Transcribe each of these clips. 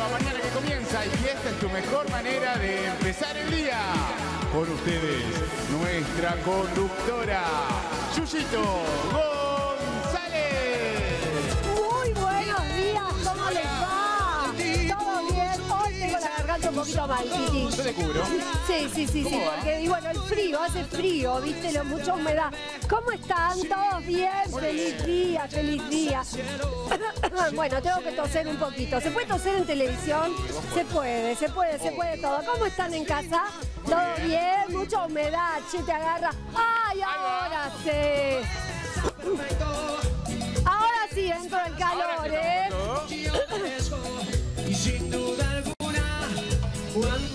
nueva mañana que comienza y esta es tu mejor manera de empezar el día. Con ustedes, nuestra conductora, Yuyito. Un poquito mal, Titi. Yo te cubro. Sí, sí, sí, sí, porque y bueno, el frío, hace frío, viste, lo mucha humedad. ¿Cómo están? ¿Todos bien? Feliz día, feliz día. bueno, tengo que toser un poquito. ¿Se puede toser en televisión? Se puede, se puede, se puede todo. ¿Cómo están en casa? ¿Todo bien? Mucha humedad, che, te agarra. ¡Ay, ahora sí! Ahora sí entro el calor, ¿eh?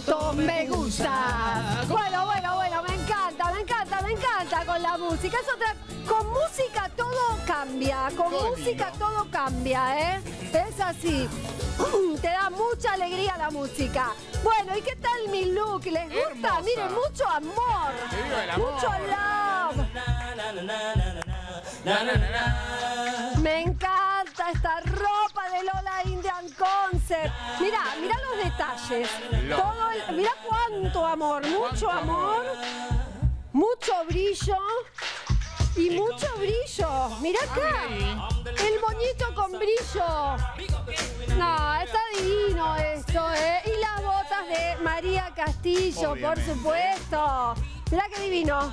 Cuánto me gusta. Bueno, bueno, bueno, me encanta, me encanta, me encanta con la música. Es otra. Con música todo cambia. Con música lindo. todo cambia, ¿eh? Es así. Te da mucha alegría la música. Bueno, ¿y qué tal mi look? ¿Les gusta? Hermosa. Miren, mucho amor. Mucho love. Na, na, na, na. Me encanta esta ropa de Lola Indian Concept. Mira, mira los detalles. Todo el- mira cuánto amor, mucho amor, mucho brillo y mucho brillo. Mira acá, el moñito con brillo. No, está divino esto, ¿eh? Y las botas de María Castillo, por supuesto. Mira qué divino.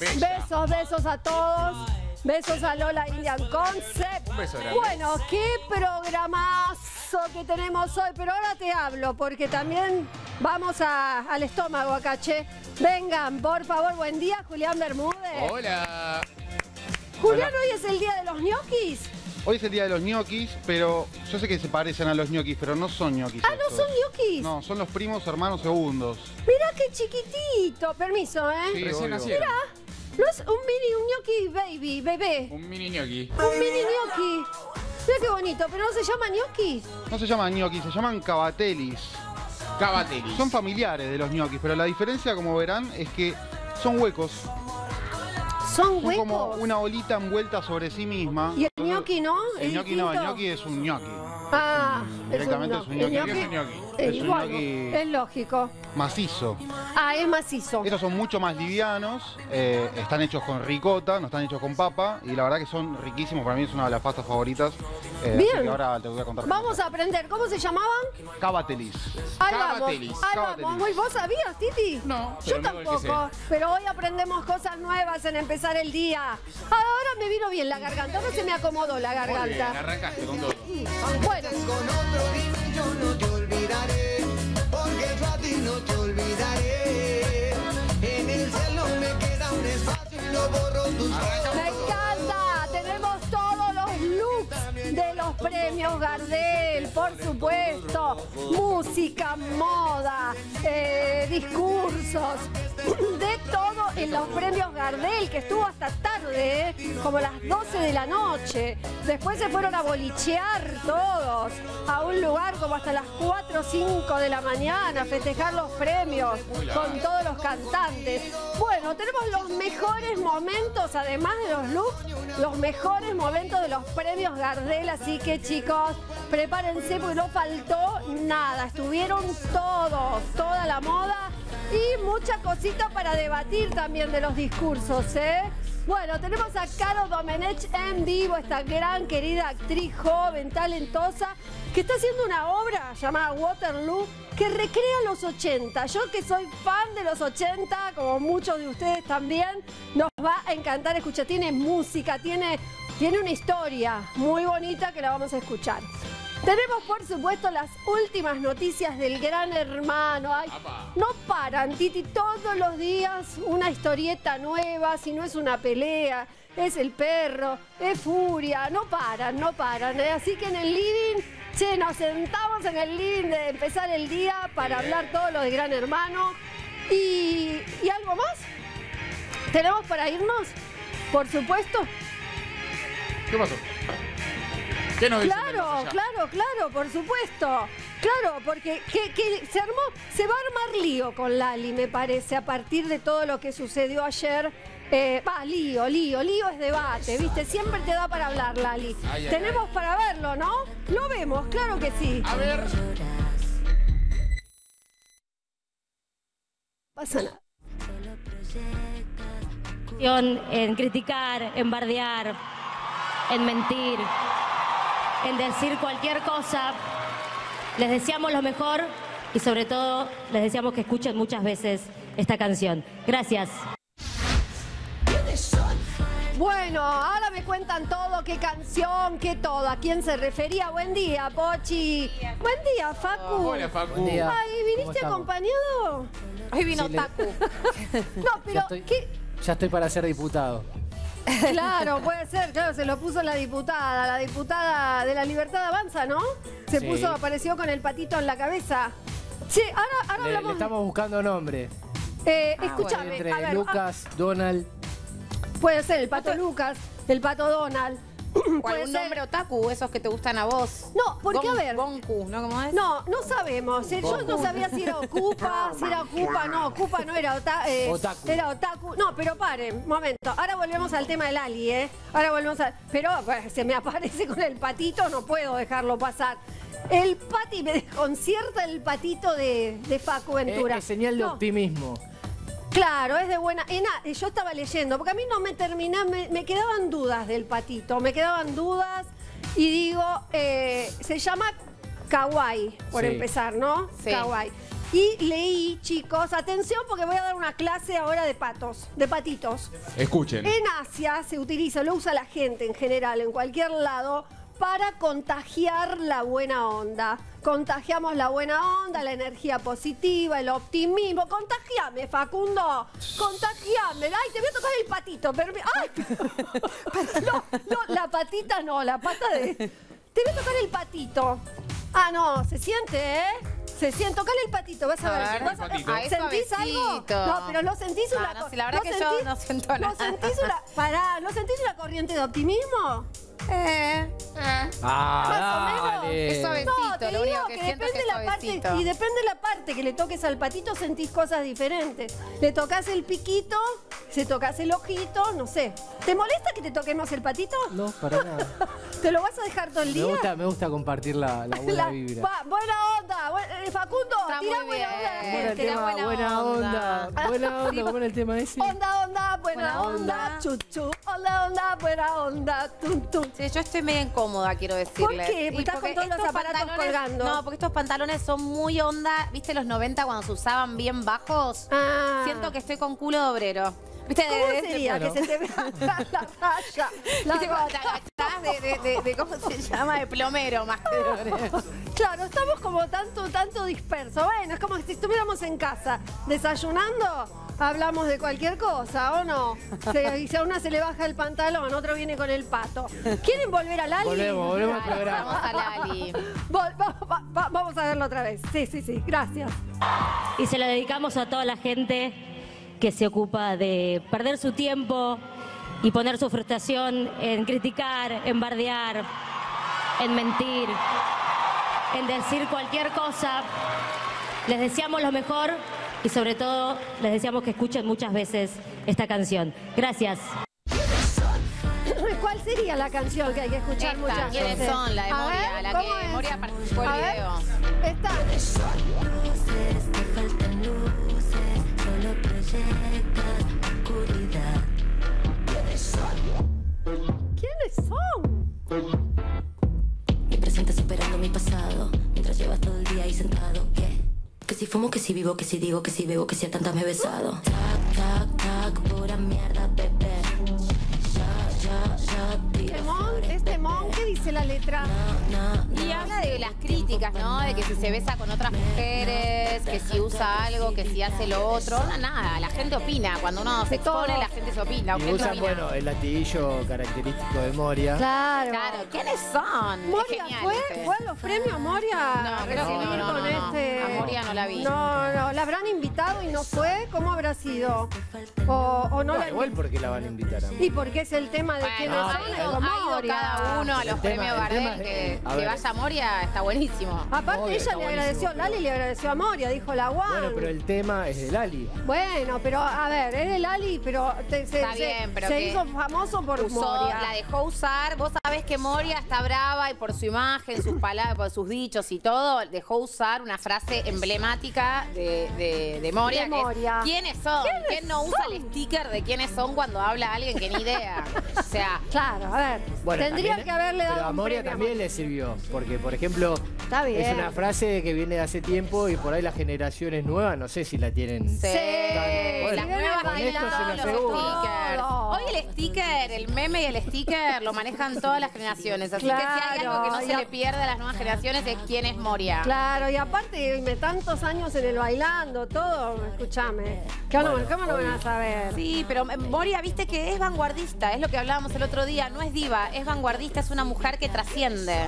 Bella. Besos, besos a todos. Besos a Lola Indian Concept. Un beso grande. Bueno, qué programazo que tenemos hoy, pero ahora te hablo porque también vamos a- al estómago acá, che. Vengan, por favor, buen día, Julián Bermúdez. Hola. Julián, hoy es el día de los ñoquis. Hoy es el día de los ñoquis, pero yo sé que se parecen a los ñoquis, pero no son ñoquis. Ah, no son ñoquis. No, son los primos hermanos segundos. Mirá qué chiquitito. Permiso, ¿eh? Sí, Recién obvio. No es un mini, un ñoqui baby, bebé. Un mini ñoqui. Un mini ñoqui. Mira qué bonito, pero no se llama ñoqui. No se llaman ñoquis, se llaman cavatelis. Cavatelis. Son familiares de los ñoquis, pero la diferencia, como verán, es que son huecos. Son Son como huecos. una bolita envuelta sobre sí misma. Y el ñoqui, ¿no? El ¿Es ñoqui no, el ñoqui es un ñoqui. Ah, Directamente es un ¿Qué es un ñoqui? es Es un igual, ñoqui- es lógico. Macizo. Ah, es macizo. Estos son mucho más livianos, eh, están hechos con ricota, no están hechos con papa, y la verdad que son riquísimos, para mí es una de las pastas favoritas. eh, Bien. Así que ahora te voy a contar. Vamos a aprender. ¿Cómo se llamaban? Vamos. Cavatelis. Muy- ¿Vos sabías, Titi? No, Yo tampoco. Pero hoy aprendemos cosas nuevas en empezar el día. Ahora me vino bien la garganta. Ahora se me acomodó la Muy bien, garganta. arrancaste con todo. Bueno, con otro dime yo no te olvidaré, porque yo a ti no te olvidaré. En el cielo me queda un espacio y no borro tus me de los premios Gardel, por supuesto. Música, moda, eh, discursos, de todo en los premios Gardel, que estuvo hasta tarde, como las 12 de la noche. Después se fueron a bolichear todos a un lugar como hasta las 4 o 5 de la mañana, a festejar los premios con todos los cantantes. Bueno, tenemos los mejores momentos, además de los looks, los mejores momentos de los premios Gardel, así que chicos, prepárense porque no faltó nada, estuvieron todos, toda la moda y mucha cosita para debatir también de los discursos, ¿eh? Bueno, tenemos a Caro Domenech en vivo, esta gran querida actriz joven, talentosa, que está haciendo una obra llamada Waterloo que recrea los 80. Yo que soy fan de los 80, como muchos de ustedes también, nos va a encantar escuchar. Tiene música, tiene, tiene una historia muy bonita que la vamos a escuchar. Tenemos, por supuesto, las últimas noticias del gran hermano. Ay, no paran, Titi, todos los días una historieta nueva, si no es una pelea, es el perro, es furia, no paran, no paran. ¿eh? Así que en el living, che, nos sentamos en el living de empezar el día para hablar todo lo de gran hermano. ¿Y, ¿y algo más? ¿Tenemos para irnos? Por supuesto. ¿Qué pasó? ¿Qué nos dice Claro, claro, claro, por supuesto. Claro, porque que, que se armó, se va a armar lío con Lali, me parece, a partir de todo lo que sucedió ayer Eh, Va, lío, lío, lío es debate, ¿viste? Siempre te da para hablar, Lali. Ay, ay, Tenemos para verlo, ¿no? Lo vemos, claro que sí. A ver. Pasa nada. en criticar, en bardear, en mentir, en decir cualquier cosa. Les deseamos lo mejor y sobre todo les deseamos que escuchen muchas veces esta canción. Gracias. Bueno, ahora me cuentan todo, qué canción, qué todo. ¿A quién se refería? Buen día, Pochi. Buen día, Facu. Hola, Facu. Buen día. Ay, ¿Cómo ¿viniste acompañado? Hoy vino Sí, le- Taku. No, pero estoy- ¿qué? Ya estoy para ser diputado. Claro, puede ser, claro, se lo puso la diputada, la diputada de la Libertad Avanza, ¿no? Se Sí. puso, apareció con el patito en la cabeza. Sí, ahora, ahora Le, le hablamos. estamos buscando nombre. Eh, Ah, escúchame, Entre a ver, Lucas, Donald. ah, puede ser el pato Lucas, el pato Donald. O algún ser- nombre otaku, esos que te gustan a vos. No, porque a ver. Gonku, ¿no? ¿Cómo es? No, no sabemos. Eh, Yo no sabía si era Ocupa, si era Ocupa, no, Ocupa no era ota- eh, Otaku. Era Otaku. No, pero paren, momento. Ahora volvemos al tema del Ali, ¿eh? Ahora volvemos a. Pero pues, se me aparece con el patito, no puedo dejarlo pasar. El pati me desconcierta el patito de, de Facu Es, Ventura. es señal de No, optimismo. Claro, es de buena. y na- yo estaba leyendo, porque a mí no me terminaba, me, me quedaban dudas del patito, me quedaban dudas y digo, eh, se llama Kawaii, por Sí. empezar, ¿no? Sí. Kawaii. Y leí, chicos, atención porque voy a dar una clase ahora de patos, de patitos. Escuchen. En Asia se utiliza, lo usa la gente en general, en cualquier lado, para contagiar la buena onda. Contagiamos la buena onda, la energía positiva, el optimismo. Contagiame, Facundo. Contagiame. Ay, te voy a tocar el patito. Ay. No, no, la patita no, la pata de... Te voy a tocar el patito. Ah, no, se siente, ¿eh? Se siente. Tocale el patito, vas a, A ver. ver. vas a- Patito. Ay, ¿Sentís algo? No, pero no sentís Ah, una... no, co- sí, la verdad que yo no siento ¿No nada. sentís una... Pará, ¿no sentís una corriente de optimismo? Eh, Más o Ah, menos. Es suave. No, Suavecito, te lo digo que que depende es la parte suavecito. y depende la parte que le toques al patito sentís cosas diferentes. Le tocas el piquito, se tocas el ojito, no sé. ¿Te molesta que te toquemos el patito? No, para nada. ¿Te lo vas a dejar todo el Me día? gusta, me gusta compartir la, la buena La- vibra. va, buena onda, buen- eh, Facundo, Está tira muy buena onda. tema, buena buena onda. onda. Buena onda, ¿cómo era el tema ese? Onda, onda, buena, Buena onda, onda. chuchu. Onda, onda, buena onda, tum, tum. Sí, yo estoy medio incómoda, quiero decirle. ¿Por qué? Porque estás con todos los aparatos colgando. No, porque estos pantalones son muy onda. ¿Viste los 90 cuando se usaban bien bajos? Ah. Siento que estoy con culo de obrero. ¿Viste? De- ¿Cómo de- sería bueno. que se te vea la? La ¿Viste cuando te agachás de, de, de- de- ¿cómo se llama? De plomero más que de obrero. Claro, estamos como tanto, tanto dispersos. Bueno, es como si estuviéramos en casa desayunando, hablamos de cualquier cosa, ¿o no? Se- y si a una se le baja el pantalón, otro viene con el pato. ¿Quieren volver al Ali? Volvemos, volvemos al Vamos programa. a Lali. Vol- va- va- va- vamos a verlo otra vez. Sí, sí, sí. Gracias. Y se lo dedicamos a toda la gente que se ocupa de perder su tiempo y poner su frustración en criticar, en bardear, en mentir, en decir cualquier cosa. Les deseamos lo mejor y sobre todo les deseamos que escuchen muchas veces esta canción. Gracias. ¿Cuál sería la canción que hay que escuchar Esta, muchas ¿quiénes veces? son? La de A Moria, ver, la ¿cómo que es? Moria participó en el ver, video. Esta. ¿Quiénes son? Mi presente superando mi pasado Mientras llevas todo el día ahí sentado ¿Qué? Que si fumo, que si vivo, que si digo, que si bebo, que si a tantas me he besado. Tac, tac, tac, pura mierda, bebé. Ya, ya, ya, Temón, flores, es temón. ¿Qué dice la letra? No, no, Y habla de las críticas, ¿no? De que si se besa con otras mujeres, que si usa algo, que si hace lo otro. No, nada, la gente opina. Cuando uno se expone, la gente se opina. Y ¿Qué usan, opina? bueno, el latiguillo característico de Moria. Claro. Claro, ¿quiénes son? Es Moria genial fue, ese. fue a los premios Moria. No, creo que no, no, con no, no. este. A Moria no la vi. No, no, la habrán invitado y no fue. ¿Cómo habrá sido? O, o no No, la igual porque la van a invitar a mí. Y porque es el tema de quiénes Bueno, son, ha ido, como ha ido Moria. cada uno a los El tema premio el tema Gardel, es- que, a que vaya a Moria, está buenísimo. Aparte, Obvio, ella le agradeció, Lali le agradeció a Moria, dijo la Juan. Bueno, pero el tema es de Lali. Bueno, pero a ver, es de Lali, pero te- se, Está se- bien, pero se que hizo famoso por Usó, Moria. la dejó usar. Vos sabés que Moria está brava y por su imagen, sus palabras, por sus dichos y todo, dejó usar una frase emblemática de, de- de Moria. De que es, Moria. ¿Quiénes son? ¿Quiénes ¿Quién no usa el sticker de quiénes son cuando habla alguien que ni idea? O sea, Claro, a ver. Bueno, tendría también- que haberle dado Pero a Moria también le sirvió. Porque, por ejemplo, Está bien. es una frase que viene de hace tiempo y por ahí las generaciones nuevas no sé si la tienen. Sí, Bueno, las nuevas con esto bailan se lo los aseguro. stickers. Hoy el sticker, el meme y el sticker lo manejan todas las generaciones. Así que si hay Claro, algo que no se le pierde a las nuevas generaciones es quién es Moria. Claro, y aparte, me tantos años en el bailando, todo, escúchame. ¿Cómo, no- Bueno, cómo no van a saber? Sí, pero eh, Moria, viste que es vanguardista, es lo que hablábamos el otro día, no es diva, es vanguardista, es una mujer que trasciende,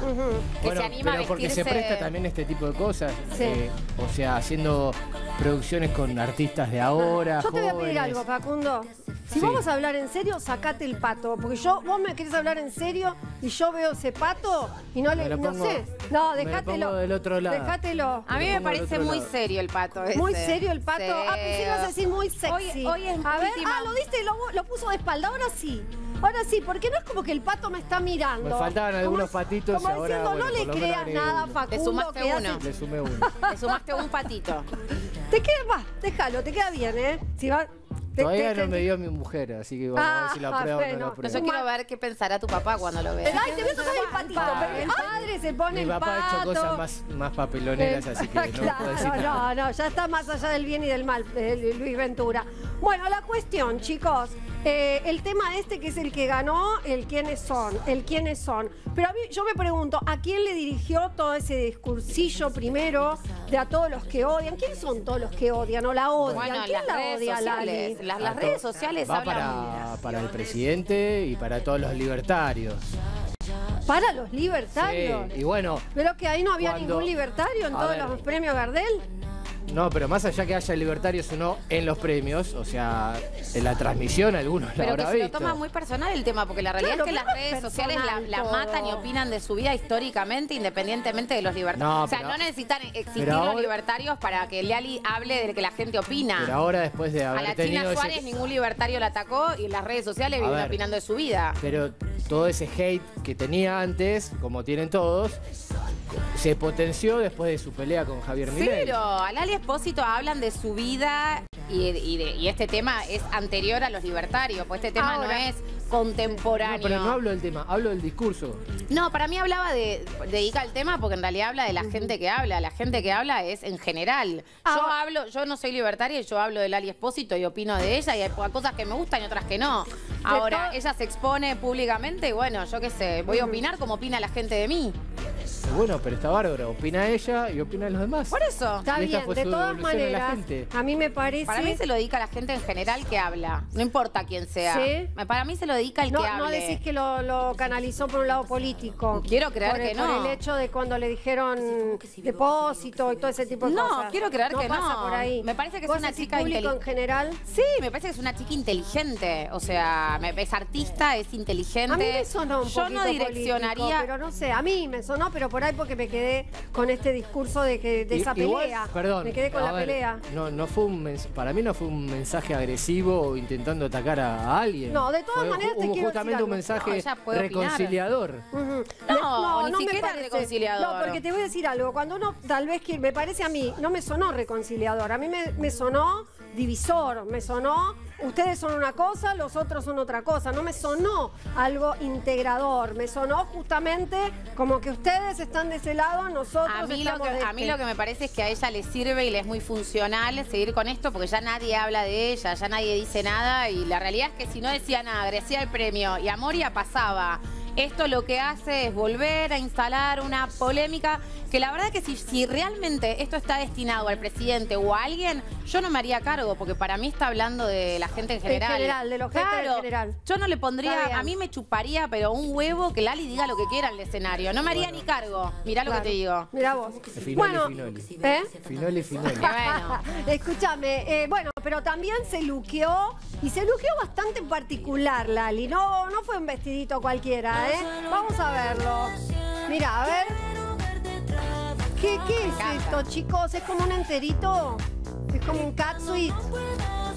que Bueno, se anima pero a porque se vestirse. presta también este tipo de cosas. Sí. eh, o sea, haciendo producciones con artistas de ahora. Yo te voy a pedir algo, Facundo. Si Sí. vamos a hablar en serio, sacate el pato. Porque yo, vos me querés hablar en serio y yo veo ese pato y no le, lo no pongo- sé. No, me lo déjatelo. pongo del otro lado. Déjatelo. A mí me pongo parece muy lado. serio el pato. ese. Muy serio el pato. Sí. Ah, pensé que ibas a decir muy sexy. Hoy, hoy es A ver, última- ah, lo viste, lo, lo puso de espalda. Ahora sí. Ahora sí, porque no es como que el pato me está mirando. Me faltaban algunos Como- patitos Como y ahora, diciendo, bueno, no le creas nada, uno. Facundo. Le sumaste uno. Le sumé uno. Le sumaste un patito. Te queda, va, déjalo, te queda bien, ¿eh? Si va, te- Todavía te- no me dio mi mujer, así que vamos a ver si la Ah, prueba o no la No, prueba. yo quiero ver qué pensará tu papá cuando lo vea. Ay, te voy a tocar el patito. pero el padre se pone Mi el papá ha hecho pato. cosas más, más papeloneras, así que no puedo decir nada. no, no, ya está más allá del bien y del mal, eh, Luis Ventura. Bueno, la cuestión, chicos, eh, el tema este que es el que ganó, el quiénes son, el quiénes son. Pero a mí, yo me pregunto, ¿a quién le dirigió todo ese discursillo primero de a todos los que odian? ¿Quiénes son todos los que odian o la odian? Bueno, ¿Quién las la redes odia, sociales. Lali? Las, redes sociales Va hablan. para, para el presidente y para todos los libertarios. Para los libertarios. Sí, y bueno, Pero que ahí no había Cuando- ningún libertario en todos ver. los premios Gardel. No, pero más allá que haya libertarios o no en los premios, o sea, en la transmisión algunos la Pero que habrá se lo toma muy personal el tema, porque la realidad Claro, es que las redes sociales la, la matan y opinan de su vida históricamente, independientemente de los libertarios. No, o sea, pero- no necesitan existir los ahora- libertarios para que Leali hable de lo que la gente opina. Pero ahora después de A haber la tenido China ese- Suárez ningún libertario la atacó y en las redes sociales A viven opinando de su vida. Pero todo ese hate que tenía antes, como tienen todos, se potenció después de su pelea con Javier Sí, Milei. pero a Lali Espósito hablan de su vida y, y de- y este tema es anterior a los libertarios, pues este tema Ahora. no es contemporáneo. No, pero no hablo del tema, hablo del discurso. No, para mí hablaba de. dedica el tema porque en realidad habla de la gente que habla. La gente que habla es en general. Yo Ahora- hablo, yo no soy libertaria y yo hablo de Lali Espósito y opino de ella y hay cosas que me gustan y otras que no. Ahora, todo- ella se expone públicamente y bueno, yo qué sé, voy a opinar como opina la gente de mí. Bueno, pero está bárbaro. Opina ella y opina los demás. Por eso. Está bien, de todas devolución a la maneras, gente. a mí me parece... Para mí se lo dedica a la gente en general que habla. No importa quién sea. ¿Sí? Para mí se lo dedica No, que no decís que lo, lo canalizó por un lado político. Quiero creer por que no. Por el hecho de cuando le dijeron depósito y todo ese tipo de No, cosas. quiero creer que pasa no. por ahí. Me parece que es ¿Vos una chica público inteli- en general. Sí, me parece que es una chica inteligente. O sea, me- es artista, es inteligente. A mí me sonó un Yo no direccionaría. político, pero no sé, a mí me sonó, pero por ahí porque me quedé con este discurso de que de esa igual, pelea. perdón. Me quedé con la ver, pelea. No, no fue un mens- para mí no fue un mensaje agresivo o intentando atacar a, a alguien. No, de todas Fue maneras quiero justamente un mensaje No, reconciliador. Ujú. No, ni me siquiera reconciliador. No, porque te voy a decir algo. Cuando uno, tal vez que me parece a mí, no me sonó reconciliador. A mí me, me sonó divisor. Me sonó, ustedes son una cosa, los otros son otra cosa. No me sonó algo integrador. Me sonó justamente como que ustedes están de ese lado, nosotros A mí, lo que, de a mí este. lo que me parece es que a ella le sirve y le es muy funcional seguir con esto porque ya nadie habla de ella, ya nadie dice nada y la realidad es que si no decía nada, agradecía el premio y a Moria pasaba. Esto lo que hace es volver a instalar una polémica que la verdad que si, si realmente esto está destinado al presidente o a alguien, yo no me haría cargo porque para mí está hablando de la gente en general. general, de los gente en Claro, general. Yo no le pondría, a mí me chuparía, pero un huevo que Lali diga lo que quiera en el escenario. No me haría ni cargo. Mirá lo que Claro. te digo. Mirá vos. Finoli, bueno, Finoli. ¿eh? Finoli, Finoli. Bueno. Escúchame, eh, bueno, pero también se luqueó y se luqueó bastante particular, Lali. No, no fue un vestidito cualquiera, ¿eh? Vamos a verlo. Mira, a ver. ¿Qué, qué es esto, chicos? ¿Es como un enterito? ¿Es como un catsuit?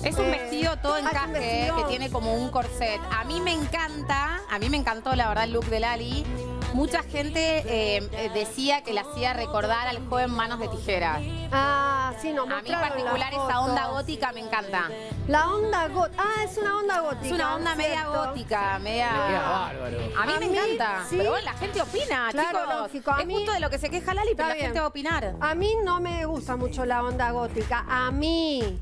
Es un Eh, vestido todo ah, encaje, eh, que tiene como un corset. A mí me encanta, a mí me encantó la verdad el look de Lali. Mucha gente eh, decía que le hacía recordar al joven Manos de Tijera. Ah, sí, nos A mí en la particular esa onda gótica me encanta. La onda gótica. Ah, es una onda gótica. Es una onda media cierto. gótica, media... Me queda bárbaro. A mí A me mí, encanta. sí. Pero bueno, la gente opina, Claro, chicos. lógico. A es mí- justo de lo que se queja Lali, pero Está la bien. gente va a opinar. A mí no me gusta mucho la onda gótica. A mí.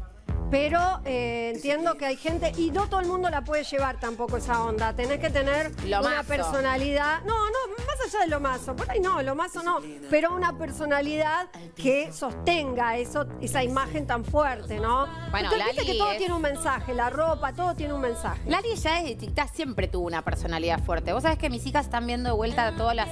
Pero eh, entiendo que hay gente, y no todo el mundo la puede llevar tampoco esa onda. Tenés que tener una personalidad. No, no, más allá de lo mazo. Por ahí no, lo mazo no. Pero una personalidad que sostenga eso, esa imagen tan fuerte, ¿no? Bueno, Usted viste Lali que todo es- tiene un mensaje, la ropa, todo tiene un mensaje. Lali ya desde chiquita siempre tuvo una personalidad fuerte. Vos sabés que mis hijas están viendo de vuelta todas las,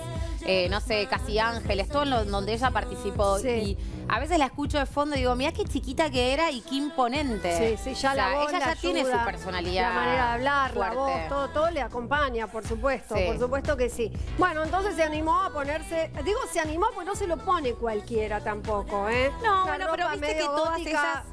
eh, no sé, casi ángeles, todo en lo- donde ella participó. Sí. Y a veces la escucho de fondo y digo, mira qué chiquita que era y qué imponente. Sí, sí, ya O sea, la voz Ella ya tiene su personalidad. La manera de hablar, fuerte. la voz, todo, todo le acompaña, por supuesto, Sí. por supuesto que sí. Bueno, entonces se animó a ponerse, digo se animó porque no se lo pone cualquiera tampoco, ¿eh? No, bueno, pero viste que todas esas-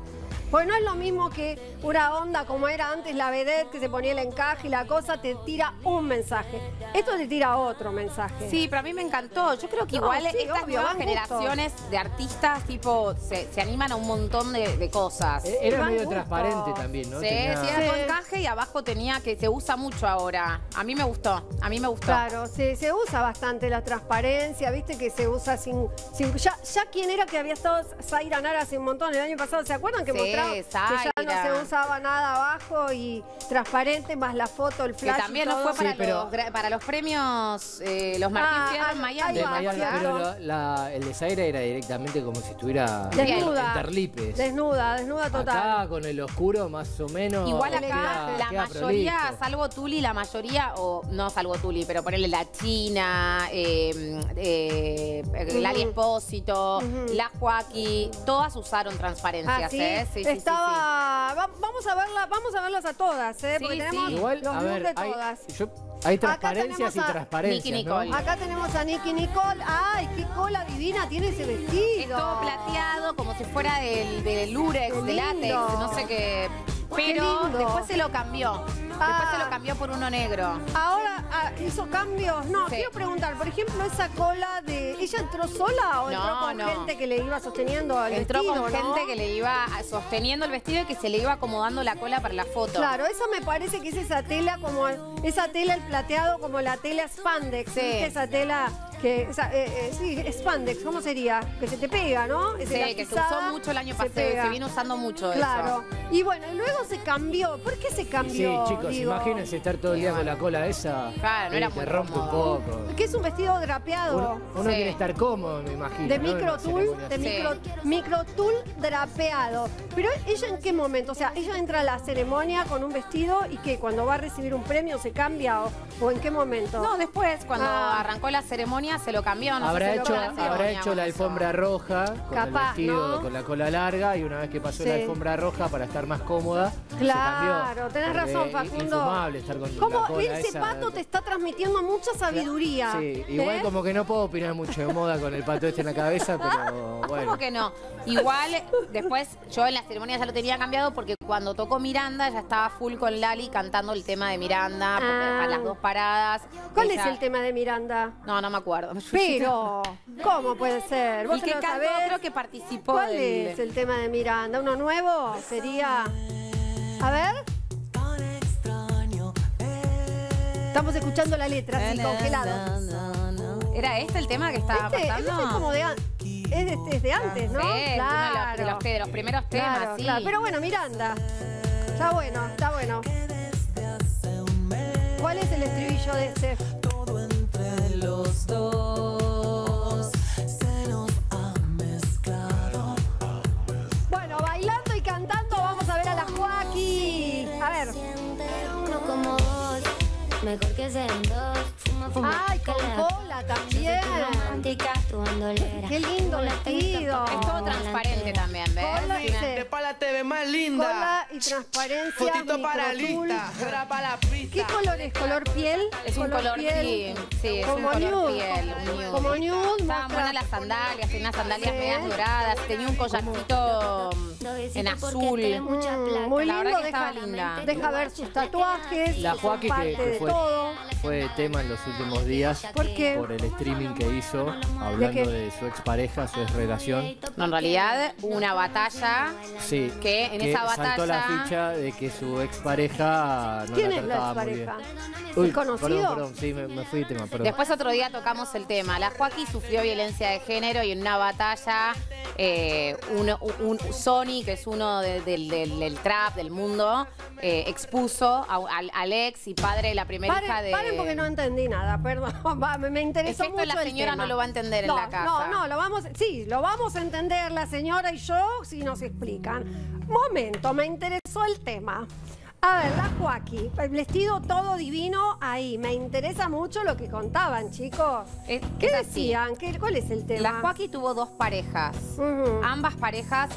Pues no es lo mismo que una onda como era antes la vedette que se ponía el encaje y la cosa te tira un mensaje. Esto te tira otro mensaje. Sí, pero a mí me encantó. Yo creo que No, igual sí, estas obvio, nuevas gustos. generaciones de artistas tipo se, se animan a un montón de, de cosas. Eh, Era medio gustos. transparente también, ¿no? Sí, Tenía- sí, era Sí. encaje y abajo tenía que se usa mucho ahora. A mí me gustó, a mí me gustó. Claro, se, se usa bastante la transparencia, viste que se usa sin. sin- ya, ya quién era que había estado Zaira Nara hace un montón el año pasado, ¿se acuerdan que Sí, que ya no se usaba nada abajo y transparente más la foto, el Que flash? y también no fue para, Sí, pero- los, gra- para los premios eh, los Martín Ah, Fierro ah, en Miami. de pero la- la- el de Zaira era directamente como si estuviera Desnuda. en Terlipes. Desnuda, desnuda total. Acá con el oscuro más o menos. Igual acá queda- la queda mayoría, prolijo. salvo Tuli, la mayoría, o no salvo Tuli, pero ponerle la China, eh, eh, Lali Ujú. la Joaquí, todas usaron transparencias, Ah, ¿sí? ¿eh? Sí, sí, sí, sí. Estaba. va- vamos a verla, vamos a verlas a todas, ¿eh? Sí, Porque sí. tenemos Igual, los a ver, de hay, todas. yo- hay transparencias y a transparencias. Nicky ¿no? Nicole. Acá tenemos a Nicky Nicole. ¡Ay, qué cola divina tiene ese vestido! Es todo plateado, como si fuera del, del lurex, Qué de látex, no sé qué. Pero después se lo cambió. Después Ah. se lo cambió por uno negro. Ahora ah, hizo cambios. No, Sí. quiero preguntar, por ejemplo, esa cola de. ¿Ella entró sola o entró No, con no. gente que le iba sosteniendo el Entró vestido, con ¿no? gente que le iba sosteniendo el vestido y que se le iba acomodando la cola para la foto. Claro, eso me parece que es esa tela como esa tela el plateado como la tela spandex, Sí. ¿viste? esa tela que esa, eh, eh, sí, spandex, ¿cómo sería? Que se te pega, ¿no? Es Sí, que se usó mucho el año se pasado, pega. se vino usando mucho Claro. eso. Y bueno, y luego se cambió. ¿Por qué se Sí, cambió? chicos, digo? imagínense estar todo el día con la cola esa. Claro, no era muy te rompe un cómodo. poco. Que es un vestido drapeado. Uno, uno Sí. quiere estar cómodo, me imagino. De ¿no? Micro tul, de. Sí. micro, micro tul drapeado. Pero ella en qué momento, o sea, ella entra a la ceremonia con un vestido y que cuando va a recibir un premio se cambia o, o en qué momento. No, después, cuando Ah. arrancó la ceremonia, se lo cambió. No habrá sé si hecho, lo cambió la habrá hecho la eso. alfombra roja con Capaz, el vestido ¿no? con la cola larga y una vez que pasó la alfombra roja para estar más cómoda. se Claro, cambió. tenés razón, es Facundo. Estar con Como la cola ese esa. pato te está transmitiendo mucha sabiduría. Sí, igual ¿eh? como que no puedo opinar mucho de moda con el pato este en la cabeza, pero bueno. ¿Cómo que no? Igual, después yo en la ceremonia ya lo tenía cambiado porque cuando tocó Miranda ya estaba full con Lali cantando el tema de Miranda porque Ah. a las dos paradas. ¿Cuál es el tema de Miranda? No, no me acuerdo. Pero, ¿cómo puede ser? ¿Vos se que cantó, creo que participó ¿Cuál del- es el tema de Miranda? ¿Uno nuevo? Sería. A ver. Estamos escuchando la letra, así congelados. ¿Era este el tema que estaba Este, este es como de, es de, es de antes, ¿no? Sí, uno de los- de primeros temas, Claro, sí. claro. Pero bueno, Miranda. Está bueno, está bueno. ¿Cuál es el estribillo de este? Mejor que sean dos. Ay, con cola también. Qué lindo vestido. Es todo transparente también, ¿ves? Cola y se- te ves más linda. Cola y transparencia. Fotito para lista. Para la pista. ¿Qué color es? ¿Color piel? Es un color piel, sí, es como un color nude. piel. Como nude. Estaban buenas las sandalias, tenía unas sandalias Sí. medias doradas, tenía un collarcito en azul. Mm, muy La verdad lindo, deja, linda. deja ver sus tatuajes, La Joaquín parte que, fue, todo. fue tema en los últimos días ¿Por qué? por el streaming que hizo hablando ¿De de, su expareja, su ex relación. No, en realidad hubo una batalla Sí, que en esa saltó la batalla- ficha de que su expareja no ¿Quién la es la trataba muy bien. expareja? Uy, ¿Es conocido? Perdón, perdón, sí, me, me fui de tema, perdón. Después otro día tocamos el tema. La Joaquín sufrió violencia de género y en una batalla eh, un, Sony, que es uno de- del, del- del trap del mundo, eh, expuso a- al, al ex y padre de la primera Paren, hija de... paren porque no entendí nada, perdón. Va, me, me interesó Es que esto mucho la el señora tema. no lo va a entender en la casa. No, no, lo vamos, sí, lo vamos a entender la señora y yo si nos explican. Momento, me interesó el tema. A ver, la Joaquín, el vestido todo divino ahí. Me interesa mucho lo que contaban, chicos. Es- ¿Qué es decían? ¿Qué, ¿Cuál es el tema? La Joaquín tuvo dos parejas. Ambas parejas,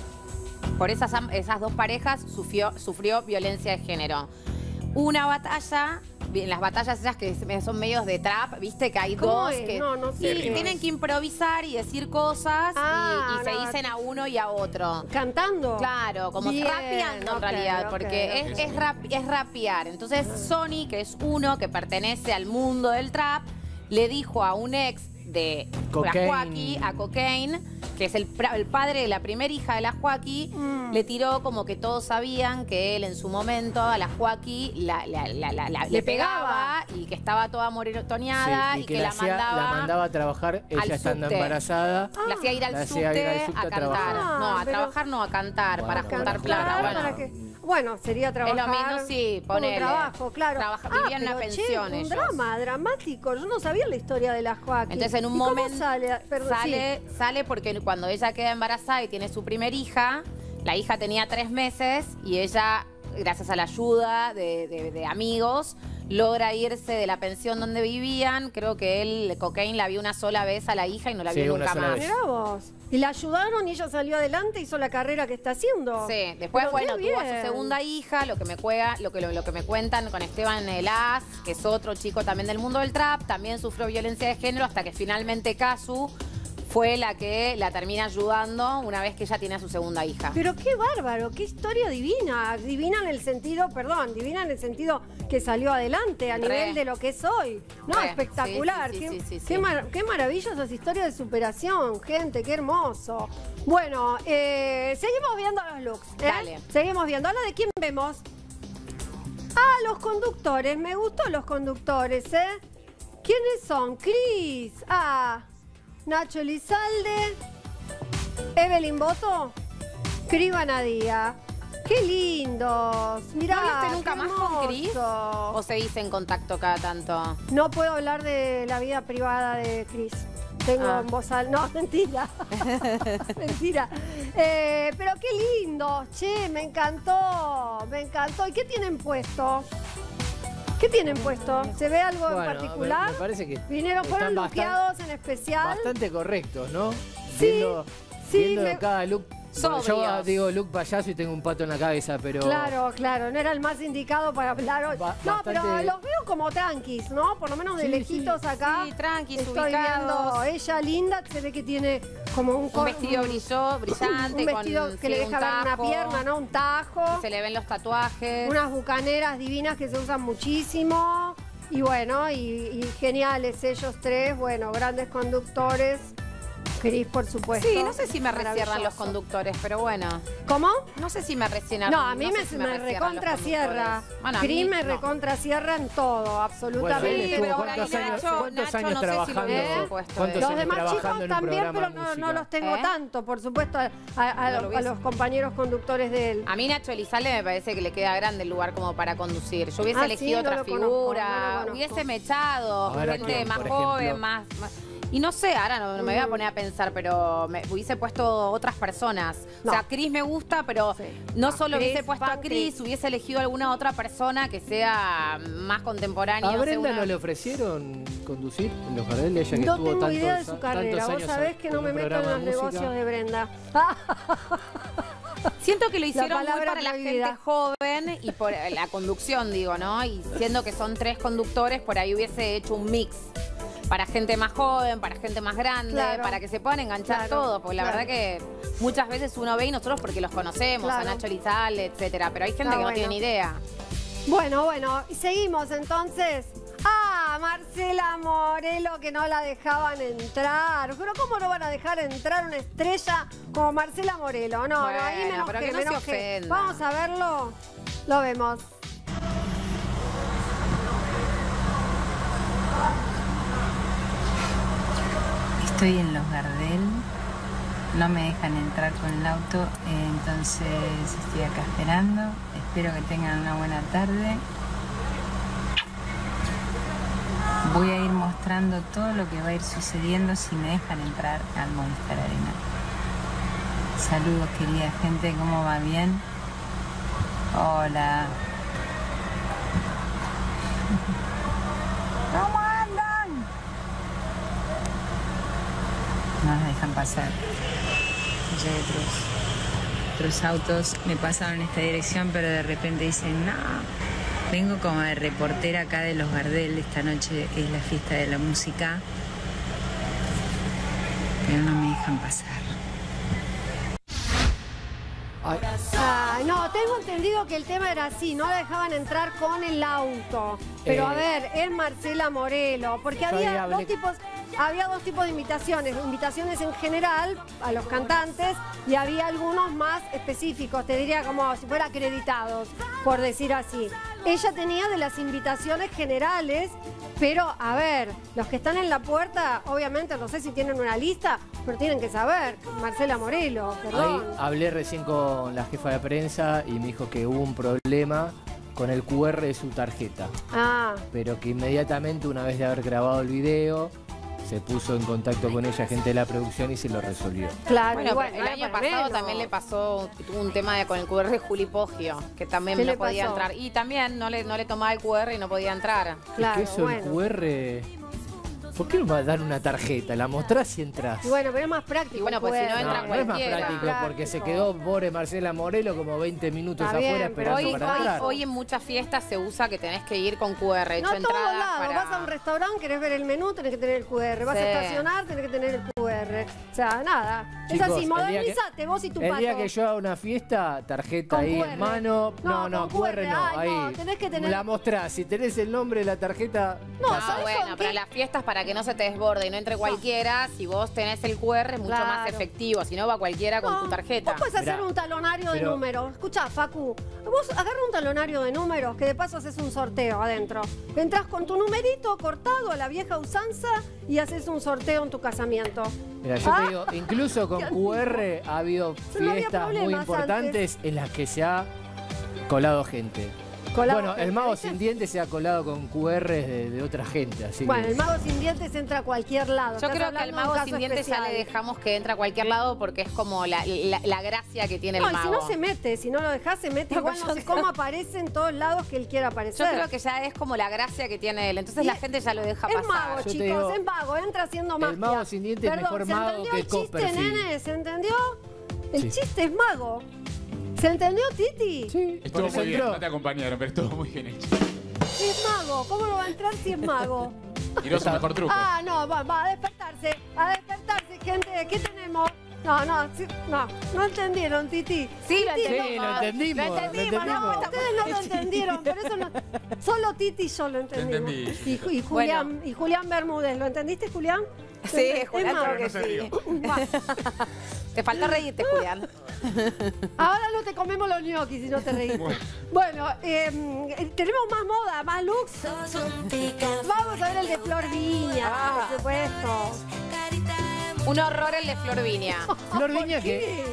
por esas, esas dos parejas, sufrió, sufrió violencia de género. Una batalla, en las batallas esas que son medios de trap, viste que hay ¿Cómo dos es? que No, no sé y tienen que improvisar y decir cosas y- Ah, y, se no. dicen a uno y a otro. ¿Cantando? Claro, como Bien, rapeando en realidad, porque. Es, es, rap- es rapear. Entonces Sony, que es uno que pertenece al mundo del trap, le dijo a un ex de Cocaine. la Joaquín, a Cocaine, que es el, el padre de la primera hija de la Joaquín, Mm. le tiró como que todos sabían que él en su momento a la Joaquín la, la- la- la- la- le pegaba y que estaba toda moretoneada Sí, y, que, la, hacía- mandaba, la mandaba a trabajar, ella estando subte. embarazada. la hacía ir al subte, hacía ir al subte a a cantar. trabajar. no, a Ah, pero- trabajar no, a cantar, para juntar plata. Bueno, para que- bueno, sería trabajar. mismo, sí, ponele. trabajo, claro. Trabaja- ah, vivían una che, pensión un ellos. drama dramático. Yo no sabía la historia de la Joaquín. Entonces en un ¿Y cómo momento sale, Perdón, sale, sale porque cuando ella queda embarazada y tiene su primer hija, la hija tenía tres meses y ella, gracias a la ayuda de, de- de amigos, logra irse de la pensión donde vivían. Creo que él, Cocaine, la vio una sola vez a la hija y no la Sí, vio nunca más. vez. sí. Mirá vos. Y la ayudaron y ella salió adelante, hizo la carrera que está haciendo. Sí, después, Pero bueno, tuvo a su segunda hija, lo que me cuega, lo que, lo, lo que me cuentan con Esteban Elaz, que es otro chico también del mundo del trap, también sufrió violencia de género hasta que finalmente Casu fue la que la termina ayudando una vez que ella tiene a su segunda hija. Pero qué bárbaro, qué historia divina. Divina en el sentido, perdón, divina en el sentido que salió adelante a Re. nivel de lo que es hoy. No, Re, espectacular. sí, sí, qué, sí, qué sí. mar- qué maravillosas historias de superación, gente, qué hermoso. Bueno, eh, seguimos viendo los looks. ¿eh? Dale. Seguimos viendo. Ahora de quién vemos. Ah, los conductores. Me gustó los conductores, ¿eh? ¿Quiénes son? Cris. Ah, Nacho Elizalde. Evelyn Boto. Cris Banadía. Qué lindos. Mirá, ¿No hablaste nunca más con Cris? ¿O se dice en contacto cada tanto? No puedo hablar de la vida privada de Cris. Tengo Ah. en voz al... No, mentira. mentira. Eh, pero qué lindo. Che, me encantó. Me encantó. ¿Y qué tienen puesto? ¿Qué tienen puesto? ¿Se ve algo Bueno, en particular? me- parece que Vinieron, fueron luqueados en especial. Bastante correctos, ¿no? Sí, Viendo, sí, viendo me- cada look. Bueno, yo Sobrios. digo look payaso y tengo un pato en la cabeza, pero. Claro, claro, no era el más indicado para hablar hoy. Ba- no, pero los veo como tranquis, ¿no? Por lo menos de Sí, lejitos acá. Sí, tranquis, Estoy ubicados. viendo ella linda, se ve que tiene como un, Un vestido brilló, brillante, un vestido con que le deja un ver una pierna, ¿no? Un tajo. Se le ven los tatuajes. Unas bucaneras divinas que se usan muchísimo. Y bueno, y, y geniales ellos tres, bueno, grandes conductores. Cris, por supuesto. Sí, no sé si me resierran los conductores, pero bueno. ¿Cómo? No sé si me resierran. No, a mí no me, sé si me los recontra cierra. conductores. Bueno, mí me no. recontra cierra en todo, absolutamente. Estuvo pero por ahí cuántos años, Nacho- cuántos Nacho años no sé si lo puesto ¿Cuántos él. Los años demás chicos también, pero no, no los tengo ¿Eh? tanto, por supuesto, a, a- a No los- lo a hubiese. los compañeros conductores de él. A mí Nacho Elizalde me parece que le queda grande el lugar como para conducir. Yo hubiese Ah, elegido sí, no otra figura, hubiese mechado, A ver, ¿a gente más joven, más- Y no sé, ahora no, no me voy a poner a pensar, pero me hubiese puesto otras personas. No. O sea, Cris me gusta, pero Sí. no solo Chris, hubiese puesto a Cris, Chris. hubiese elegido alguna otra persona que sea más contemporánea. ¿A Brenda una- no le ofrecieron conducir en los Gardel? Ella que No estuvo tengo tantos, idea de su carrera. Vos sabés que no me meto en los de negocios de Brenda. Siento que lo hicieron muy para la gente joven y por la conducción, digo, ¿no? Y siendo que son tres conductores, por ahí hubiese hecho un mix. Para gente más joven, para gente más grande, Claro. para que se puedan enganchar Claro, todos. Porque la claro. verdad que muchas veces uno ve y nosotros porque los conocemos, a Nacho Lizal, etcétera. Pero hay gente que no bueno. tiene ni idea. Bueno, bueno, y seguimos entonces. Ah, Marcela Morelo que no la dejaban entrar. Pero ¿cómo no van a dejar entrar una estrella como Marcela Morelo? No, no, ahí me Bueno, enojé, pero que no me se enojé. ofenda. Vamos a verlo. Lo vemos. Estoy en Los Gardel, no me dejan entrar con el auto, entonces estoy acá esperando. Espero que tengan una buena tarde. Voy a ir mostrando todo lo que va a ir sucediendo si me dejan entrar al Movistar Arena. Saludos querida gente, ¿cómo va? ¿Bien? Hola. ¿Cómo No nos dejan pasar. Ya hay otros, otros autos me pasaron en esta dirección, pero de repente dicen, no, vengo como de reportera acá de Los Gardel, esta noche es la fiesta de la música, pero no me dejan pasar. Ay, Ah, no, tengo entendido que el tema era así, no la dejaban entrar con el auto. Pero a Eh, ver, es Marcela Morelo, porque había hablé- dos tipos, había dos tipos de invitaciones, invitaciones en general a los cantantes y había algunos más específicos, te diría como si fuera acreditados, por decir así. Ella tenía de las invitaciones generales, pero a ver, los que están en la puerta, obviamente no sé si tienen una lista, pero tienen que saber, Marcela Morelo, Ahí perdón. hablé recién con la jefa de prensa y me dijo que hubo un problema con el QR de su tarjeta, Ah, pero que inmediatamente una vez de haber grabado el video se puso en contacto con ella gente de la producción y se lo resolvió. claro. Bueno, el año es pasado menos. también le pasó, tuvo un tema de- con el QR de Juli Poggio, que también ¿Qué no podía pasó? entrar. Y también no le, no le tomaba el QR y no podía entrar. Claro, ¿Qué eso bueno. el QR? ¿Por qué no me dan una tarjeta? La mostrás y entras. Y bueno, pero es más práctico. Y bueno, pues si no entra no, no es más cualquiera. práctico porque se quedó pobre Marcela Morelo como 20 minutos Está afuera bien, pero esperando Hoy, para hoy, entrar. hoy en muchas fiestas se usa que tenés que ir con QR. He No hecho a todos lados. para... Vas a un restaurante, querés ver el menú, tenés que tener el QR. Vas Sí. a estacionar, tenés que tener el QR. O sea, nada. Chicos, es así, el día que- modernizate vos y tu El pato. día que yo haga una fiesta, tarjeta Con ahí QR. en mano. No, No, no, con QR, no. Ay, no, ahí. tenés que tener- La mostrás. Si tenés el nombre de la tarjeta. No, Ah, ¿sabés bueno, pero las fiestas para que no se te desborde y no entre cualquiera, si vos tenés el QR es mucho más efectivo, si no va cualquiera con No, tu tarjeta. Vos puedes hacer Mirá, un talonario de números. Escucha, Facu, vos agarra un talonario de números que de paso haces un sorteo adentro. Entrás con tu numerito cortado a la vieja usanza y haces un sorteo en tu casamiento. Mira, yo Ah. te digo, incluso con. QR ha habido Pero no había fiestas muy importantes en las que se ha colado gente. Colado bueno, el mago sin dientes se ha colado con QR de, de otra gente, así Bueno, que. el mago sin dientes entra a cualquier lado. Yo Estás creo que un mago sin dientes ya le dejamos que entre a cualquier lado porque es como la, la- la gracia que tiene No, el y si mago. no se mete, si no lo dejas, se mete. No, Igual no sé creo- cómo aparece en todos lados que él quiera aparecer. Yo creo que ya es como la gracia que tiene él, entonces Y la gente ya lo deja es pasar. mago, Yo te chicos, digo, es mago, entra haciendo magia. el mago sin dientes es Perdón, mejor ¿se mago entendió que el chiste, nene? ¿Se entendió? El Sí. chiste es mago. ¿Se entendió, Titi? Sí, Estuvo muy bien, no te acompañaron, pero estuvo muy bien hecho. Es mago. ¿Cómo no va a entrar si es mago? Tiró su mejor truco. Ah, no, va, va a despertarse. A despertarse, gente. ¿Qué tenemos? No, no, sí, no, no entendieron, Titi. Sí, lo Titi, entendimos. Sí, lo entendimos. Lo entendimos, lo ¿no? Ustedes no lo entendieron, por eso no. Solo Titi y yo lo entendimos. entendí. Y Julián, y Julián Bermúdez, ¿lo entendiste, Julián? Sí, Julián, creo que sí. Te faltó reírte, Julián. Ahora no te comemos los ñoquis si no te reís. Bueno, eh, tenemos más moda, más looks. Vamos a ver el de Flor Viña, Ah. por supuesto. Un horror el de Flor Viña. Flor Viña ¿Por que?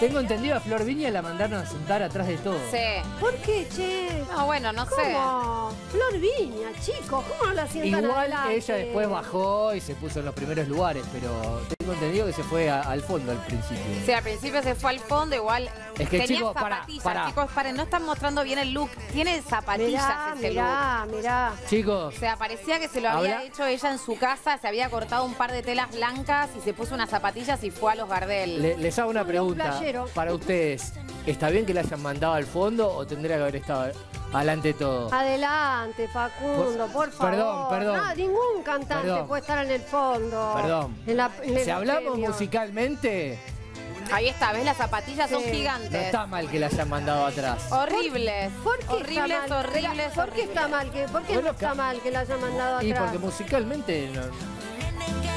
Tengo entendido a Flor Viña la mandaron a sentar atrás de todo. Sí. ¿Por qué, che? No, bueno, no sé. ¿Cómo? Flor Viña, chicos, ¿cómo no la sientan Igual adelante? ella después bajó y se puso en los primeros lugares, pero tengo entendido que se fue a- al fondo al principio. Sí, al principio se fue al fondo, igual. Es que, tenía chicos, pará, zapatillas, pará. chicos, paren, no están mostrando bien el look. Tiene zapatillas Mirá, ese look. mirá, mirá. Chicos, O sea, parecía que se lo había Habla- hecho ella en su casa, se había cortado un par de telas blancas y se puso unas zapatillas y fue a los Gardel. le- les hago una pregunta para ustedes. ¿Está bien que la hayan mandado al fondo o tendría que haber estado adelante todo? Adelante, Facundo, por favor. Perdón, perdón. No, ningún cantante Perdón. puede estar en el fondo. Perdón. En la, en Si el hablamos premio. musicalmente, Ahí está, ¿ves? Las zapatillas son Sí. no gigantes. está mal que la hayan mandado atrás. Horribles. ¿Por qué horribles, está mal? horribles, ¿Por qué horribles. está mal? que- ¿Por qué Bueno, no está ca- mal que la haya mandado Y atrás? porque musicalmente no,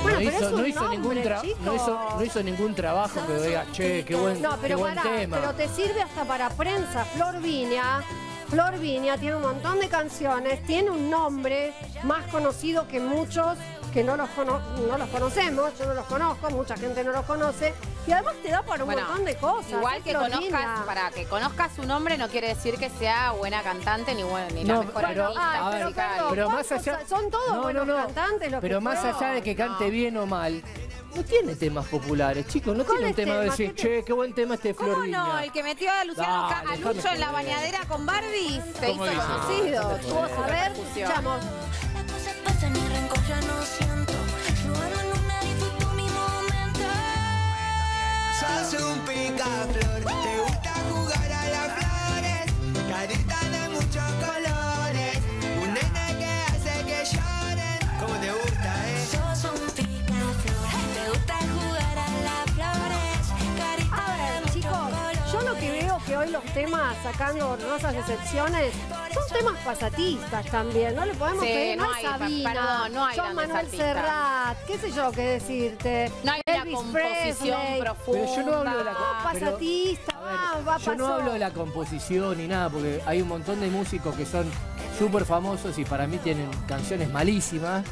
Bueno, no pero hizo, es un no hizo ningún nombre, tra- chicos. no hizo, no hizo ningún trabajo que diga, che, qué buen, No, qué pero buen tema. pero te sirve hasta para prensa. Flor Viña, Flor Viña tiene un montón de canciones, tiene un nombre más conocido que muchos que no los, cono- no los conocemos, yo no los conozco, mucha gente no los conoce, y además te da para un Bueno, montón de cosas. Igual que conozcas, Viña. para que conozcas su nombre no quiere decir que sea buena cantante ni, buena, ni la No, mejor pero- artista Ay, a ver, pero, musical. perdón, pero más ¿cuántos- allá- Son todos No, buenos no, no. cantantes los Pero que más fueron. allá de que cante no. bien o mal, no tiene temas populares, chicos. No tiene un ¿Cuáles tema de decir, ¿Qué te- che, qué buen tema este Flor ¿Cómo no? El que metió a Luciano Dale, a Lucho en la bañadera con Barbie se hizo conocido. Tuvo su A ver, repercusión. escuchamos. Temas, sacando honrosas excepciones, temas pasatistas también. No le podemos Sí, pedir, no, hay Sabina, perdón, no hay John Manuel artistas. Serrat, qué sé yo qué decirte. No hay una Elvis composición Presley. profunda. Pero yo no hablo de la pero- pasatista, ver, va, va, yo no hablo de la composición ni nada, porque hay un montón de músicos que son súper famosos y para mí tienen canciones malísimas,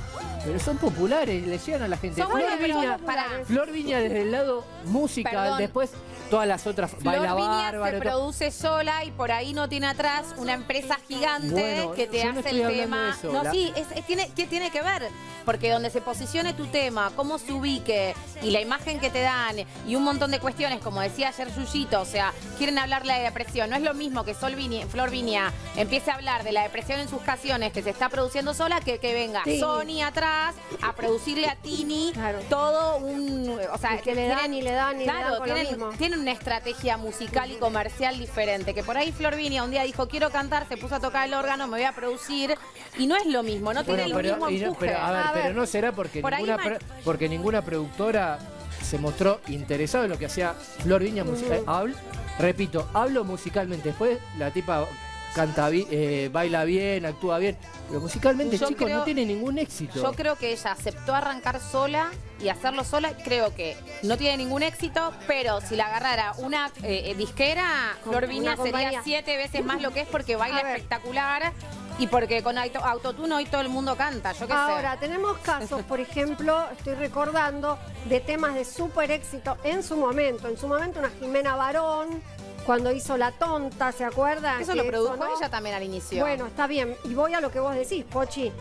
pero son populares, le llegan a la gente. Flor, buenas, pero Viña, pará. Flor Viña desde el lado música, Perdón. después todas las otras, Flor baila bárbaro. se produce sola y por ahí no tiene atrás una empresa gigante Bueno, que te no hace el tema. eso, no, la- sí, es, es- tiene, que tiene que ver. Porque donde se posicione tu tema, cómo se ubique y la imagen que te dan y un montón de cuestiones, como decía ayer Yuyito, o sea, quieren hablarle de depresión. No es lo mismo que Sol Flor Viña empiece a hablar de la depresión en sus canciones que se está produciendo sola que que venga Sí. Sony atrás a producirle a Tini Claro. todo un. O sea, Y que le dan y le dan y le dan con lo tienen, mismo. tienen una estrategia musical y comercial diferente. Que por ahí Flor Viña un día dijo, quiero cantar, se puso a tocar el órgano, me voy a producir. Y no es lo mismo, no tiene Bueno, el mismo pero, y no- empuje. pero, a ver, A ver. pero no será porque Por ninguna, porque ninguna productora se mostró interesada en lo que hacía Flor Viña. musi- eh, habl- repito, hablo musicalmente. Después la tipa canta bi- eh, baila bien, actúa bien. Pero musicalmente, Yo chicos, creo- no tiene ningún éxito. Yo creo que ella aceptó arrancar sola y hacerlo sola. Creo que no tiene ningún éxito, pero si la agarrara una eh, eh, disquera, Flor Viña sería siete veces más lo que es porque baila espectacular y porque con auto- autotune hoy todo el mundo canta. Yo qué Ahora, sé. tenemos casos, por ejemplo, estoy recordando, de temas de súper éxito en su momento. En su momento, una Jimena Barón, cuando hizo La Tonta, ¿se acuerdan? Eso lo produjo ella también al inicio. Bueno, está bien. Y voy a lo que vos decís, Pochi.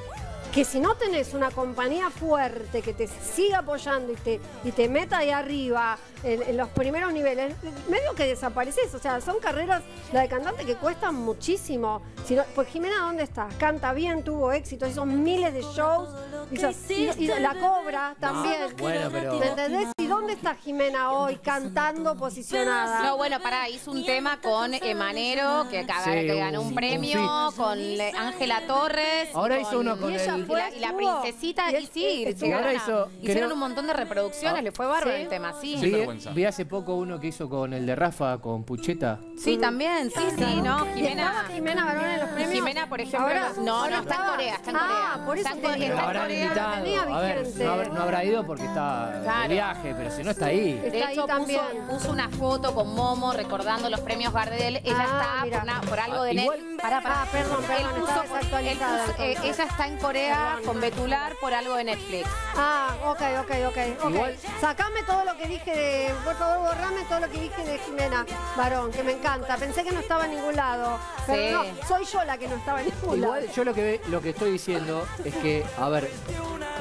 Que si no tenés una compañía fuerte que te siga apoyando y te, y te meta ahí arriba en, en los primeros niveles, medio que desapareces. O sea, son carreras, la de cantante, que cuestan muchísimo. Si no- pues Jimena, ¿dónde está? Canta bien, tuvo éxito, hizo miles de shows. hizo- y, y la cobra también. Bueno, pero- ¿Me entendés? ¿Y dónde está Jimena hoy cantando posicionada? No, bueno, pará, hizo un tema con Emanero, que, Sí, que ganó un- un un premio, con Ángela Torres. Ahora hizo uno con y, el- ella fue- y la, y la princesita, y y, sí, hizo- hicieron creo- un montón de reproducciones, Ah, le fue bárbaro ¿sí? el tema, sí. Vergüenza. vi hace poco uno que hizo con el de Rafa, con Pucheta. Sí, también, sí, sí, ¿no? ¿Y Jimena. Jimena Barón en los premios? Jimena, por ejemplo, Ahora- no, no, está en Corea, está en Ah, Corea. por eso Está en Corea, está habrán invitado. A ver, no, habrá- no habrá ido porque está de Claro. viaje, pero si no está ahí. Está De ahí hecho, puso, también. puso una foto con Momo recordando los premios Gardel. Ella Ah, está por, una- por algo Ah, de igual- Net- Pará, pará. Ah, perdón, perdón, Él puso- desactualizada, él puso- eh, ella está en Corea perdón. con Betular por algo de Netflix. Ah, ok, ok, ok. ok. Igual- Sacame todo lo que dije de. Por favor, borrame todo lo que dije de Jimena Varón, que me encanta. Pensé que no estaba en ningún lado. Pero Sí. no, soy yo la que no estaba en ningún Igual lado. yo lo que ve- lo que estoy diciendo es que, a ver,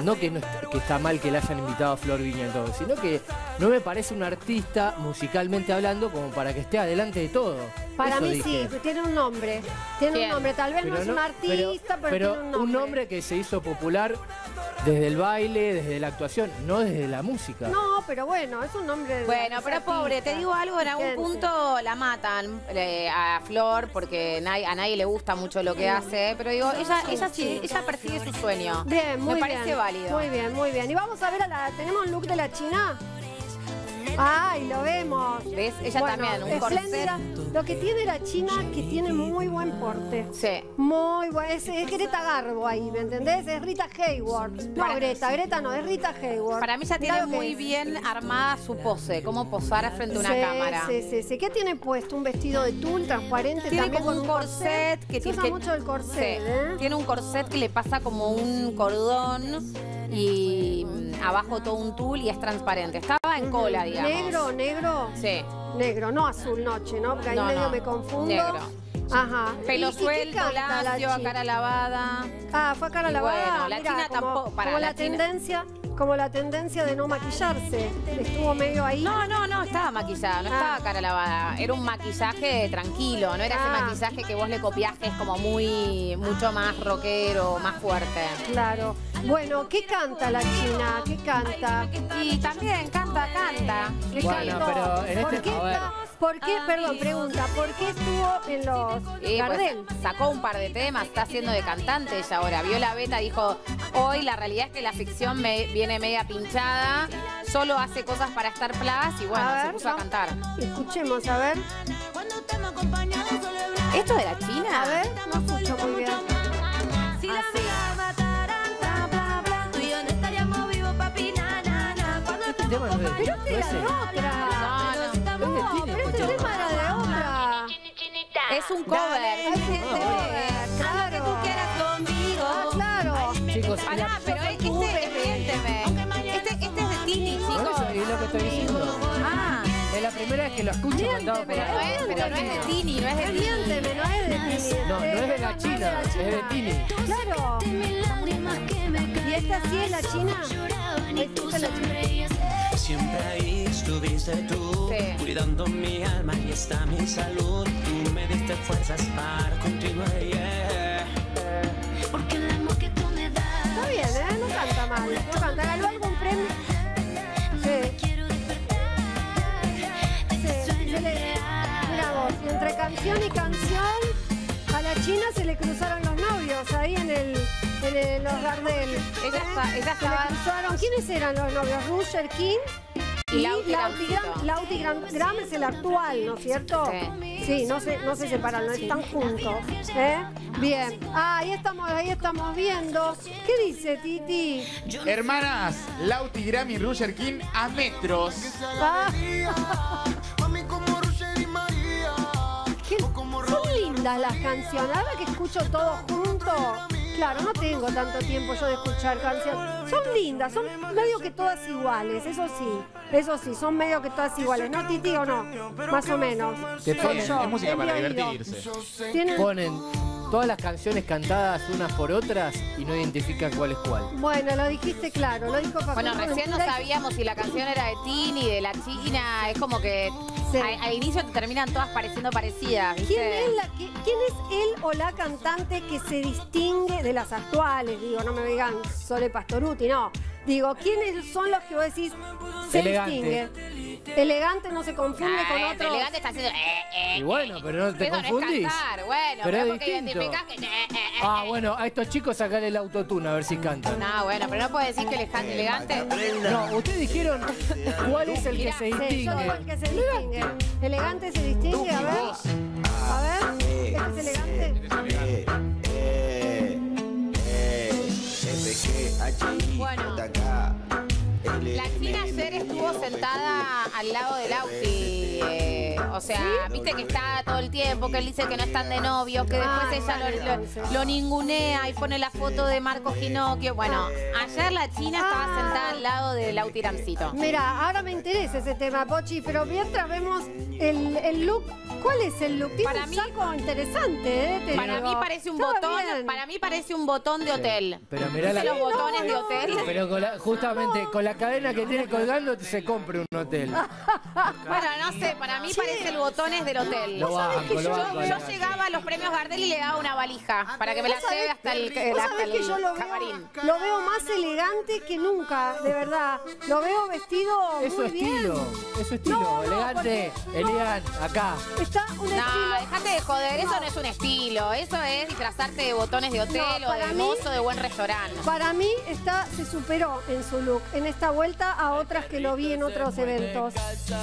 no que, no est- que está mal que le hayan invitado a Flor Viña y todo, sino que no me parece un artista musicalmente hablando como para que esté adelante de todo. Para Eso mí dije. sí, tiene un nombre. Tiene ¿Quién? un nombre. Tal vez no es un artista, pero, pero tiene un nombre. que se hizo popular desde el baile, desde la actuación, no desde la música. No, pero bueno, es un nombre de. Bueno, pero artista, pobre, te digo algo, en algún punto la matan eh, a Flor porque nadie- a nadie le gusta mucho lo que hace, pero digo, ella, ella sí, ella persigue su sueño. Bien, muy Me bien. parece válido. Muy bien, muy bien. Y vamos a ver a la. ¿Tenemos un look de la China? Ay, lo vemos. ¿Ves? Ella Bueno, también, un corset. Lo que tiene la China que tiene muy buen porte. Sí. Muy buen. Es, es Greta Garbo ahí, ¿me entendés? Es Rita Hayward. No, Para- Greta, Greta no, es Rita Hayward. Para mí ya tiene muy bien armada su pose, cómo posar frente a una Sí, cámara. Sí, sí, sí. ¿Qué tiene puesto? Un vestido de tul transparente Tiene también como con un corset que Se tiene mucho el corset, Sí. ¿eh? Tiene un corset que le pasa como un cordón y mm, abajo todo un tul y es transparente. Estaba en cola, digamos. Negro, negro. Sí. Negro, no azul noche, ¿no? Porque ahí No, medio no. me confundo. Negro. Ajá. Pelo ¿Y- y qué suelto, canta la lacio, a cara lavada. Ah, fue a cara Y lavada. bueno, la Mirá, China como, tampoco- para, como la la, China- tendencia, como la tendencia de no maquillarse. Estuvo medio ahí. No, no, no estaba maquillada, no Ah. estaba cara lavada. Era un maquillaje tranquilo, no era Ah. ese maquillaje que vos le copiás que es como muy, mucho más rockero, más fuerte. Claro. Bueno, ¿qué canta la China? ¿Qué canta? Y también canta, canta. ¿Qué Bueno, cantó? pero en ¿Por este- qué a ver. está- ¿Por qué, perdón, pregunta, ¿por qué estuvo en los pues, Gardel? sacó un par de temas, está haciendo de cantante ella ahora. Vio la beta, dijo, hoy la realidad es que la ficción me viene media pinchada, solo hace cosas para Star Plus y bueno, se puso a cantar. Escuchemos, a ver. ¿Esto de la China? A ver, no escucho muy bien. Ah, Este tema no es Pero este no era otra. Es un cover. Ay, gente, Haz lo que tú quieras conmigo. Ah, claro. Chicos, Pará, la- pero es que este, miénteme. Este, este es de Tini, chicos. eso es lo que estoy diciendo. Ah, Es la primera vez que lo escucho cantado por pero no es, pero no es de Tini, no es de Tini. No es de Tini. No, no es de la China, es de Tini. Claro. ¿Y esta sí es la China? ¿Esta es la China? Siempre ahí estuviste tú, Sí. cuidando mi alma y está mi salud. Tú me diste fuerzas para continuar. yeah. Porque el amor que tú me das. Está bien, ¿eh? No canta mal. No canta. ¿Ganó algún premio? Sí. Le- Mira vos, y entre canción y canción, a la China se le cruzaron los novios ahí en el, en el- los Gardel. Ella está- ella Se le estaba- cruzaron. ¿Quiénes eran los novios? Roger King Y y Lauti Lauti. Gram. Lauti Gram, Gram es el actual, ¿no es cierto? Sí. Sí, no se, no se separan, no están juntos. ¿eh? Bien. Ah, ahí estamos, ahí estamos viendo. ¿Qué dice Titi? Hermanas, Lauti, Grammy y Roger King a metros. Ah. Qué- Son lindas las canciones. Ahora que escucho todo junto. Claro, no tengo tanto tiempo yo de escuchar canciones. Son lindas, son medio que todas iguales, eso sí. Eso sí, son medio que todas iguales. ¿No, Titi, o no? Más o menos. Te Soy ponen- yo, Es música es para mi oído. divertirse. Tienen- Ponen todas las canciones cantadas unas por otras y no identifican cuál es cuál. Bueno, lo dijiste claro, lo dijo Facundo. Bueno, recién no sabíamos si la canción era de Tini, de la China. Es como que Sí. al, al inicio te terminan todas pareciendo parecidas. ¿viste? ¿Quién es, la, que- ¿Quién es él o la cantante que se distingue de las actuales? Digo, no me digan Sole Pastoruti, no. Digo, ¿quiénes son los que vos decís se Elegante. distingue? Elegante no se confunde Ah, con el otro. elegante está haciendo. eh, eh, Y bueno, pero no te Eso no es confundís. cantar, bueno, Pero pero, es porque distinto. identificás que. eh, eh, eh, Ah, eh. bueno, a estos chicos sacarle el autotune a ver si cantan. No, bueno, pero no puedes decir que el elegante- elegante. No, ustedes dijeron cuál es el que Mirá, se Sí, yo distingue. digo el que se distingue. Elegante se distingue, a ver. A ver, ¿este es elegante? Bueno. La China ayer estuvo sentada al lado de Lauti. O sea, viste que está todo el tiempo, que él dice que no están de novios, que después ella lo, lo- entonces. lo ningunea y pone la foto de Marco Ginocchio. Bueno, ayer la China estaba Ah. sentada al lado de Lauti Ramsito. Mira, ahora me interesa ese tema, Pochi, pero mientras vemos el, el look. ¿Cuál es el look? Tiene Para un mí- saco interesante, ¿eh? Te Para digo. mí parece un botón, bien. para mí parece un botón de hotel. Pero mirá la- ¿Viste los botones no, de no, hotel? Pero con la- justamente con la cadena que tiene colgando se compre un hotel. Bueno, no sé, para mí parece el botones del hotel. Lo banco, que lo yo- banco. Yo, lo yo banco. llegaba a los premios Gardel y le daba una valija para que me la lleve hasta el, hasta sabés el que yo lo veo, camarín. lo veo más elegante que nunca, de verdad. Lo veo vestido Es su muy bien. estilo, es su estilo, No, no, elegante, Elian, acá. Está un No, estilo. dejate de joder, eso no es un estilo, eso es disfrazarte de botones de hotel No, o para de mí- mozo de buen restaurante. Para mí está, se superó en su look en esta vuelta a otras que lo vi en otros eventos.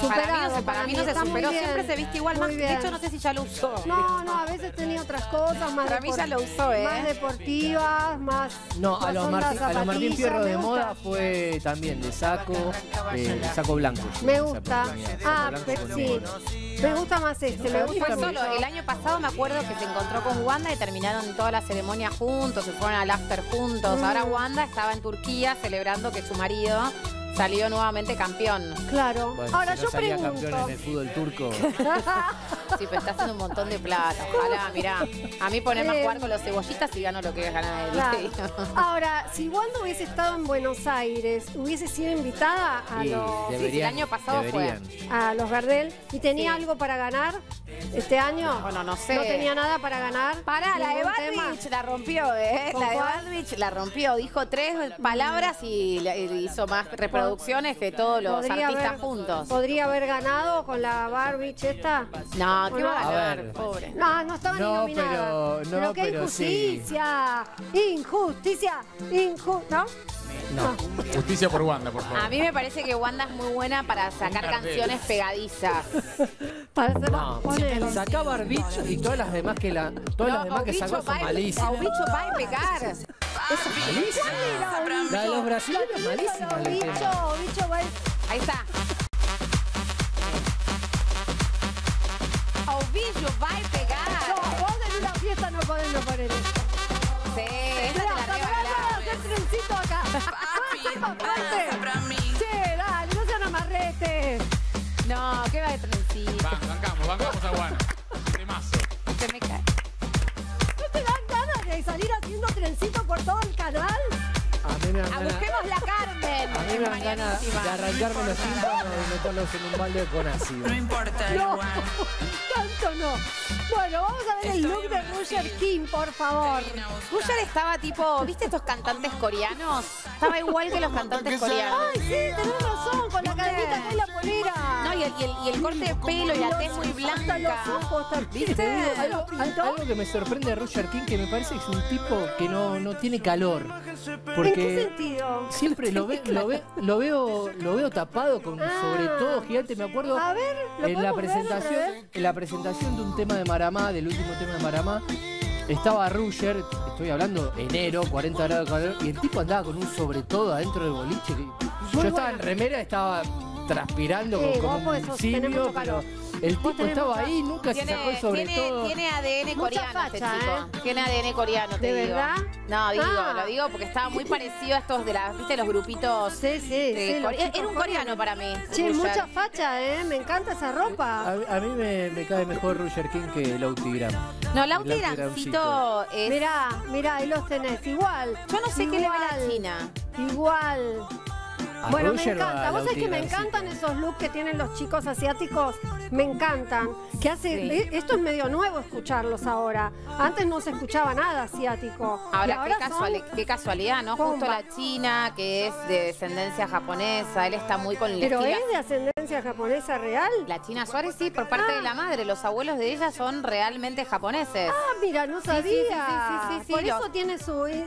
Para mí no se, para mí no se está muy superó, siempre se viste igual. Más, de hecho, no sé si ya lo usó. No, no, a veces tenía otras cosas más Para mí ya lo usó, ¿eh? Más deportivas, más. No, a más los, Martín, a los Martín zapatillas, Fierro me de moda fue también de saco, eh, de saco blanco. Me gusta. Ah, blanco pe- con sí. Me gusta más este, me gusta Fue solo, el año pasado me acuerdo que se encontró con Wanda y terminaron toda la ceremonia juntos, se fueron al after juntos. Mm. Ahora Wanda estaba en Turquía celebrando que su marido salió nuevamente campeón. Claro. Bueno, Ahora si no yo salía pregunto. campeón en el fútbol turco. Sí, pero está haciendo un montón de plata. Ojalá, mirá. A mí ponerme a Eh, jugar con los cebollitas y gano lo que gana él. Claro. Ahora, si Wanda hubiese estado en Buenos Aires, hubiese sido invitada a los, deberían, el año pasado fue. a los Gardel y tenía Sí. algo para ganar este año. Bueno, no sé. No tenía nada para ganar. Pará, la de. Badwich la rompió, ¿eh? ¿Con La de la rompió. Dijo tres palabras y y hizo más reproducciones que todos los Podría artistas haber- juntos. Podría haber ganado con la Barbie esta. No, ¿qué ¿O va a no? A ganar? ver. Pobre. No, no estaba No, ni nominada. pero- no, qué pero sí. injusticia. Injusticia. Inju ¿No? No. Justicia por Wanda, por favor. A mí me parece que Wanda es muy buena para sacar canciones pegadizas. Para hacer No, ponele. sacá Barbich y todas las demás que la, todas las demás que sacó son malísimas. Bicho va a pegar. Malísimas. La de los brasileños malísima. la Bicho, bicho, va Ahí está. Ovillo va a No, pegar. vos en una fiesta no podés no poner eso. Sí, esa te la regalaba. hacer trencito acá. Che, dale, no sean amarretes. No, ¿qué va de trencito? Va, bancamos, bancamos a Wanda. Me dan ganas, busquemos la Carmen. a mí me dan ganas de arrancarme los tímpanos y meterlos en un balde con ácido. No, tanto no. Bueno, vamos a ver el look de Roger King, por favor. Roger estaba tipo, ¿viste estos cantantes coreanos? Estaba igual que los cantantes coreanos. Ay, sí, tenés razón, con la cadenita acá y la polera. No, y el, y el- y el corte de pelo y la tez muy Hasta los blanca. ojos. ¿Viste? Algo, que me sorprende de Roger King que me parece que es un tipo que no, no tiene calor. ¿En qué Porque sentido? siempre lo, ve- lo, ve- lo veo lo veo tapado con Ah. sobre todo gigante. Me acuerdo A ver, ¿lo en la ver presentación vez? en la presentación de un tema de Maramá, del último tema de Maramá. Estaba Roger, estoy hablando enero, 40 grados de calor, y el tipo andaba con un sobre todo adentro del boliche. Yo estaba en remera, estaba transpirando Sí, como, como un simio, pero. El tipo estaba mucha- ahí, nunca se sacó el sobre tiene, todo. tiene ADN coreano este facha, chico. ¿eh? Tiene ADN coreano, te ¿De digo. verdad? No, digo, Ah. lo digo porque estaba muy parecido a estos de las, ¿viste? Los grupitos. Sí, sí, de sí. Core- Era un coreano para mí. Che, Roger. mucha facha, ¿eh? Me encanta esa ropa. A, a mí me, me cae mejor Roger King que Lautigram. No, Lauti Lauti Grancito es. Mirá, mirá, ahí los tenés. Igual. Yo no sé qué le ve la Igual. China. Igual. ¿A Bueno, me encanta. Vos sabés que me encantan esos looks que tienen los chicos asiáticos. Me encantan. Que hace, Sí. eh, esto es medio nuevo escucharlos ahora. Antes no se escuchaba nada asiático. Ahora, ahora qué, son- casuali- qué casualidad, ¿no? Justo la China, que es de descendencia japonesa, él está muy con el Pero estilo es de ascendencia japonesa real. La China Suárez sí, por parte Ah. de la madre. Los abuelos de ella son realmente japoneses. Ah, mira, no sí, sabía. sí, sí, sí, sí, Por eso tiene su,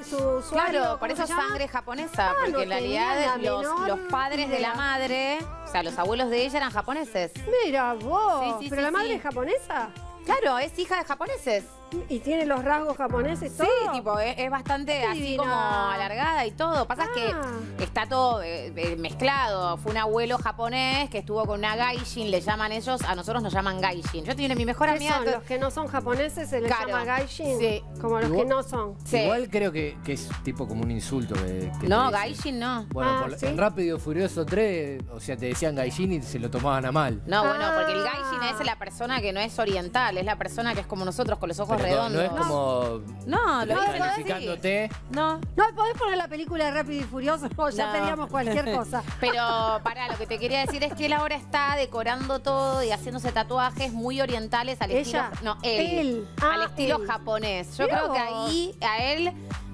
su usuario. Claro, por ¿cómo eso sangre japonesa, Ah, porque no en realidad los, los padres de la madre, o sea, los abuelos de ella eran japoneses. Mira vos. Sí, sí, ¿Pero sí, la madre sí. es japonesa? Claro, es hija de japoneses. Y tiene los rasgos japoneses, todo. Sí, tipo, es, es bastante así divina. como alargada y todo. Pasa Ah. que está todo eh, eh, mezclado. Fue un abuelo japonés que estuvo con una gaijin, le llaman ellos, a nosotros nos llaman gaijin. Yo tenía mi mejor ¿Qué amiga. son? que- Los que no son japoneses se les Claro. llama gaijin. Sí. Como los Igual- que no son. Sí. Igual creo que, que es tipo como un insulto. Que, que No, gaijin no. Bueno, Ah, por- ¿sí? en Rápido y Furioso 3, o sea, te decían gaijin y se lo tomaban a mal. No, bueno, porque el Ah. gaijin es la persona que no es oriental, es la persona que es como nosotros, con los ojos Pero no, no redondos. es como No, lo dice calificándote. No. No, podés poner la película de Rápido y Furioso, no, ya No. pedíamos cualquier cosa. Pero para lo que te quería decir es que él ahora está decorando todo y haciéndose tatuajes muy orientales al ¿Ella? estilo. No, él. Él. al Ah, estilo él. japonés. Yo creo que ahí a él,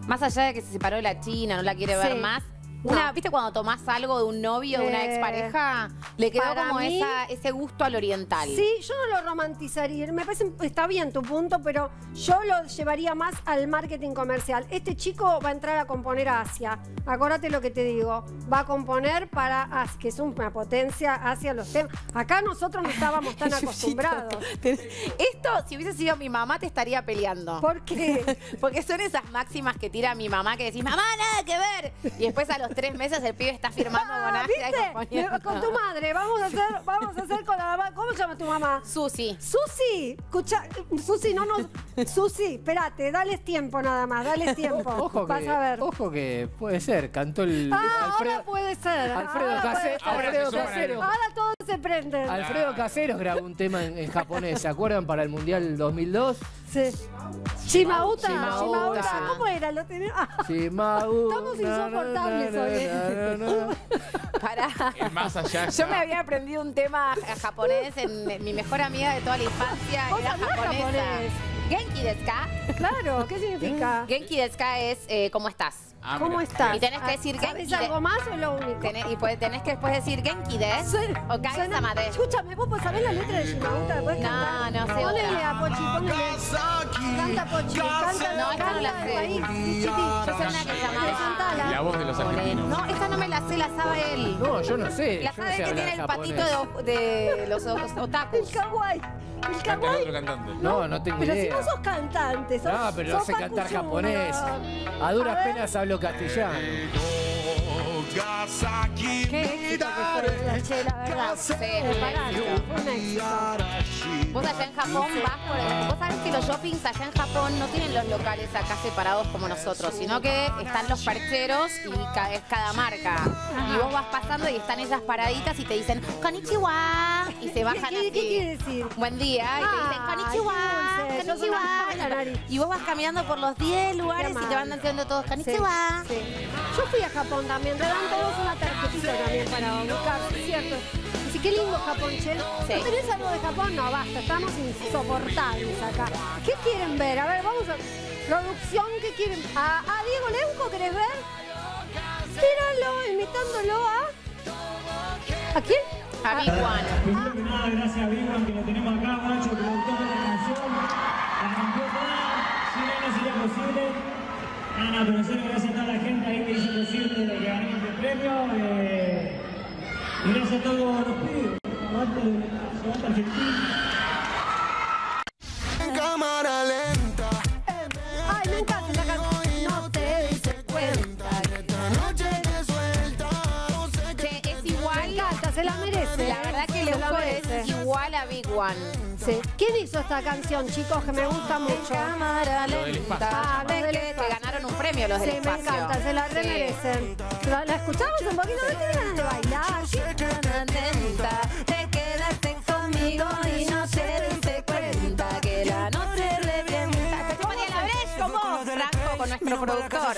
más allá de que se separó de la China, no la quiere ver Sí. No. Una, ¿Viste cuando tomás algo de un novio, de una Eh, expareja? Le quedó como mí- esa, ese gusto al oriental. Sí, yo no lo romantizaría. Me parece, está bien tu punto, pero yo lo llevaría más al marketing comercial. Este chico va a entrar a componer a Asia. Acordate lo que te digo. Va a componer para Asia, que es una potencia hacia los temas. Acá nosotros no estábamos tan acostumbrados. Esto, si hubiese sido mi mamá, te estaría peleando. ¿Por qué? Porque son esas máximas que tira mi mamá que decís, mamá, nada que ver. Y después a los tres meses el pibe está firmando con Ah, componiendo. Con tu madre. Vamos a hacer, vamos a hacer con la mamá. ¿Cómo se llama tu mamá? Susi. Susi, escucha, Susi, no nos. Susi, espérate, dales tiempo nada más, dales tiempo. Ojo Vas que, a ver. ojo que puede ser, cantó el Ah, Alfredo, ahora puede ser. Alfredo ahora puede Case- ser. Ahora Alfredo Casero. Ahora todos se prenden. Alfredo Caseros grabó un tema en, en japonés, ¿se acuerdan? Para el Mundial 2002. Sí. Shimauta. sí. ¿Cómo era? Lo tenía. Ah, Shimau, Estamos insoportables hoy. na. Pará. Más allá Yo me había aprendido un tema ja- japonés en mi mejor amiga de toda la infancia. ¿Vos Era japonesa. japonés? Genki desu ka? Claro, ¿qué significa? Genki desu ka es eh, ¿cómo estás? Ah, ¿Cómo mira. estás? Y tenés que decir ¿Sabés Genki de- algo más o es lo único? Tenés- y pues tenés que después decir Genki desu Suena- o Kai suena- sama desu. Escúchame, vos sabés la letra de Shimauta, ¿puedes No, cantar? no sé Ponele a Pochi, ponele. Canta Pochi, canta, No, esta no la canta sé. Yo sé una que se llamaba... Presentala. La voz de los argentinos. No, esta no me la sé, la sabe él. No, yo no sé. La yo no sabe sé que tiene el japonés. patito de, de los o- El otakus. kawaii. El kawaii. otro cantante. No, no tengo Pero si idea. no sos cantante, sos No, pero no sé cantar japonés. A duras penas hablo castellano. Qué éxito que fue la che, la verdad. Sí. Un. Vos allá en Japón vas por el- Vos sabés que los shoppings allá en Japón no tienen los locales acá separados como nosotros, sino que están los percheros y ca- es cada marca. Y vos vas pasando y están ellas paraditas y te dicen Konnichiwa y se bajan ¿Qué, así. qué quiere decir? Buen día. Y te dicen Ay, Konnichiwa, nariz. Konnichiwa. Y vos vas caminando por los 10 lugares y te van diciendo todos Sí, Konnichiwa. sí. Yo fui a Japón también, te dan todos una tarjetita también para buscar, cierto. Así que lindo Japón, che. ¿No Sí. tenés algo de Japón? No, basta, estamos insoportables acá. ¿Qué quieren ver? A ver, vamos a... Producción, ¿qué quieren? ¿A, a Diego Leuco querés ver? Míralo, imitándolo a... ¿A quién? A Big One. Primero que nada, gracias a Vivan que lo tenemos acá, Macho, productor de la canción. La rompió toda, sin él no sería posible. Nada, nada, pero en serio, gracias a toda la gente ahí que hizo posible de que gané premio. eh, gracias a todos los pibes. Aguante, aguante One. Sí. ¿Quién hizo esta canción, chicos? Que me gusta mucho. Cámara Lo del espacio. Ah, los del que, que espacio. ganaron un premio los del Sí, me espacio. encanta, se la Sí. remerecen. ¿La, la escuchamos un poquito? ¿No tienen ganas de bailar? Te quedaste conmigo y no te diste cuenta que la noche revienta. Se toma la con vos, Franco, con nuestro productor.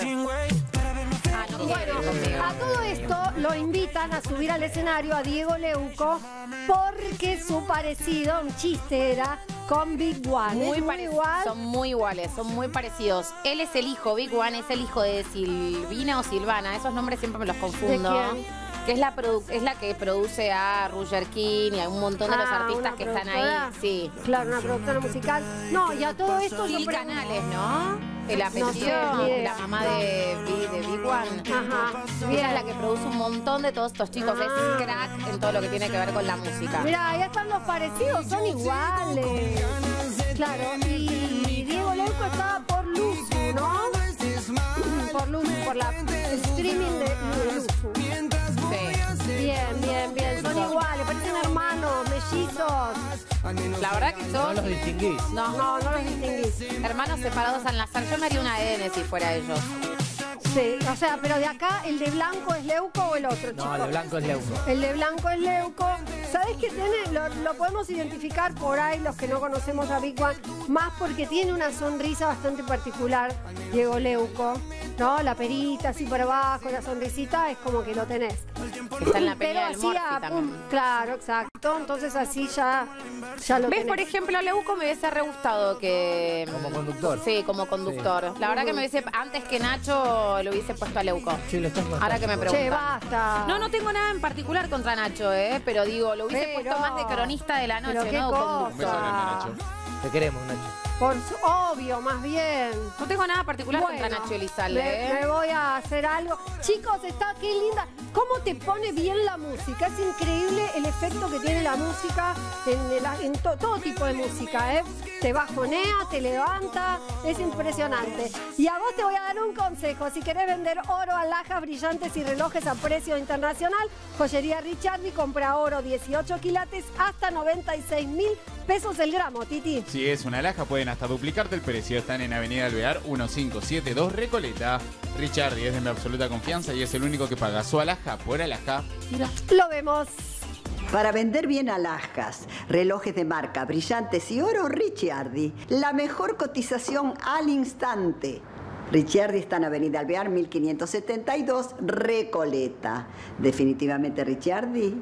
Lo invitan a subir al escenario a Diego Leuco porque su parecido, un chiste era con Big One. Muy muy igual. son muy iguales, son muy parecidos. Él es el hijo, Big One es el hijo de Silvina o Silvana, esos nombres siempre me los confundo. ¿De quién? Que es la, es la que produce a Roger King y a un montón de los Ah, artistas que están ahí. Sí. Claro, una productora musical. No, y a todo esto Gil Canales, ¿no? El No apellido, sé, idea. la mamá de, de Big One. Ajá, Ella bien. es la que produce un montón de todos estos chicos. Ah. Es crack en todo lo que tiene que ver con la música. Mirá, ya están los parecidos, son iguales. Claro, y Diego está por Luzu, ¿no? Por Luzu, por la mellizos. La verdad que No son los distinguís. no, No, no los distinguís. hermanos separados al nacer. Yo me haría una EN si fuera ellos. Sí, o sea, pero de acá, ¿el de blanco es Leuco o el otro, No, chicos? de blanco es Leuco. El de blanco es Leuco. ¿Sabés qué tiene? Lo, lo podemos identificar por ahí, los que no conocemos a Big One, más porque tiene una sonrisa bastante particular, Diego Leuco. ¿No? La perita así por abajo, la sonrisita, es como que lo tenés. Está en la Pero del así a- pum, Claro, exacto. Entonces así ya, ya lo ¿Ves? tenés. Por ejemplo, a Leuco me hubiese re gustado que. Como conductor. Sí, como conductor. La verdad que me hubiese. Antes que Nacho, lo hubiese puesto a Leuco. Che, lo estás matando. Ahora que me Che, preguntan. basta. No, no tengo nada en particular contra Nacho, ¿eh? Pero digo, lo hubiese Pero- puesto más de cronista de la pero noche, qué ¿no? cosa. Un beso grande, Nacho. Te queremos, Nacho. Por su- obvio, más bien. No tengo nada particular contra Bueno, Nacho Elizalde, me, ¿eh? me voy a hacer algo. Chicos, está qué linda. ¿Cómo te pone bien la música? Es increíble el efecto que tiene la música en, el- en to- todo tipo de música, ¿eh? Te bajonea, te levanta, es impresionante. Y a vos te voy a dar un consejo. Si querés vender oro, alhajas brillantes y relojes a precio internacional, Joyería Richardi compra oro 18 quilates hasta 96 mil pesos el gramo, Titi. Si es una alhaja, pueden hasta duplicarte el precio. Están en Avenida Alvear 1572 Recoleta. Richard es de mi absoluta confianza y es el único que paga su alhaja por alhaja. Lo vemos. Para vender bien alhajas, relojes de marca, brillantes y oro, Ricciardi. La mejor cotización al instante. Ricciardi está en Avenida Alvear 1572, Recoleta. Definitivamente Ricciardi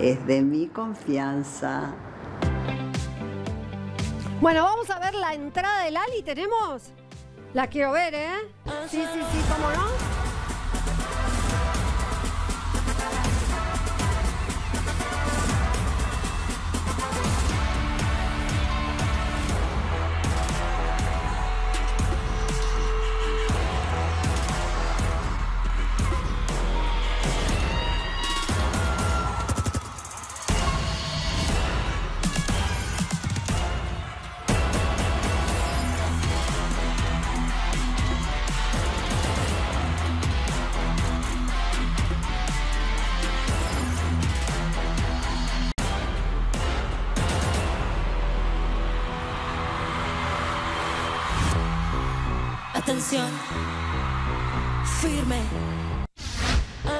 es de mi confianza. Bueno, vamos a ver la entrada del Ali. ¿Tenemos? La quiero ver, ¿eh? Sí, sí, sí, ¿cómo no?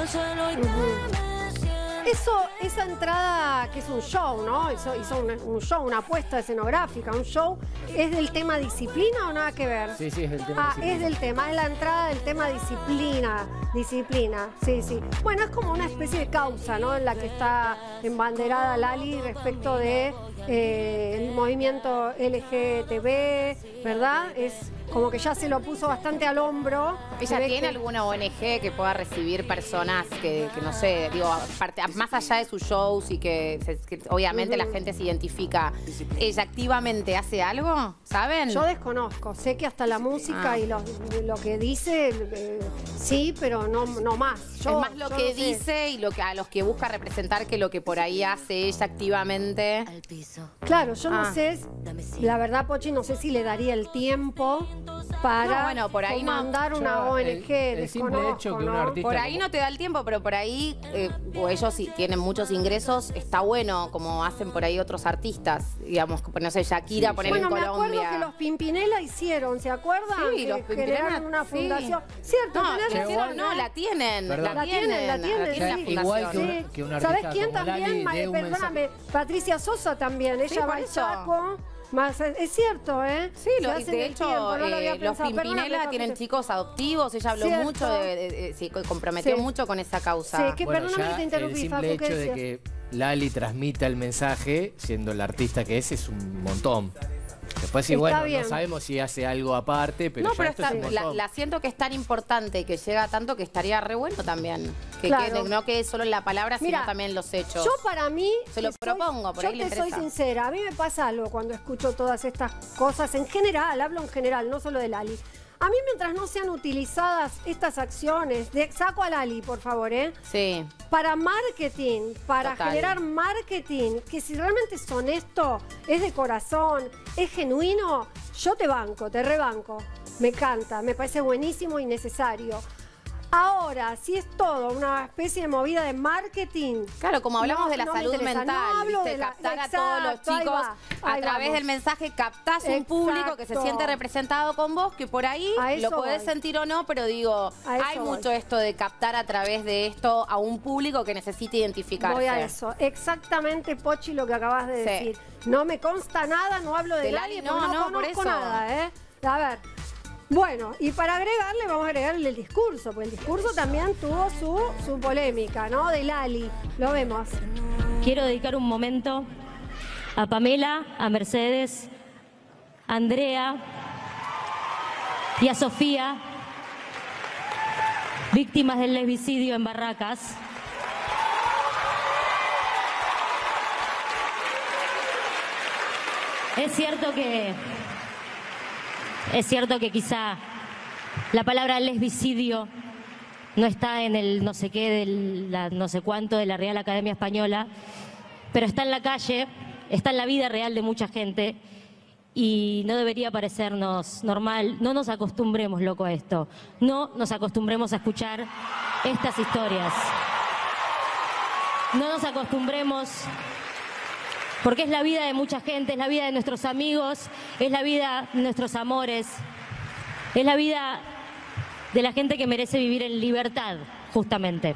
Al suelo y. Eso, esa entrada que es un show, ¿no? Hizo, hizo un, un show, una apuesta escenográfica, un show. ¿Es del tema disciplina o nada que ver? Sí, sí, es el tema. Ah, es del tema, es la entrada del tema disciplina, disciplina, sí, sí. Bueno, es como una especie de causa, ¿no? En la que está embanderada Lali respecto de eh, el movimiento LGTB, ¿verdad? Es como que ya se lo puso bastante al hombro. ¿Ella tiene que- alguna ONG que pueda recibir personas que, que no sé, digo, aparte- más allá de sus shows y que, se- que obviamente la gente se identifica, ¿ella activamente hace algo? ¿Saben? Yo desconozco, sé que hasta la música Ah. y lo, lo que dice, eh, sí, pero no, no más. Yo- es más lo que no sé. dice y lo que a los que busca representar que lo que por ahí hace ella activamente. Claro, yo no Ah. sé, la verdad, Pochi, no sé si le daría el tiempo para No, bueno, por ahí no. comandar una ONG. el- el simple hecho que un ¿no? artista- Por ahí no te da el tiempo, pero por ahí, eh, o ellos sí tienen muchos ingresos, está bueno, como hacen por ahí otros artistas, digamos, no sé, Shakira, Sí, poner Bueno, en me acuerdo que los Pimpinela hicieron, ¿se acuerdan? Sí, que los Pimpinela, generaron una sí. fundación. Cierto, No, que hicieron- no, la tienen. La tienen, la tienen, tiene la sí. Igual que un- Sí. que un ¿Sabes artista quién como también? Lali Perdóname, Patricia Sosa también. Ella va al eso. Más, es cierto, ¿eh? Sí, Se lo- de hecho, tiempo, no lo había eh, los Pimpinela tienen chicos adoptivos, ella habló Cierto. mucho, de, de- de- sí, comprometió Sí. mucho con esa causa. Sí, que- Bueno, perdóname que te interrumpí, el simple ¿qué hecho de que Lali transmita el mensaje, siendo la artista que es, es un montón. Después sí, Está bueno, bien. no sabemos si hace algo aparte, pero no, ya pero esto está- es un la, siento que es tan importante y que llega tanto que estaría re bueno también. Que Claro. quede- no quede solo en la palabra, Mira, sino también en los hechos. Yo para mí... Se lo soy- propongo, por yo ahí le te soy sincera, a mí me pasa algo cuando escucho todas estas cosas, en general, hablo en general, no solo de Lali. A mí mientras no sean utilizadas estas acciones, de, saco a Lali, por favor, ¿eh? Sí. Para marketing, para Total. generar marketing, que si realmente es honesto, es de corazón, es genuino, yo te banco, te rebanco. Me encanta, me parece buenísimo y necesario. Ahora, si es todo una especie de movida de marketing. Claro, como hablamos no, de la no salud mental, No hablo ¿viste? de la- captar a todos los chicos va, a través vamos. del mensaje, captás un público que se siente representado con vos, que por ahí lo podés voy. sentir o no, pero digo, hay voy. mucho esto de captar a través de esto a un público que necesita identificarse. Voy a eso. Exactamente, Pochi, lo que acabas de Sí. decir. No me consta nada, no hablo de, De nadie, porque no, no, no, por conozco eso. nada, ¿eh? A ver. Bueno, y para agregarle, vamos a agregarle el discurso, porque el discurso también tuvo su, su polémica, ¿no? De Lali. Lo vemos. Quiero dedicar un momento a Pamela, a Mercedes, a Andrea y a Sofía, víctimas del lesbicidio en Barracas. Es cierto que es cierto que quizá la palabra lesbicidio no está en el no sé qué, del no sé cuánto de la Real Academia Española, pero está en la calle, está en la vida real de mucha gente y no debería parecernos normal. No nos acostumbremos, loco, a esto. No nos acostumbremos a escuchar estas historias. No nos acostumbremos porque es la vida de mucha gente, es la vida de nuestros amigos, es la vida de nuestros amores, es la vida de la gente que merece vivir en libertad, justamente.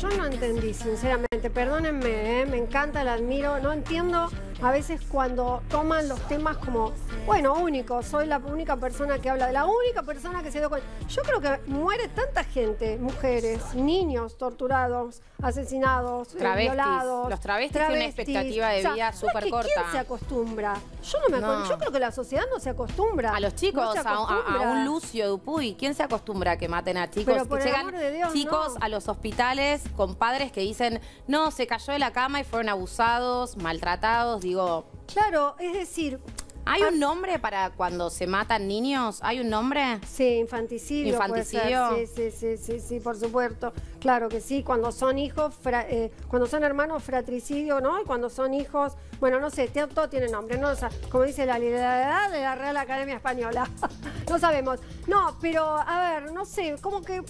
Yo no entendí, sinceramente, perdónenme, ¿eh? me encanta, la admiro, no entiendo a veces cuando toman los temas como, bueno, único, soy la única persona que habla, la única persona que se dio cuenta. Yo creo que muere tanta gente, mujeres, niños torturados, asesinados, eh, Travestis. violados. Los travestis tienen una expectativa de vida súper corta. ¿Quién se acostumbra? Yo no me No. acuerdo, yo creo que la sociedad no se acostumbra. A los chicos, No a, a- a acostumbra. un Lucio Dupuy, ¿quién se acostumbra a que maten a chicos? Pero por que el llegan amor de Dios, chicos no. a los hospitales con padres que dicen, no, se cayó de la cama y fueron abusados, maltratados. Digo, Claro, es decir, ¿hay un nombre para cuando se matan niños? ¿Hay un nombre? Sí, infanticidio. puede ser. Infanticidio. Sí, sí, sí, sí, sí, por supuesto. Claro que sí, cuando son hijos, fra- eh, cuando son hermanos, fratricidio, ¿no? Y cuando son hijos, bueno, no sé, todo tiene nombre, ¿no? O sea, como dice la, edad de la Real Academia Española. no sabemos. No, pero, a ver, no sé, como que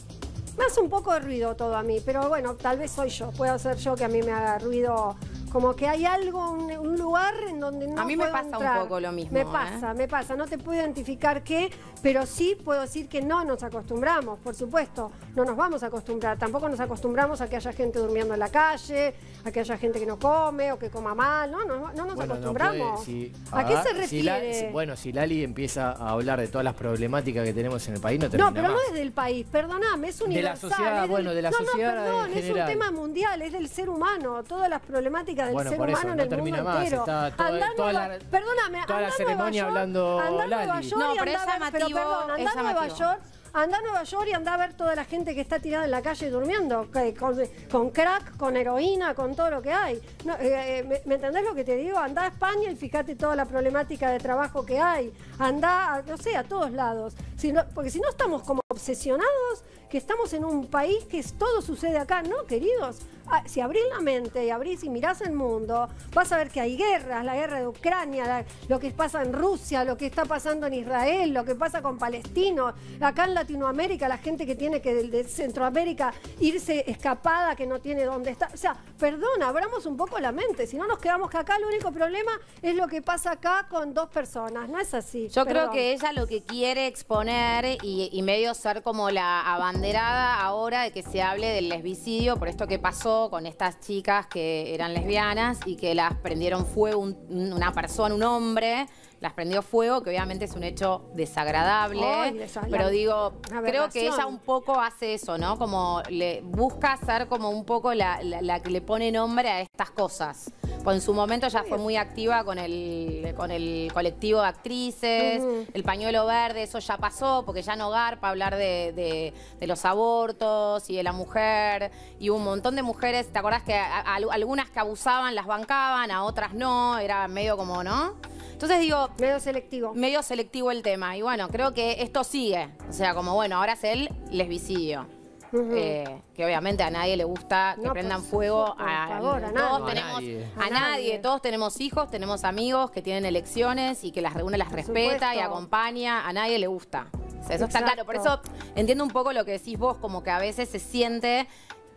me hace un poco de ruido todo a mí, pero bueno, tal vez soy yo, puedo ser yo que a mí me haga ruido. Como que hay algo, un, un lugar en donde no A mí me puedo pasa un poco lo mismo, Me ¿eh? pasa, me pasa. No te puedo identificar qué, pero sí puedo decir que no nos acostumbramos, por supuesto. No nos vamos a acostumbrar. Tampoco nos acostumbramos a que haya gente durmiendo en la calle, a que haya gente que no come o que coma mal. No, no, no nos Bueno, no acostumbramos. puede, si- ¿A qué se si la- refiere? si- bueno, si Lali empieza a hablar de todas las problemáticas que tenemos en el país, no No, termina pero más. no es del país, perdóname, es De la universal. sociedad, del- bueno, de la no, sociedad No, perdón, es un tema mundial, es del ser humano, todas las problemáticas del Bueno, ser por eso, humano no en el termina mundo más, entero. está toda- Andá a toda Nueva- la- perdóname, toda la andá a ceremonia Nueva York, hablando andá a Nueva Lali. York No, y pero andá es a ver- pero perdón, es andá a Nueva. York Anda a Nueva York y anda a ver toda la gente que está tirada en la calle durmiendo, que- con, con crack, con heroína, con todo lo que hay. No, eh, eh, ¿me, me entendés lo que te digo? Anda a España y fíjate toda la problemática de trabajo que hay. Anda, a, no sé, a todos lados. Si no- porque si no estamos como obsesionados, que estamos en un país que es- todo sucede acá, ¿no, queridos? Ah, si abrís la mente y abrís y mirás el mundo, vas a ver que hay guerras, la guerra de Ucrania, la- lo que pasa en Rusia, lo que está pasando en Israel, lo que pasa con palestinos, acá en Latinoamérica, la gente que tiene que de, de Centroamérica irse escapada, que no tiene dónde estar. O sea, perdón, abramos un poco la mente, si no nos quedamos que acá el único problema es lo que pasa acá con dos personas, no es así. Yo creo que ella lo que quiere exponer y, y medio ser como la abanderada ahora de que se hable del lesbicidio por esto que pasó con estas chicas que eran lesbianas y que las prendieron fuego un- una persona, un hombre, las prendió fuego, que obviamente es un hecho desagradable. Ay, pero digo, creo que ella un poco hace eso, ¿no? Como le busca ser como un poco la, la- la que le pone nombre a estas cosas. Pues en su momento ya fue muy activa con el, con el colectivo de actrices, el pañuelo verde, eso ya pasó, porque ya no garpa hablar de, de- de los abortos y de la mujer. Y un montón de mujeres, ¿te acordás que a- a- algunas que abusaban las bancaban, a otras no? Era medio como, ¿no? Entonces digo... Medio selectivo. Medio selectivo el tema. Y bueno, creo que esto sigue. O sea, como bueno, ahora es el lesbicidio. Eh, que obviamente a nadie le gusta que No, prendan fuego a, por favor, a todos nadie. tenemos A nadie. a nadie, todos tenemos hijos, tenemos amigos que tienen elecciones y que las reúne, las respeta y acompaña, a nadie le gusta. O sea, eso está claro, por eso entiendo un poco lo que decís vos, como que a veces se siente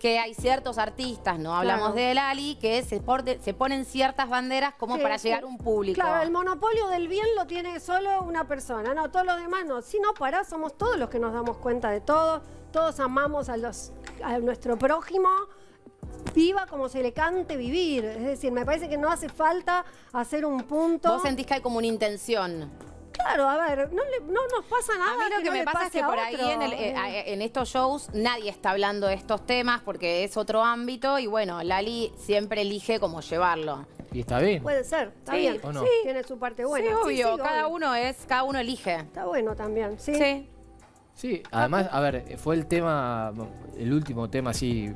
que hay ciertos artistas, no hablamos Claro. de Lali, que se, porte- se ponen ciertas banderas como Sí, para llegar a un público. Claro, el monopolio del bien lo tiene solo una persona, no, todos los demás no. Si no parás, somos todos los que nos damos cuenta de todo, todos amamos a, los, a nuestro prójimo, viva como se le cante vivir. Es decir, me parece que no hace falta hacer un punto. Vos sentís que hay como una intención. Claro, a ver, no, le- no nos pasa nada. A mí lo que, no me pasa es que por ahí otro. en, el- eh, eh, en estos shows nadie está hablando de estos temas porque es otro ámbito y bueno, Lali siempre elige cómo llevarlo. Y está bien. Puede ser, está Sí. bien. ¿O no? Sí, tiene su parte buena. sí, Sí, obvio, sí, cada obvio. uno es, cada uno elige. Está bueno también, sí. Sí. Sí, además, a ver, fue el tema, el último tema así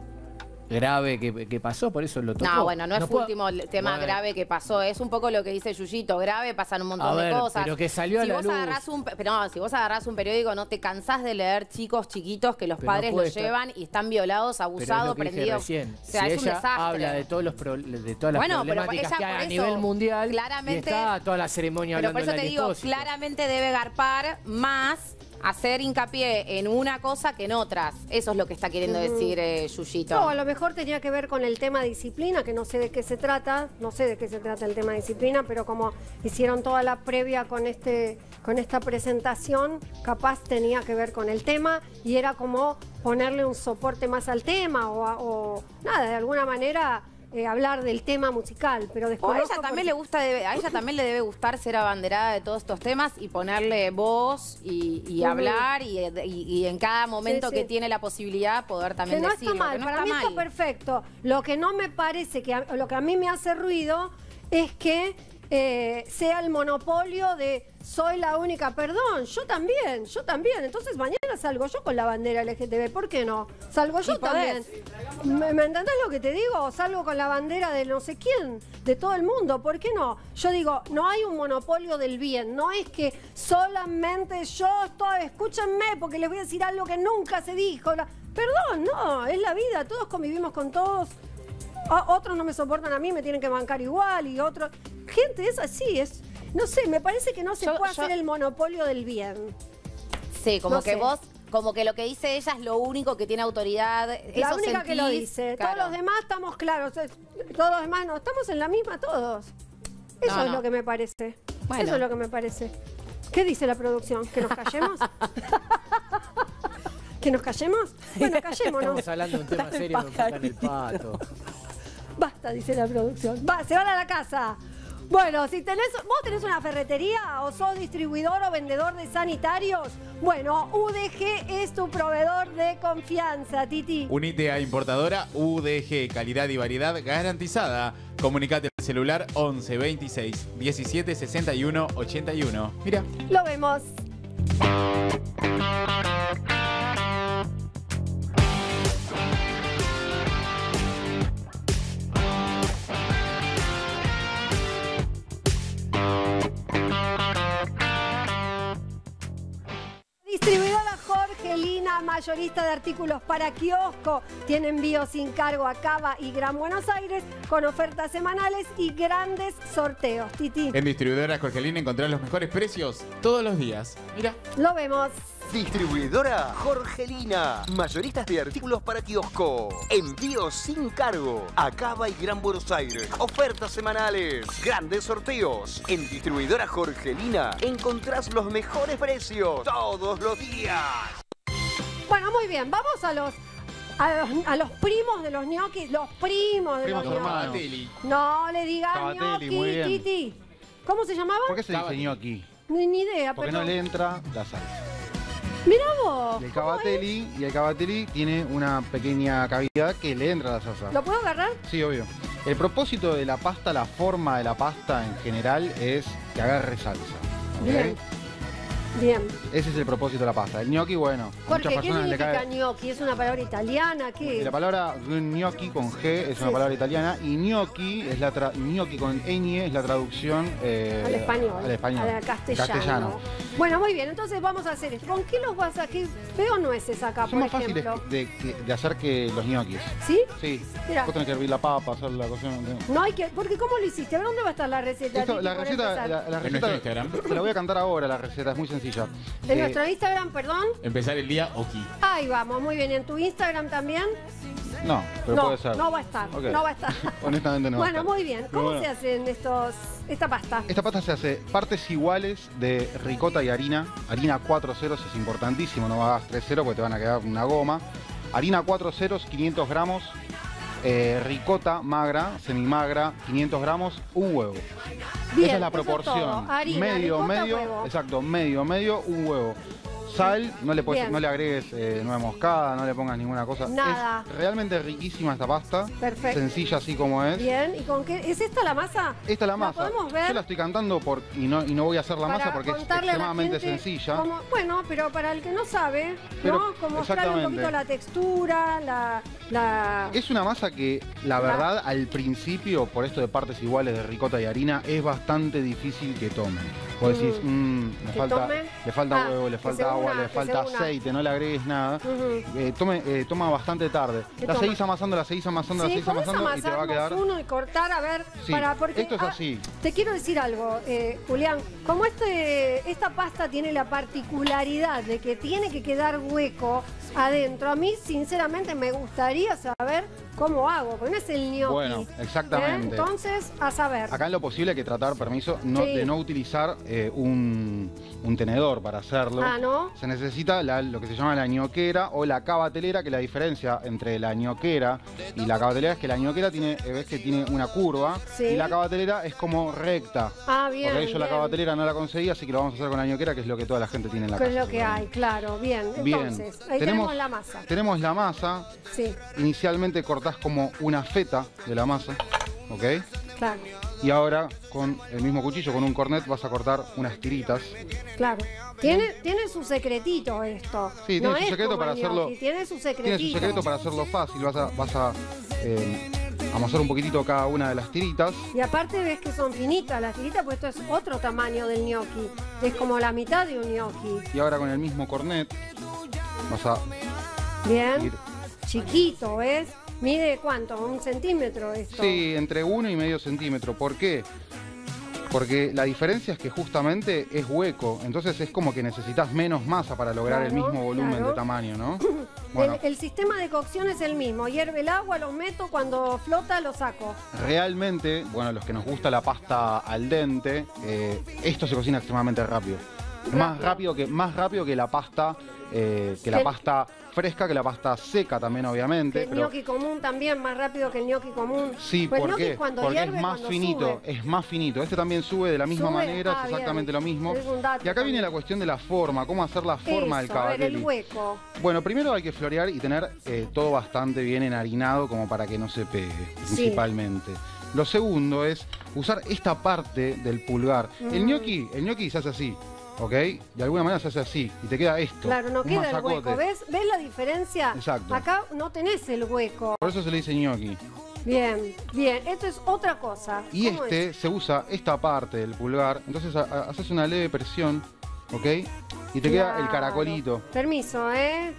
grave que, que pasó, por eso lo tocó. No, bueno, no es puedo- último el tema Bueno. grave que pasó, es un poco lo que dice Yuyito, grave, pasan un montón A de cosas. pero que salió a si la vos luz. agarrás un, pe- pero no, si vos agarrás un periódico no te cansás de leer chicos chiquitos que los Pero no padres puede los estar- llevan y están violados, Pero es abusados, que dije prendidos. recién. O sea, si es un ella desastre. habla de todos los pro- de todas las Bueno, pero problemáticas ella que hay a nivel mundial claramente- y está toda la ceremonia Pero por eso de te digo, claramente debe garpar más hacer hincapié en una cosa que en otras. Eso es lo que está queriendo decir eh, Yuyito. No, a lo mejor tenía que ver con el tema disciplina, que no sé de qué se trata, no sé de qué se trata el tema disciplina, pero como hicieron toda la previa con este con esta presentación, capaz tenía que ver con el tema y era como ponerle un soporte más al tema o nada, de alguna manera eh, hablar del tema musical, pero O a después ella también le gusta, debe- a ella también le debe gustar ser abanderada de todos estos temas y ponerle voz y, hablar y, y- y en cada momento Sí, que tiene la posibilidad poder también que no decirlo. está mal, que no para está mí mal. está perfecto. Lo que no me parece que a- lo que a mí me hace ruido es que eh, sea el monopolio de soy la única, perdón, yo también, yo también. Entonces mañana salgo yo con la bandera LGTB, ¿por qué no? Salgo yo también. ¿Me, me entendés lo que te digo? Salgo con la bandera de no sé quién, de todo el mundo, ¿por qué no? Yo digo, no hay un monopolio del bien, no es que solamente yo estoy, escúchenme porque les voy a decir algo que nunca se dijo. Perdón, no, es la vida, todos convivimos con todos. A- otros no me soportan a mí, me tienen que bancar igual y otros. Gente, es así, es. No sé, me parece que no se Yo- puede yo- hacer el monopolio del bien. Sí, como No que sé. vos, como que lo que dice ella es lo único que tiene autoridad. La Eso única que lo dice. claro. Todos los demás estamos claros. Todos los demás no, estamos en la misma todos. Eso No, es no. lo que me parece. Bueno. Eso es lo que me parece. ¿Qué dice la producción? ¿Que nos callemos? ¿Que nos callemos? Bueno, callémonos. Estamos hablando de un tema serio, tocan el pato. Basta, dice la producción. Va, se van a la casa. Bueno, si tenés, vos tenés una ferretería o sos distribuidor o vendedor de sanitarios, bueno, UDG es tu proveedor de confianza, Titi. Unite a importadora UDG, calidad y variedad garantizada. Comunicate al celular 11 26 17 61 81. Mira. Lo vemos. Jorgelina, mayorista de artículos para kiosco. Tiene envío sin cargo a Cava y Gran Buenos Aires con ofertas semanales y grandes sorteos. Titi, En distribuidora Jorgelina encontrás los mejores precios todos los días. Mira. lo vemos. Distribuidora Jorgelina. Mayoristas de artículos para kiosco. Envío sin cargo. A Cava y Gran Buenos Aires. Ofertas semanales. Grandes sorteos. En Distribuidora Jorgelina encontrás los mejores precios todos los días. Bueno, muy bien, vamos a los a los, a los primos de los ñoquis, los primos de Primos los ñoquis. No le digas ñoqui, bien. Titi. ¿Cómo se llamaba? ¿Por qué se diseñó aquí? Ni, ni idea, Porque pero no le entra la salsa. Mirá vos. Y el ¿cómo cavatelli, y el cavatelli tiene una pequeña cavidad que le entra la salsa. ¿Lo puedo agarrar? Sí, obvio. El propósito de la pasta, la forma de la pasta en general es que agarre salsa. Bien. Bien. Ese es el propósito de la pasta. El gnocchi, bueno, Jorge, muchas ¿qué personas le significa cae... gnocchi? ¿Es una palabra italiana? ¿Qué? La palabra gnocchi con G es una Sí. palabra italiana y gnocchi es la tra- gnocchi con ñ es la traducción eh, Al español. al español. Al castellano. Bueno, muy bien, entonces vamos a hacer esto. ¿Con qué los vas a qué Veo nueces acá, Son por más fáciles ejemplo. de, que- de hacer que los gnocchis. ¿Sí? Sí. Mira. Vos tenés que hervir la papa, hacer la cocción. No hay que. Porque ¿cómo lo hiciste? A ver, ¿dónde va a estar la receta? Esto, la receta, la, la En receta te la voy a cantar ahora, la receta, es muy sencilla. En Eh, nuestro Instagram, perdón. Empezar el día Oki. Ahí vamos, muy bien. ¿En tu Instagram también? no, pero no, puede ser. no va a estar. No va a estar. Honestamente no. va a bueno, estar. muy bien. ¿Cómo bueno. se hacen estos, esta pasta? Esta pasta se hace partes iguales de ricota y harina. Harina 4 ceros es importantísimo, no hagas 3 ceros porque te van a quedar una goma. Harina 4 ceros, 500 gramos. Eh, ricota magra, semimagra, 500 gramos, un huevo. Bien, Esa es la proporción. Harina, medio, ricota, medio, huevo. exacto, medio, medio, un huevo. Sal, no le, puedes- Bien. no le agregues eh, nuez moscada, no le pongas ninguna cosa. Nada. Es realmente riquísima esta pasta. Perfecto. Sencilla así como es. Bien, ¿y con qué? ¿Es esta la masa? Esta es la masa. podemos ver? Yo la estoy cantando por, y, no, y no voy a hacer la Para masa porque es contarle a la extremadamente gente sencilla. cómo- bueno, pero para el que no sabe, Pero- ¿no? Como mostrarle un exactamente. poquito la textura, la. la... Es una masa que, la verdad, al principio, por esto de partes iguales de ricota y harina, es bastante difícil que tome. Vos decís, Ujú. "Mm, le, ¿Que falta, tome? le falta Ah, huevo, le que falta se agua, le falta una. aceite, no le agregues nada. Eh, tome, eh, toma bastante tarde. ¿Qué La toma? seguís amasando, la seguís amasando, la seguís amasando y te va a quedar. uno y cortar, a ver, Sí, para, porque, esto es ah, así. Te quiero decir algo, eh, Julián, como este, esta pasta tiene la particularidad de que tiene que quedar hueco adentro, a mí sinceramente me gustaría saber cómo hago, porque no es el gnocchi. Bueno, ¿eh? exactamente. Entonces, a saber. Acá en lo posible hay que tratar, permiso, no, Sí. de no utilizar eh, un, un tenedor para hacerlo. Ah, ¿no? Se necesita la- lo que se llama la ñoquera o la cabatelera, que la diferencia entre la ñoquera y la cabatelera es que la ñoquera tiene, eh, ves que tiene una curva Sí. y la cabatelera es como recta. Ah, bien. Porque yo la bien. cabatelera no la conseguí, así que lo vamos a hacer con la ñoquera, que es lo que toda la gente tiene en la Que es casa. lo que hay, claro, bien. Bien. Entonces, ahí tenemos, la masa. Tenemos la masa. Sí, Inicialmente cortás como una feta de la masa, ¿ok? claro, Y ahora con el mismo cuchillo, con un cornet, vas a cortar unas tiritas. claro. Tiene, tiene su secretito esto. Sí, No tiene su secreto para hacerlo. Tiene su secretito. Tiene su secreto para hacerlo fácil. Vas a, vas a eh, amasar un poquitito cada una de las tiritas. Y aparte ves que son finitas las tiritas, pues esto es otro tamaño del gnocchi. Es como la mitad de un gnocchi. Y ahora con el mismo cornet vas a Bien. ir. Chiquito, ¿ves? Mide cuánto, un centímetro esto. Sí, entre uno y medio centímetro. ¿Por qué? Porque la diferencia es que justamente es hueco, entonces es como que necesitas menos masa para lograr el mismo volumen claro. de tamaño, ¿no? Bueno, El, el sistema de cocción es el mismo. Hierve el agua, lo meto, cuando flota lo saco. realmente, bueno, los que nos gusta la pasta al dente, eh, esto se cocina extremadamente rápido. Más rápido que, más rápido que la pasta, eh, que la pasta fresca, que la pasta seca también, Que obviamente. el pero- gnocchi común también, más rápido que el gnocchi común. Sí, Pues el ¿por gnocchi qué? cuando Porque hierve, es más finito, sube. es más finito. Este también sube de la misma Sube, manera, ah, es exactamente bien. lo mismo. Es un dato Y acá viene la cuestión de la forma, cómo hacer la forma del Eso, a ver, el cavatelli. hueco. Bueno, primero hay que florear y tener eh, todo bastante bien enharinado como para que no se pegue, principalmente. Lo segundo es usar esta parte del pulgar. El Mm. gnocchi, el gnocchi se hace así, ¿ok? De alguna manera se hace así y te queda esto. Claro, no queda el hueco. ¿Ves? ¿Ves la diferencia? Exacto. Acá no tenés el hueco. Por eso se le dice gnocchi. Bien, bien. Esto es otra cosa. Y ¿Cómo este es? se usa esta parte del pulgar, entonces a- a- haces una leve presión, ¿ok? Y te queda el caracolito. Permiso, ¿eh?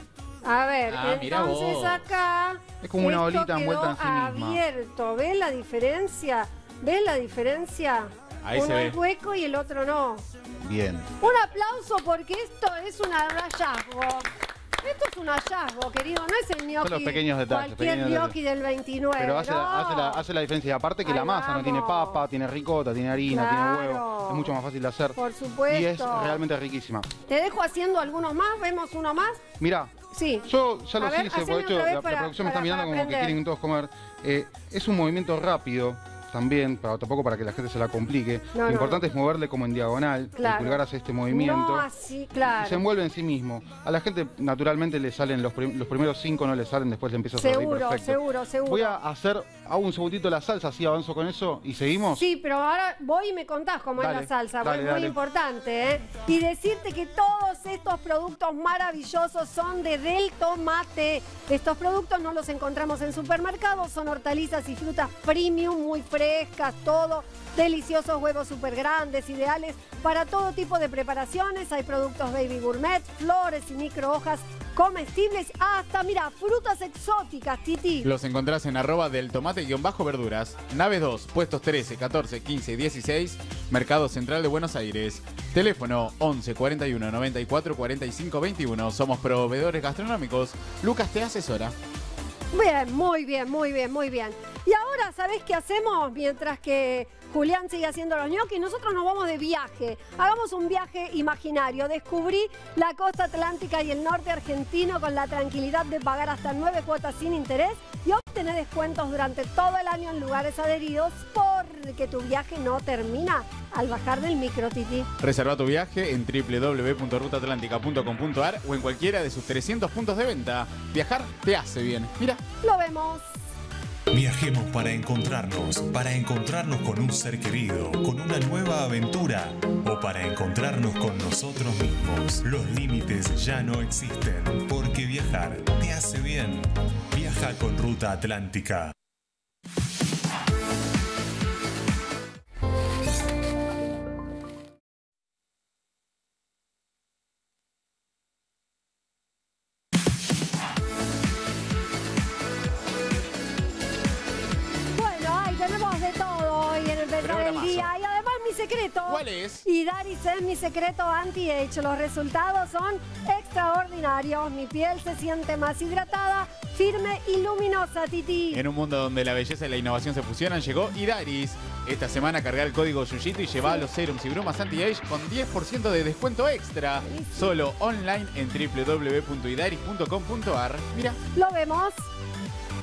A ver, Ah, entonces vos. acá. Es como una bolita envuelta en sí misma. abierto. ¿Ves la diferencia? ¿Ves la diferencia? Ahí se Uno ve. es hueco y el otro no. Bien. Un aplauso porque esto es un hallazgo. Esto es un hallazgo, querido. No es el gnocchi. los pequeños detalles, Cualquier pequeños gnocchi del 29. Pero hace, no. la, hace, la, hace la diferencia. Y aparte que Ahí la masa no tiene papa, tiene ricota, tiene harina, Claro. tiene huevo. Es mucho más fácil de hacer. Por supuesto. Y es realmente riquísima. Te dejo haciendo algunos más. ¿Vemos uno más? Mira, Sí. yo ya lo hice, por hecho la, para- producción me está mirando como que aprender. quieren todos comer. Eh, es un movimiento rápido también, para, tampoco para que la gente se la complique. No, lo no. importante es moverle como en diagonal. Claro. El pulgar hace este movimiento. No así, Y se claro. envuelve en sí mismo. A la gente naturalmente le salen los, prim- los primeros cinco no le salen, después le empieza a salir Seguro, perfecto. seguro, seguro. Voy a hacer hago un segundito la salsa, así avanzo con eso y seguimos. Sí, pero ahora voy y me contás cómo es la salsa, dale, es muy importante, ¿eh? Y decirte que todos estos productos maravillosos son de Del Tomate. Estos productos no los encontramos en supermercados, son hortalizas y frutas premium, muy frescas, todo. Deliciosos huevos súper grandes, ideales para todo tipo de preparaciones. Hay productos baby gourmet, flores y micro hojas comestibles, hasta, mira, frutas exóticas, Titi. Los encontrás en arroba del tomate-verduras. Nave 2, puestos 13, 14, 15 y 16, Mercado Central de Buenos Aires. Teléfono 11 41 94 45 21. Somos proveedores gastronómicos. Lucas te asesora. Bien, muy bien, muy bien, muy bien. Y ahora, ¿sabés qué hacemos? Mientras que Julián sigue haciendo los ñoquis, nosotros nos vamos de viaje. Hagamos un viaje imaginario. Descubrí la costa atlántica y el norte argentino con la tranquilidad de pagar hasta nueve cuotas sin interés y obtener descuentos durante todo el año en lugares adheridos porque tu viaje no termina al bajar del micro, Titi. Reserva tu viaje en www.rutaatlántica.com.ar o en cualquiera de sus 300 puntos de venta. Viajar te hace bien. Mira. Lo vemos. Viajemos para encontrarnos, para encontrarnos con un ser querido, con una nueva aventura o para encontrarnos con nosotros mismos. Los límites ya no existen, porque viajar te hace bien. Viaja con Ruta Atlántica. ¿Cuál es? Y Daris es mi secreto anti-age. Los resultados son extraordinarios. Mi piel se siente más hidratada, firme y luminosa, Titi. En un mundo donde la belleza y la innovación se fusionan, llegó Idaris. Esta semana cargar el código Yuyito y lleva los serums y brumas anti-age con 10% de descuento extra. Solo online en www.idaris.com.ar. Mira. Lo vemos.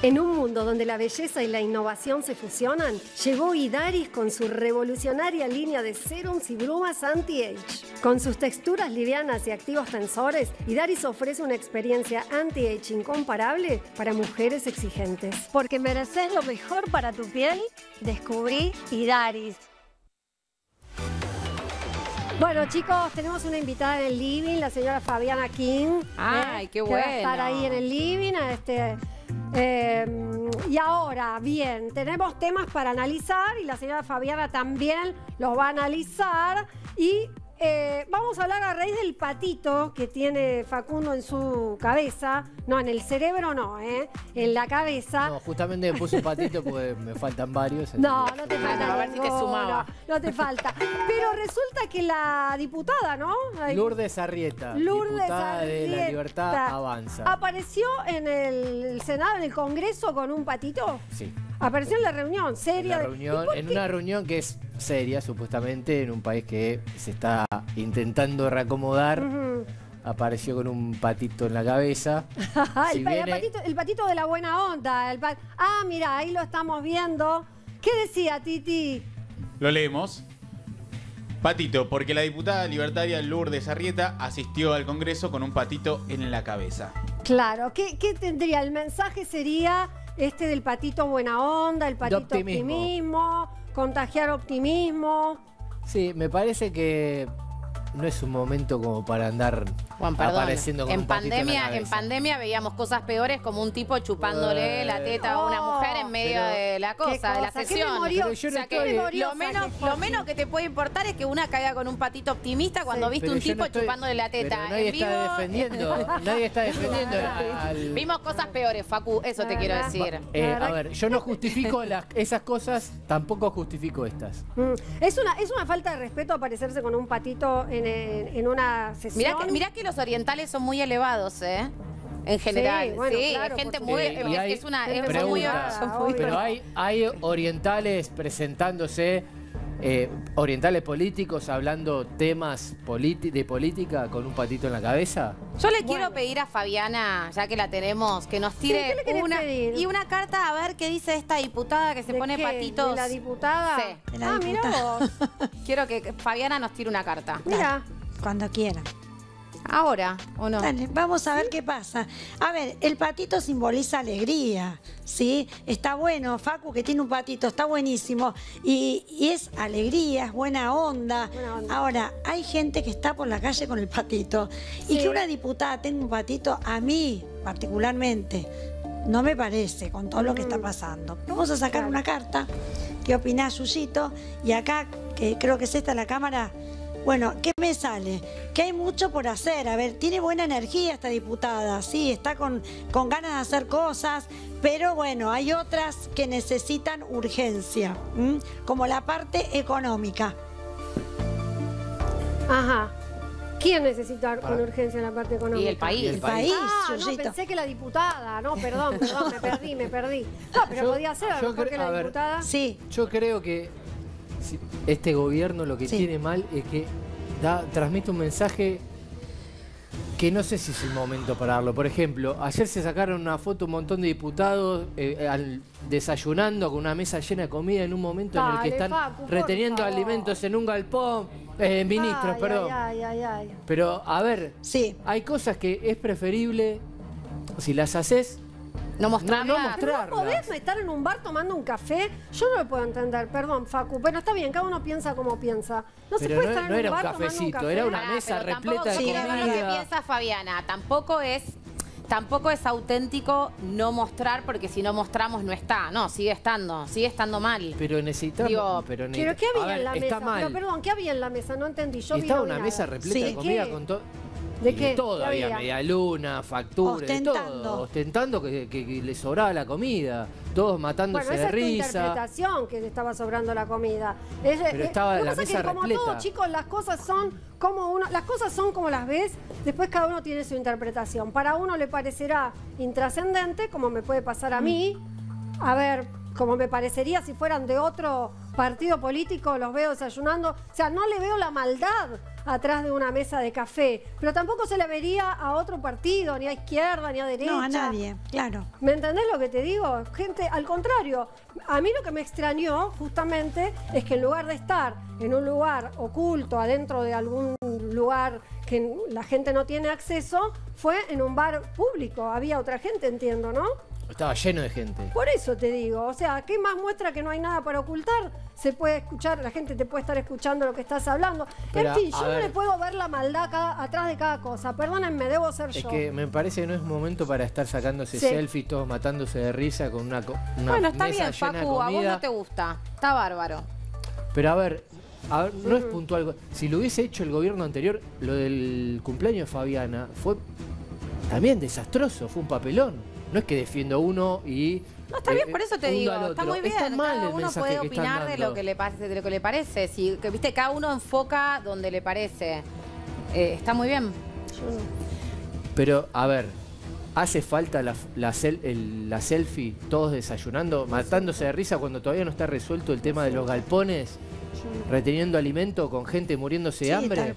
En un mundo donde la belleza y la innovación se fusionan, llegó Idaris con su revolucionaria línea de serums y brumas anti-age. Con sus texturas livianas y activos tensores, Idaris ofrece una experiencia anti-age incomparable para mujeres exigentes. Porque mereces lo mejor para tu piel, descubrí Idaris. Bueno, chicos, tenemos una invitada en el living, la señora Fabiana King. Ay, qué que va a estar bueno. ahí en el living. a Este, eh, y ahora, bien, tenemos temas para analizar y la señora Fabiana también los va a analizar. Y eh, vamos a hablar a raíz del patito que tiene Facundo en su cabeza. No, en el cerebro no, ¿eh? En la cabeza. No, justamente me puse un patito porque me faltan varios. No, no te falta. a ver si te sumaba. No te falta. Pero resulta que la diputada, ¿no? Ay, Lourdes Arrieta, Lourdes diputada de la Libertad Avanza. Apareció en el Senado, en el Congreso, con un patito. Sí. Apareció en la reunión, En, seria. la de- reunión, ¿Y por en una reunión que es seria, supuestamente, en un país que se está intentando reacomodar, apareció con un patito en la cabeza. el, Si pa- el viene- patito, el patito de la buena onda. el pa- ah, mira, ahí lo estamos viendo. ¿Qué decía Titi? Lo leemos. Patito, porque la diputada libertaria Lourdes Arrieta asistió al Congreso con un patito en la cabeza. Claro, ¿qué, qué tendría? El mensaje sería este del patito buena onda, el patito optimismo. optimismo, contagiar optimismo. Sí, me parece que no es un momento como para andar Juan, perdón. apareciendo con En un patito en la pandemia, en pandemia veíamos cosas peores como un tipo chupándole Eh, la teta a una mujer en medio de la ¿Qué cosa, de la sesión. Pero yo no O sea, estoy- lo menos, que lo Jochi. menos que te puede importar es que una caiga con un patito optimista cuando Sí. viste un tipo no estoy- chupándole la pero teta. nadie en está defendiendo, nadie está defendiendo al- Vimos cosas peores, Facu, eso La te quiero decir. Eh, a ver, yo no justifico las- esas cosas, tampoco justifico estas. Mm, Es una, es una falta de respeto aparecerse con un patito en, en- en una sesión. Mirá que, mirá que los orientales son muy elevados, ¿eh? En general. Sí, bueno, es claro, gente muy. es, hay- es una. Es. Pregunta, son muy- pero hay, hay orientales presentándose, eh, orientales políticos hablando temas de política con un patito en la cabeza. Yo le quiero pedir a Fabiana, ya que la tenemos, que nos Sí, tire ¿qué le querés una pedir? y una carta a ver qué dice esta diputada que se ¿De pone qué? patitos. ¿De la diputada? Sí. De la ah, mira diputada. vos. Quiero que Fabiana nos tire una carta. Mira. Cuando quiera. Ahora, ¿o no? Dale, vamos a ver qué pasa. A ver, el patito simboliza alegría, ¿sí? Está bueno, Facu que tiene un patito, está buenísimo. Y, y es alegría, es buena onda. Ahora, hay gente que está por la calle con el patito. Y que una diputada tenga un patito, a mí particularmente, no me parece con todo lo que Mm. está pasando. Vamos a sacar una carta. ¿Qué opinás, Yuyito? Y acá, que creo que es esta la cámara. Bueno, ¿qué me sale? Que hay mucho por hacer. A ver, tiene buena energía esta diputada, sí, está con, con ganas de hacer cosas, pero bueno, hay otras que necesitan urgencia, ¿m? como la parte económica. Ajá. ¿Quién necesita con urgencia la parte económica? Y el país. Y el país, Ah, no, pensé que la diputada. No, perdón, perdón, me perdí, me perdí. No, pero Yo- podía ser a lo mejor que la ver, diputada. Sí. Yo creo que este gobierno lo que Sí. tiene mal es que da, transmite un mensaje que no sé si es el momento para darlo. Por ejemplo, ayer se sacaron una foto un montón de diputados eh, al- desayunando con una mesa llena de comida en un momento en el que están reteniendo alimentos en un galpón. Eh, ministros, Ay, perdón. Ay, ay. Pero, a ver, sí. hay cosas que es preferible, si las haces, no mostrarlas. No, no mostrarlas. podés estar en un bar tomando un café. Yo no lo puedo entender, perdón, Facu. Pero está bien, cada uno piensa como piensa. No se puede no- estar no en un bar tomando un cafecito, café. era una Pará, mesa tampoco repleta de quiero ver lo que comida. piensa Fabiana. Tampoco es tampoco es auténtico no mostrar porque si no mostramos no está. No, sigue estando, sigue estando mal. pero necesitamos. Digo, pero, ¿qué había ver, en la está mesa? mal. Pero perdón, ¿qué había en la mesa? No entendí. Yo vi estaba no una mesa repleta Sí. de comida qué? con todo. ¿De y qué? todo ¿Qué había, media luna, facturas, Ostentando. todo. Ostentando que, que- que le sobraba la comida. Todos matándose Bueno, esa de es tu risa. interpretación, que estaba sobrando la comida. Es- Pero eh, estaba lo que la pasa es mesa que como repleta. todo, chicos, las cosas son como uno, las cosas son como las ves, después cada uno tiene su interpretación. Para uno le parecerá intrascendente, como me puede pasar a mí. A ver, como me parecería si fueran de otro partido político, los veo desayunando. O sea, no le veo la maldad atrás de una mesa de café, pero tampoco se le vería a otro partido, ni a izquierda, ni a derecha. No, a nadie, claro. ¿Me entendés lo que te digo? Gente, al contrario, a mí lo que me extrañó justamente es que en lugar de estar en un lugar oculto, adentro de algún lugar que la gente no tiene acceso, fue en un bar público. Había otra gente, entiendo, ¿no? Estaba lleno de gente. Por eso te digo, o sea, ¿qué más muestra que no hay nada para ocultar? Se puede escuchar, la gente te puede estar escuchando lo que estás hablando. Pero, en fin, a yo no le puedo ver la maldad cada- atrás de cada cosa. Perdónenme, debo ser Es yo. que me parece que no es momento para estar sacándose Sí. selfies, todos matándose de risa con una, una Bueno, está mesa bien, llena de a vos no te gusta. Está bárbaro. Pero a ver, a ver, no es puntual. Si lo hubiese hecho el gobierno anterior, lo del cumpleaños de Fabiana fue también desastroso, fue un papelón. No es que defiendo uno y. No, está eh, bien, por eso te digo, está muy bien. Está mal cada el uno puede que opinar de lo que le parece, de lo que le parece. Si, que, viste, cada uno enfoca donde le parece. Eh, está muy bien. Pero, a ver, ¿hace falta la, la, sel- el- la selfie todos desayunando, matándose de risa cuando todavía no está resuelto el tema de los galpones? Reteniendo alimento con gente muriéndose de hambre.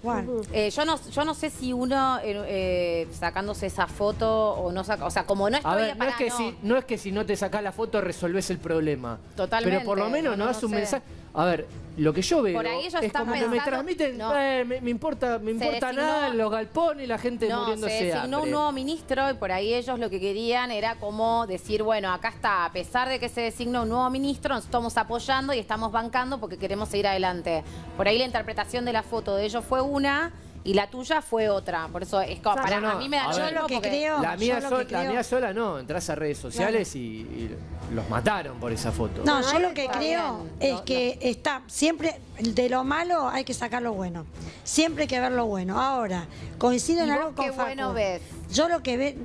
Eh, yo, no, yo no sé si uno eh, eh, sacándose esa foto o no saca. O sea, como no A estoy ver, no para- es, que no. Si, no es que si no te sacás la foto resolvés el problema. Totalmente, Pero por lo menos no, no, no, das un sé. mensaje. A ver, lo que yo veo Por ahí ellos es están como que me pensando- transmiten, no. eh, me, me importa, me Se importa designó- nada los galpones y la gente No, muriéndose se de designó hambre. un nuevo ministro y por ahí ellos lo que querían era como decir, bueno, acá está, a pesar de que se designó un nuevo ministro, nos estamos apoyando y estamos bancando porque queremos seguir adelante. Por ahí la interpretación de la foto de ellos fue una y la tuya fue otra. Por eso es como, para no, a mí me da a ver, chorro porque- la mía, yo lo que la creo- mía sola no, entras a redes sociales y, y los mataron por esa foto. No, yo lo que creo bien. es que está siempre de lo malo hay que sacar lo bueno. Siempre hay que ver lo bueno. Ahora, coincido en ¿Y vos algo con qué Facu. bueno ves? Yo lo que ve,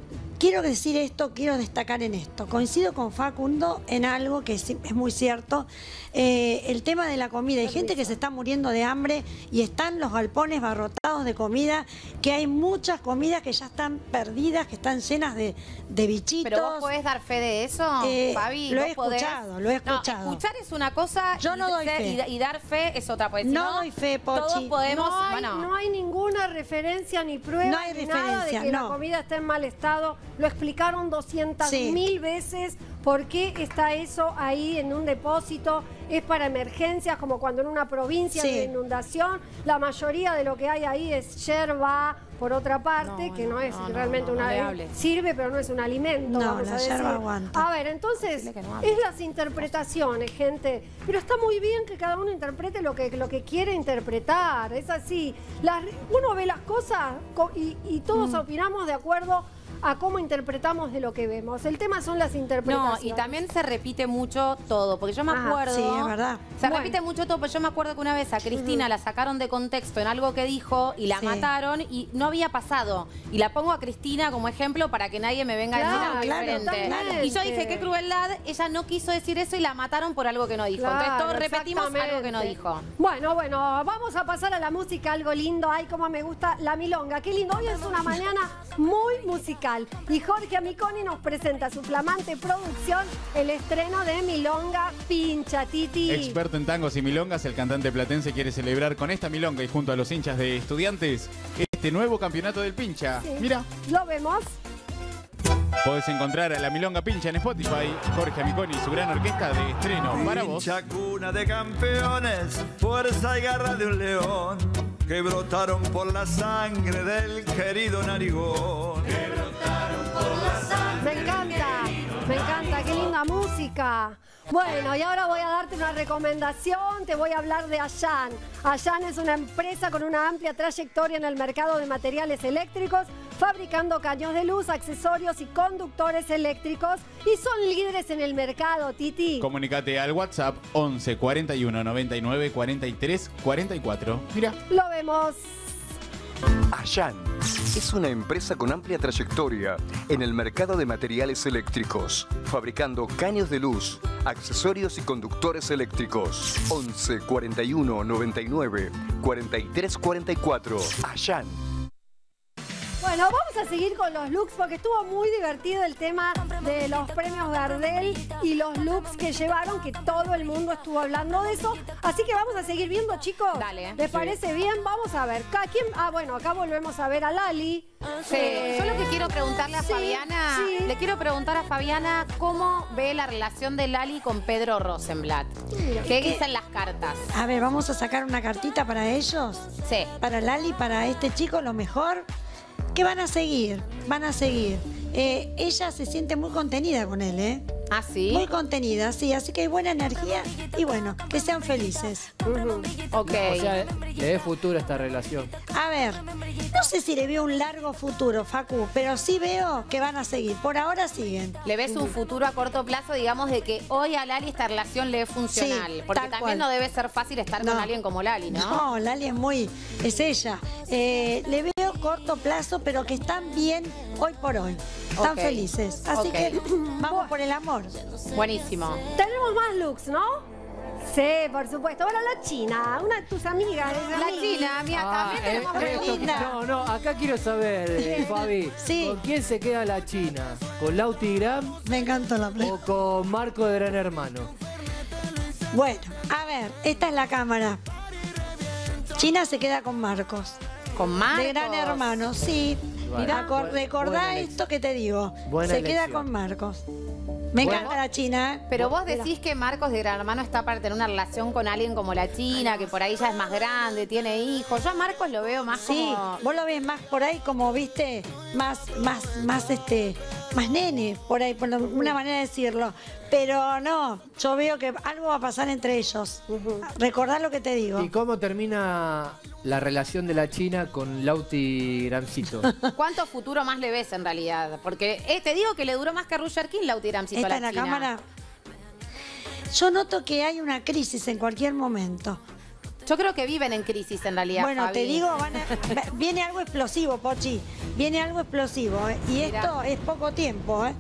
quiero decir esto, quiero destacar en esto. Coincido con Facundo en algo que es, es muy cierto. Eh, el tema de la comida. Hay gente que se está muriendo de hambre y están los galpones barrotados de comida, que hay muchas comidas que ya están perdidas, que están llenas de, de bichitos. Pero vos podés dar fe de eso, Eh, Fabi. lo ¿Vos he podés? escuchado, lo he No, escuchado. escuchar es una cosa. Yo y no doy fe. Y, da- y dar fe es otra. Porque si No no, doy fe, Pochi. Todos podemos. no, hay, bueno, no hay ninguna referencia ni prueba No hay ni nada de que la comida esté en mal estado lo explicaron 200 Sí. mil veces por qué está eso ahí en un depósito. Es para emergencias, como cuando en una provincia Sí. de inundación, la mayoría de lo que hay ahí es yerba, por otra parte, No, que no, no, es no, realmente no, no una... Sirve, pero no es un alimento. No, vamos la a decir. yerba aguanta. A ver, entonces, es las interpretaciones, gente. Pero está muy bien que cada uno interprete lo que, lo que quiere interpretar. Es así. Las- uno ve las cosas co- y, y todos Mm. opinamos de acuerdo a cómo interpretamos de lo que vemos. El tema son las No, interpretaciones. y también se repite mucho todo, porque yo me acuerdo. sí, es verdad. Se Bueno. repite mucho todo, porque yo me acuerdo que una vez a Cristina la sacaron de contexto en algo que dijo y la Sí. mataron y no había pasado. Y la pongo a Cristina como ejemplo para que nadie me venga a decir Claro, algo claro, diferente. totalmente. Y yo dije, qué crueldad, ella no quiso decir eso y la mataron por algo que no dijo. Entonces Claro, todos repetimos algo que no dijo. Bueno, bueno, vamos a pasar a la música, algo lindo. Ay, cómo me gusta la milonga. Qué lindo. Hoy es una mañana muy musical. Y Jorge Amiconi nos presenta su flamante producción, el estreno de Milonga Pincha Titi. Experto en tangos y milongas, el cantante platense quiere celebrar con esta milonga y junto a los hinchas de estudiantes este nuevo campeonato del pincha. Sí. Mira, Lo vemos. podés encontrar a la milonga pincha en Spotify. Jorge Amiconi y su gran orquesta de estreno para vos. Pincha cuna de campeones, fuerza y garra de un león que brotaron por la sangre del querido narigón. Música. Bueno, y ahora voy a darte una recomendación, te voy a hablar de Ayan. Ayan es una empresa con una amplia trayectoria en el mercado de materiales eléctricos, fabricando caños de luz, accesorios y conductores eléctricos y son líderes en el mercado, Titi. Comunicate al WhatsApp 11 41 99 43 44. Mira. Lo vemos. Ayan es una empresa con amplia trayectoria en el mercado de materiales eléctricos, fabricando caños de luz, accesorios y conductores eléctricos. 11 41 99 43 44. Ayan. Bueno, vamos a seguir con los looks porque estuvo muy divertido el tema de los premios Gardel y los looks que llevaron, que todo el mundo estuvo hablando de eso. Así que vamos a seguir viendo, chicos. Dale. ¿Les Sí. parece bien? Vamos a ver. ¿Ca- quién? Ah, bueno, acá volvemos a ver a Lali. Sí, Eh, yo lo que quiero preguntarle a sí, Fabiana, sí. le quiero preguntar a Fabiana cómo ve la relación de Lali con Pedro Rosenblatt. ¿Qué dicen las cartas? A ver, vamos a sacar una cartita para ellos. Sí. Para Lali, para este chico, lo mejor. Que van a seguir, van a seguir. Eh, ella se siente muy contenida con él, ¿eh? ¿Ah, sí? Muy contenida, sí. Así que hay buena energía y bueno, que sean felices. Ok. O sea, le ve futuro esta relación. A ver, no sé si le veo un largo futuro, Facu, pero sí veo que van a seguir. Por ahora siguen. ¿Le ves un futuro a corto plazo, digamos, de que hoy a Lali esta relación le es funcional? Sí, Porque tal también cual. no debe ser fácil estar con alguien como Lali, ¿no? No, Lali es muy, es ella. Eh, le veo corto plazo, pero que están bien hoy por hoy. Están felices. Así que vamos por el amor. Buenísimo. Tenemos más looks, ¿no? Sí, por supuesto. Ahora la China, una de tus amigas. es La amiga. China, mía, Ah, también eh, tenemos esto- preguntas. no, no, acá quiero saber, eh, Fabi. Sí. ¿Con quién se queda la China? ¿Con Lauti Gram Me encantó la play. o con Marco de Gran Hermano? Bueno, a ver, esta es la cámara. China se queda con Marcos. Con Marcos. De gran hermano, sí. Bueno, Mira, bu- recordá buena esto que te digo. Buena se queda con Marcos. Me Bueno. encanta la China. Pero vos decís que Marcos de Gran Hermano está para tener una relación con alguien como la China, que por ahí ya es más grande, tiene hijos. Yo a Marcos lo veo más Sí, como... vos lo ves más por ahí como, viste, más, más, más este, más nene, por ahí, por una manera de decirlo. Pero no, yo veo que algo va a pasar entre ellos. Recordá lo que te digo. ¿Y cómo termina la relación de la China con Lauti Gramcito? ¿Cuánto futuro más le ves en realidad? Porque eh, te digo que le duró más que a Roger King la Utiramcito a Esta la en la China. cámara. Yo noto que hay una crisis en cualquier momento. Yo creo que viven en crisis en realidad, Bueno, Fabi. te digo, van a- viene algo explosivo, Pochi. Viene algo explosivo. ¿eh? Y Mira. esto es poco tiempo, ¿eh?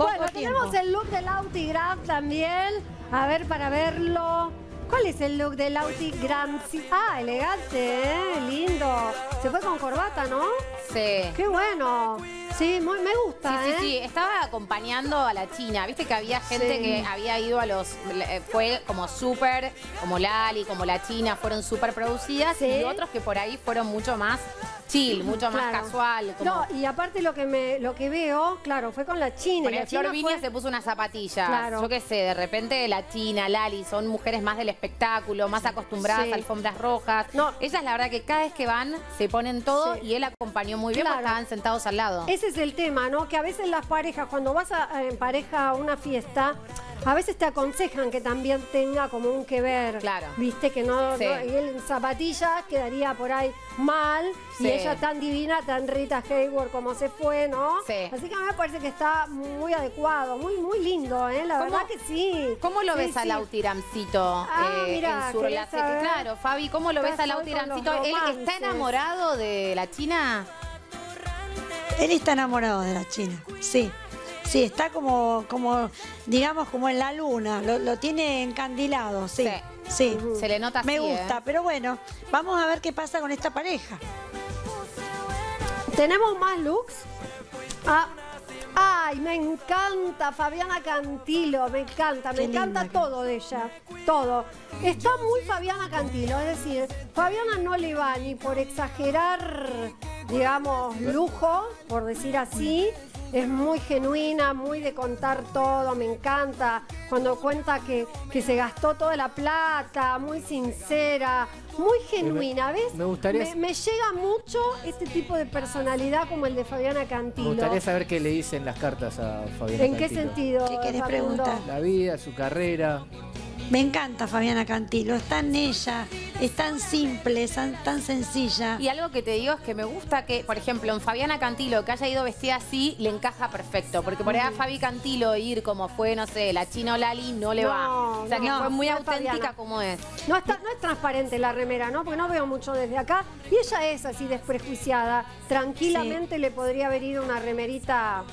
Poco Bueno, tiempo. tenemos el look del Lauti Graf también. A ver, para verlo. ¿Cuál es el look del? Sí. Ah, elegante, ¿eh? lindo. Se fue con corbata, ¿no? Sí. Qué bueno. Sí, muy, me gusta, Sí, sí, ¿eh? sí. Estaba acompañando a la China. Viste que había gente Sí. que había ido a los. eh, Fue como súper, como Lali, como la China, fueron súper producidas. Sí. Y otros que por ahí fueron mucho más chill, mucho más Claro. casual. Como, No, y aparte lo que me lo que veo, claro, fue con la China. Por la Flor China Viña fue- se puso unas zapatillas. Claro. Yo qué sé, de repente la China, Lali, son mujeres más del espectáculo, más acostumbradas Sí. a alfombras rojas. Ellas, la verdad, que cada vez que van, se ponen todo y él acompañó muy bien porque Claro. estaban sentados al lado. Ese es el tema, ¿no? Que a veces las parejas, cuando vas a- en pareja a una fiesta, a veces te aconsejan que también tenga como un que ver. Claro. Viste que no, Sí. no- y él en zapatillas quedaría por ahí mal. Sí. Y ella tan divina, tan Rita Hayward como se fue, ¿no? Sí. Así que a mí me parece que está muy adecuado, muy, muy lindo, ¿eh? La ¿Cómo- verdad que sí. ¿Cómo lo Sí, ves a. Lauti Ramcito Ah, eh, en su ¿querés relación? Claro, Fabi, ¿cómo lo ves a Lauti Ramcito? ¿Él está enamorado de la China? Él está enamorado de la China, sí. Sí, está como, como digamos, como en la luna. Lo, lo tiene encandilado, sí. Sí. Se le nota Me así, gusta, ¿eh? pero bueno, vamos a ver qué pasa con esta pareja. ¿Tenemos más looks? Ah, ay, me encanta Fabiana Cantilo, me encanta, me Qué encanta linda todo de ella, todo. Está muy Fabiana Cantilo, es decir, Fabiana no le va ni por exagerar, digamos, lujo, por decir así. Es muy genuina, muy de contar todo, me encanta. Cuando cuenta que, que se gastó toda la plata, muy sincera, muy genuina, ¿ves? me gustaría- Me, me llega mucho este tipo de personalidad como el de Fabiana Me Cantilo. gustaría saber qué le dicen las cartas a Fabiana ¿En qué sentido? ¿Qué querés preguntar? La vida, su carrera. Me encanta Fabiana Cantilo, es tan ella, es tan simple, es tan, tan sencilla. Y algo que te digo es que me gusta que, por ejemplo, en Fabiana Cantilo, que haya ido vestida así, le encaja perfecto. Porque por ahí a Fabi Cantilo ir como fue, no sé, la Chino Lali, no le No, va. O sea, que no, fue muy no auténtica Fabiana. como es. No, está, no es transparente la remera, ¿no? Porque no veo mucho desde acá. Y ella es así desprejuiciada. Tranquilamente le podría haber ido una remerita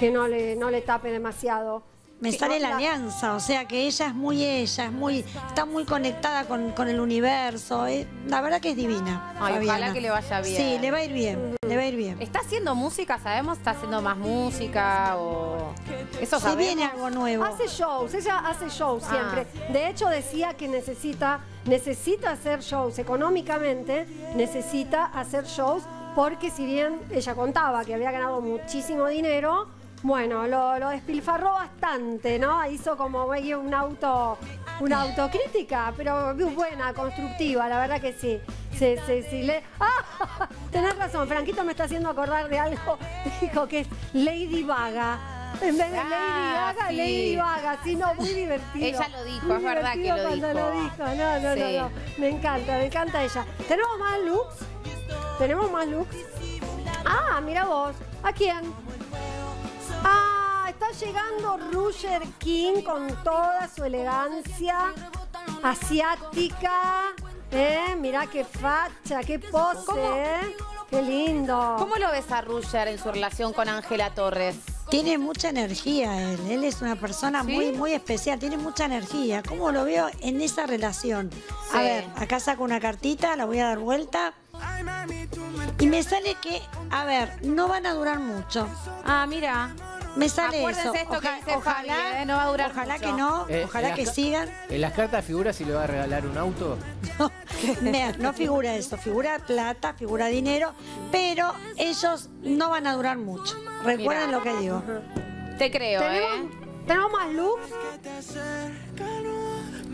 que no le, no le tape demasiado. Me Sí, sale la alianza, o sea que ella es muy ella, es muy, está muy conectada con, con el universo. eh, la verdad que es divina. Ay, ojalá que le vaya bien. Sí, le va a ir bien, le va a ir bien. ¿Está haciendo música, sabemos? ¿Está haciendo más música o...? Eso Se sabemos. viene algo nuevo. Hace shows, ella hace shows Ah. siempre. De hecho, decía que necesita, necesita hacer shows económicamente, necesita hacer shows porque si bien ella contaba que había ganado muchísimo dinero, bueno, lo, lo despilfarró bastante, ¿no? Hizo como un auto, una autocrítica, pero muy buena, constructiva, la verdad que sí. Sí, sí, sí. Le... ¡Ah! Tenés razón, Franquito me está haciendo acordar de algo. Dijo que es Lady Vaga. En vez de Lady Ah, Gaga, sí. Lady Vaga, sí, no, muy divertido. Ella lo dijo, Muy es verdad que lo cuando dijo. lo dijo. No, no, Sí. no, no. Me encanta, me encanta ella. ¿Tenemos más looks? ¿Tenemos más looks? Ah, mira vos. ¿A quién? Ah, está llegando Roger King con toda su elegancia asiática. ¿Eh? Mirá qué facha, qué pose, ¿Cómo? ¿eh? Qué lindo. ¿Cómo lo ves a Ruger en su relación con Ángela Torres? Tiene mucha energía él, él es una persona ¿Sí? muy, muy especial, tiene mucha energía. ¿Cómo lo veo en esa relación? A ver, acá saco una cartita, la voy a dar vuelta. Y me sale que, a ver, no van a durar mucho. Ah, mira. Me sale Acuérdense eso. esto que dice Fabi, ojalá, ¿eh? No va a durar ojalá mucho. que no, Eh, ojalá que ca- sigan. En las cartas figura si le va a regalar un auto. Mira, no figura eso, figura plata, figura dinero, pero ellos no van a durar mucho. Recuerden lo que digo. Te creo, ¿eh? ¿Tenemos, ¿Tenemos más looks?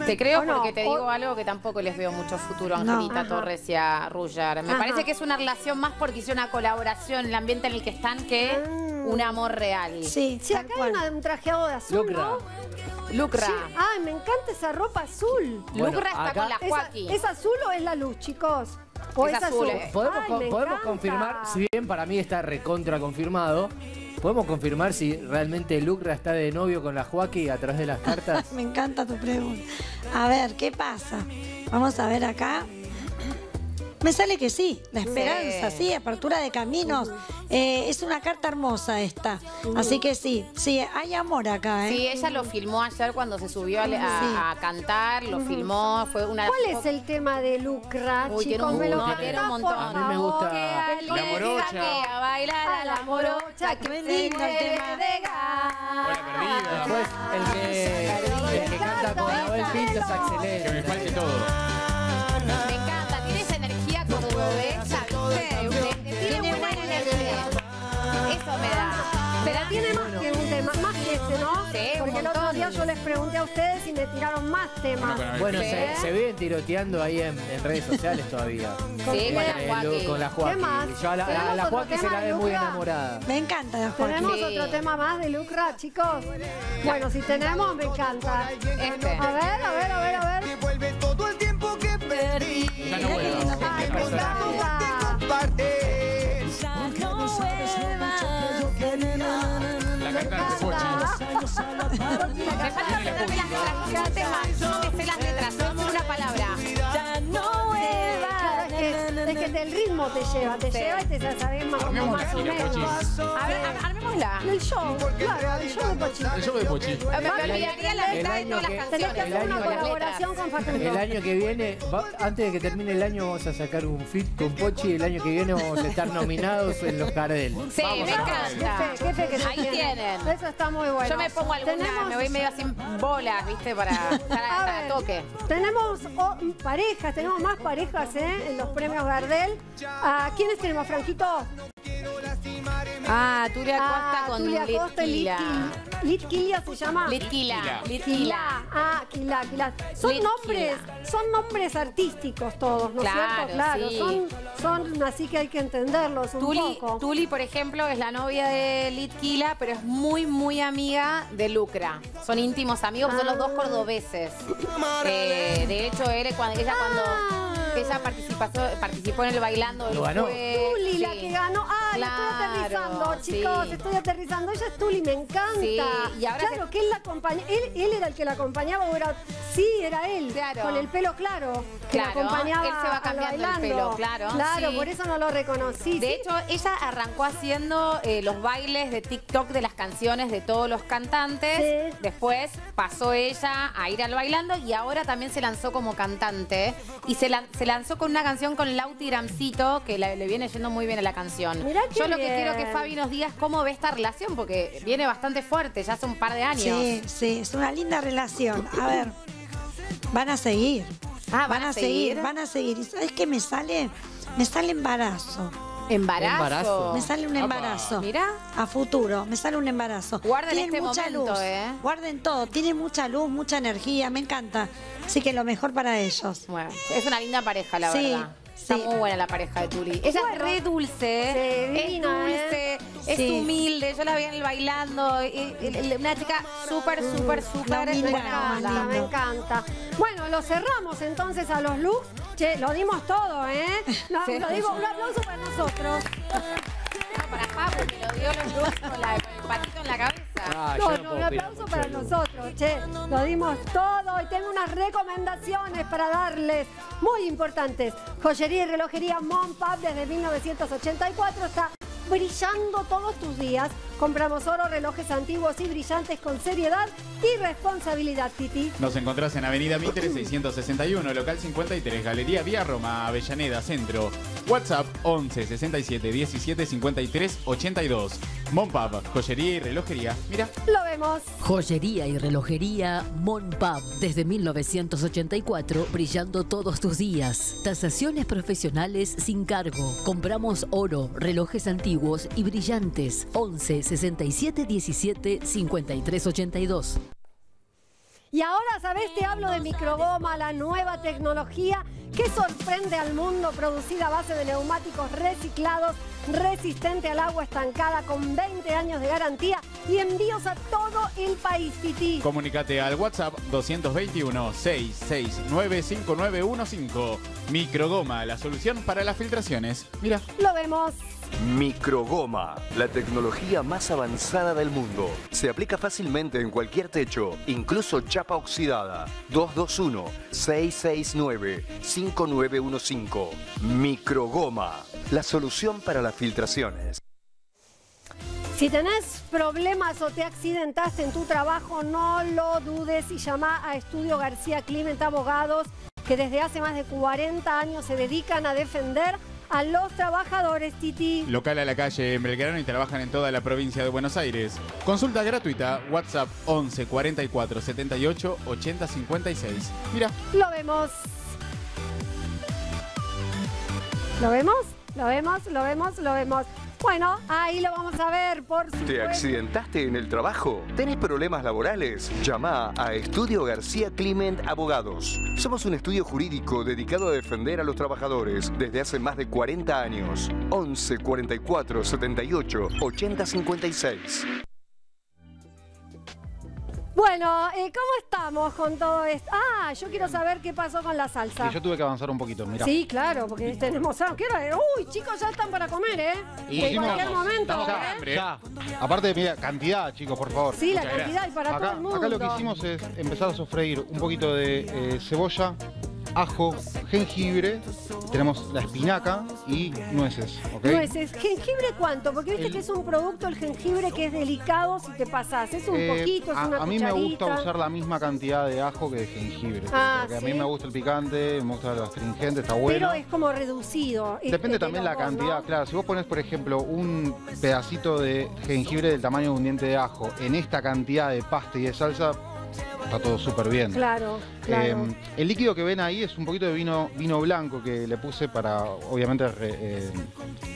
Te creo porque te digo algo que tampoco les veo mucho futuro a. Angelita. Torres y a Ruger. Me Ajá. parece que es una relación más porque hicieron una colaboración en el ambiente en el que están que un amor real. Sí, Sí, acá hay cual. una- un trajeado de azul, Lucra. ¿no? Lucra. Sí. Ay, me encanta esa ropa azul. Bueno, Lucra está acá- con la ¿Es, Joaquín. ¿Es azul o es la luz, chicos? ¿O Es es, azul, azul? eh. Podemos, Ay, con- me podemos encanta. confirmar, si bien para mí está recontra confirmado, podemos confirmar si realmente Lucra está de novio con la Joaquín a través de las cartas. Me encanta tu pregunta. A ver, ¿qué pasa? Vamos a ver acá. Me sale que sí, la esperanza, Sí. sí, apertura de caminos. Eh, es una carta hermosa esta. Así que sí, sí, hay amor acá, ¿eh? Sí, ella lo filmó ayer cuando se subió a, a- a cantar, lo filmó, fue una... ¿Cuál es el tema de Lucra, Uy, tiene chicos? un- Me lo no, tiene un montón. A mí me gusta- favor. La morocha. A bailar a la morocha, que lindo el tema. Después, el que, el que canta con Abel Pinto es Que me falte todo. Eso me da. Pero tiene más que un tema, más que ese, ¿no? Sí, un Porque el otro montón. día yo les pregunté a ustedes y me tiraron más temas. Bueno, ¿Sí? se, se viven tiroteando ahí en, en redes sociales todavía. Sí, con la Joaquín. Con la Joaquín. más? Yo a la, a la ¿Tenemos otro Joaquín se tema, la ve muy Lucra? enamorada. Me encanta la Joaquín. ¿Tenemos Sí. otro tema más de Lucra, chicos? Bueno, si tenemos, me encanta. Este. A ver, a ver, a ver, a ver. Vuelve todo el tiempo que perdí. Ya no vuelvo. La cantante Pochi. Me falta aprenderme las letras. Ya te más, no me sé las letras, del ritmo te lleva, te Sí. lleva y te la sabes más, Armemos más o menos. A ver, ar- armémosla. El show, claro, el show de Pochi. El show de Pochi. Me, me olvidaría la El mitad de año todas las que- Tenés canciones. que hacer El una que- colaboración con Facundo. El año que viene, va- antes de que termine el año, vamos a sacar un fit con Pochi. El año que viene vamos a estar nominados en los Gardel. Sí, me Qué encanta. fe, qué fe que se Ahí tiene. tienen. Eso está muy bueno. Yo me pongo alguna, Tenemos- me voy medio sin bolas, ¿viste? Para A ver, toque. Tenemos oh, parejas, tenemos más parejas ¿eh? en los premios Gardel. ¿A quiénes tenemos, Franquito? Ah, Tulia Costa Ah, con Costa y Lit Kila. Kil- Lit Kilia se llama. Litquila. Litquila. Litquila. Ah, Quila, Quila. Son Litquila. nombres, son nombres artísticos todos, ¿no es Claro, cierto? Claro, sí. son, son así que hay que entenderlos un Tuli, poco. Tuli, por ejemplo, es la novia de Litquila, pero es muy, muy amiga de Lucra. Son íntimos amigos, son los dos Ah. cordobeses. Eh, de hecho, él, cuando, ella cuando Ah. ella participó, participó en el bailando, Lo ganó. fue- Tuli, la que ganó. Ah, Claro, estoy aterrizando, chicos. sí. Estoy aterrizando. Ella es Tuli, me encanta. Sí, y ahora claro, que él la acompaña. Él, él era el que la acompañaba o era. Sí, era él. Claro. Con el pelo claro. Que Claro, la acompañaba. él se va cambiando el pelo, claro, Claro, sí. por eso no lo reconocí. De sí. hecho, ella arrancó haciendo eh, los bailes de TikTok de las canciones de todos los cantantes. Sí. Después pasó ella a ir al bailando y ahora también se lanzó como cantante. Y se, lan- se lanzó con una canción con Lauti Ramcito, que la- le viene yendo muy bien a la canción. Mirá qué Yo lo que bien. quiero que Fabi nos diga es cómo ve esta relación, porque viene bastante fuerte, ya hace un par de años. Sí, sí, es una linda relación. A ver, van a seguir. Ah, van a seguir, van a seguir. ¿Y sabes qué me sale? Me sale embarazo. Embarazo. Embarazo. Me sale un embarazo. Mira. A futuro, me sale un embarazo. Guarden Tienen este mucha momento, luz. ¿eh? Guarden todo. Tiene mucha luz, mucha energía. Me encanta. Así que lo mejor para ellos. Bueno, es una linda pareja, la Sí, verdad. Está muy buena la pareja de Tuli. Ella es re dulce, Sí, es divina, dulce, es Sí. humilde. Yo la vi en el bailando. y- y- y- Una chica súper, súper, súper Me buena encanta, onda. me encanta. Bueno, lo cerramos entonces a los looks. Che, lo dimos todo, ¿eh? No, Sí. Lo digo, un aplauso para nosotros. Para Papu, que lo dio los looks con, la- con el patito en la cabeza. Ah, No, yo no, no un aplauso para nosotros, che. Lo dimos todo y tengo unas recomendaciones para darles muy importantes. Joyería y relojería Monpub desde 1984 está brillando todos tus días. Compramos oro, relojes antiguos y brillantes con seriedad y responsabilidad, Titi. Nos encontrás en Avenida Mitre 661, local 53, Galería Vía Roma, Avellaneda, Centro. WhatsApp 11 67 17 53 82. Monpub, joyería y relojería. Mira, Lo vemos. Joyería y relojería Monpub desde 1984, brillando todos tus días. Tasaciones profesionales sin cargo. Compramos oro, relojes antiguos y brillantes. 11 67 17 53 82. Y ahora, ¿sabés? Te hablo de microgoma, la nueva tecnología que sorprende al mundo, producida a base de neumáticos reciclados resistente al agua estancada con 20 años de garantía y envíos a todo el país, Titi. Comunicate al WhatsApp 221-669-5915. Microgoma, la solución para las filtraciones. Mira. Lo vemos. Microgoma, la tecnología más avanzada del mundo. Se aplica fácilmente en cualquier techo, incluso chapa oxidada. 221-669-5915. Microgoma, la solución para las filtraciones. Si tenés problemas o te accidentaste en tu trabajo, no lo dudes y llama a Estudio García Clement Abogados, que desde hace más de 40 años se dedican a defender a los trabajadores, Titi. Local a la calle en Belgrano y trabajan en toda la provincia de Buenos Aires. Consulta gratuita, WhatsApp 11 44 78 80 56. Mira. Lo vemos. ¿Lo vemos? ¿Lo vemos? ¿Lo vemos? ¿Lo vemos? Bueno, ahí lo vamos a ver, por ¿Te supuesto. accidentaste en el trabajo? ¿Tenés problemas laborales? Llama a Estudio García Clement Abogados. Somos un estudio jurídico dedicado a defender a los trabajadores desde hace más de 40 años. 11 44 78 80 56. Bueno, eh, ¿cómo estamos con todo esto? Ah, yo quiero saber qué pasó con la salsa. Y yo tuve que avanzar un poquito, mira. Sí, claro, porque tenemos... ¿Qué hora? Uy, chicos, ya están para comer, ¿eh? Y en cualquier momento. Ya, ¿eh? ya. Aparte, mira, cantidad, chicos, por favor. Sí, la cantidad y para acá, todo el mundo. acá lo que hicimos es empezar a sofreír un poquito de eh, cebolla, ajo, jengibre, tenemos la espinaca y nueces, ¿ok? Nueces. ¿Jengibre cuánto? Porque viste El- que es un producto, el jengibre, que es delicado si te pasás. Es un Eh, poquito, es a, una a mí me gusta usar la misma cantidad de ajo que de jengibre. Ah, porque a mí me gusta el picante, me gusta lo astringente, está bueno. Pero es como reducido. Depende este, también de la cantidad, ¿no? claro. Si vos pones, por ejemplo, un pedacito de jengibre del tamaño de un diente de ajo en esta cantidad de pasta y de salsa, está todo súper bien. Claro, claro. Eh, el líquido que ven ahí es un poquito de vino, vino blanco que le puse para, obviamente, re- eh,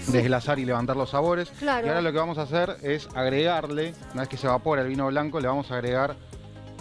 desglasar y levantar los sabores. Claro. Y ahora lo que vamos a hacer es agregarle, una vez que se evapora el vino blanco, le vamos a agregar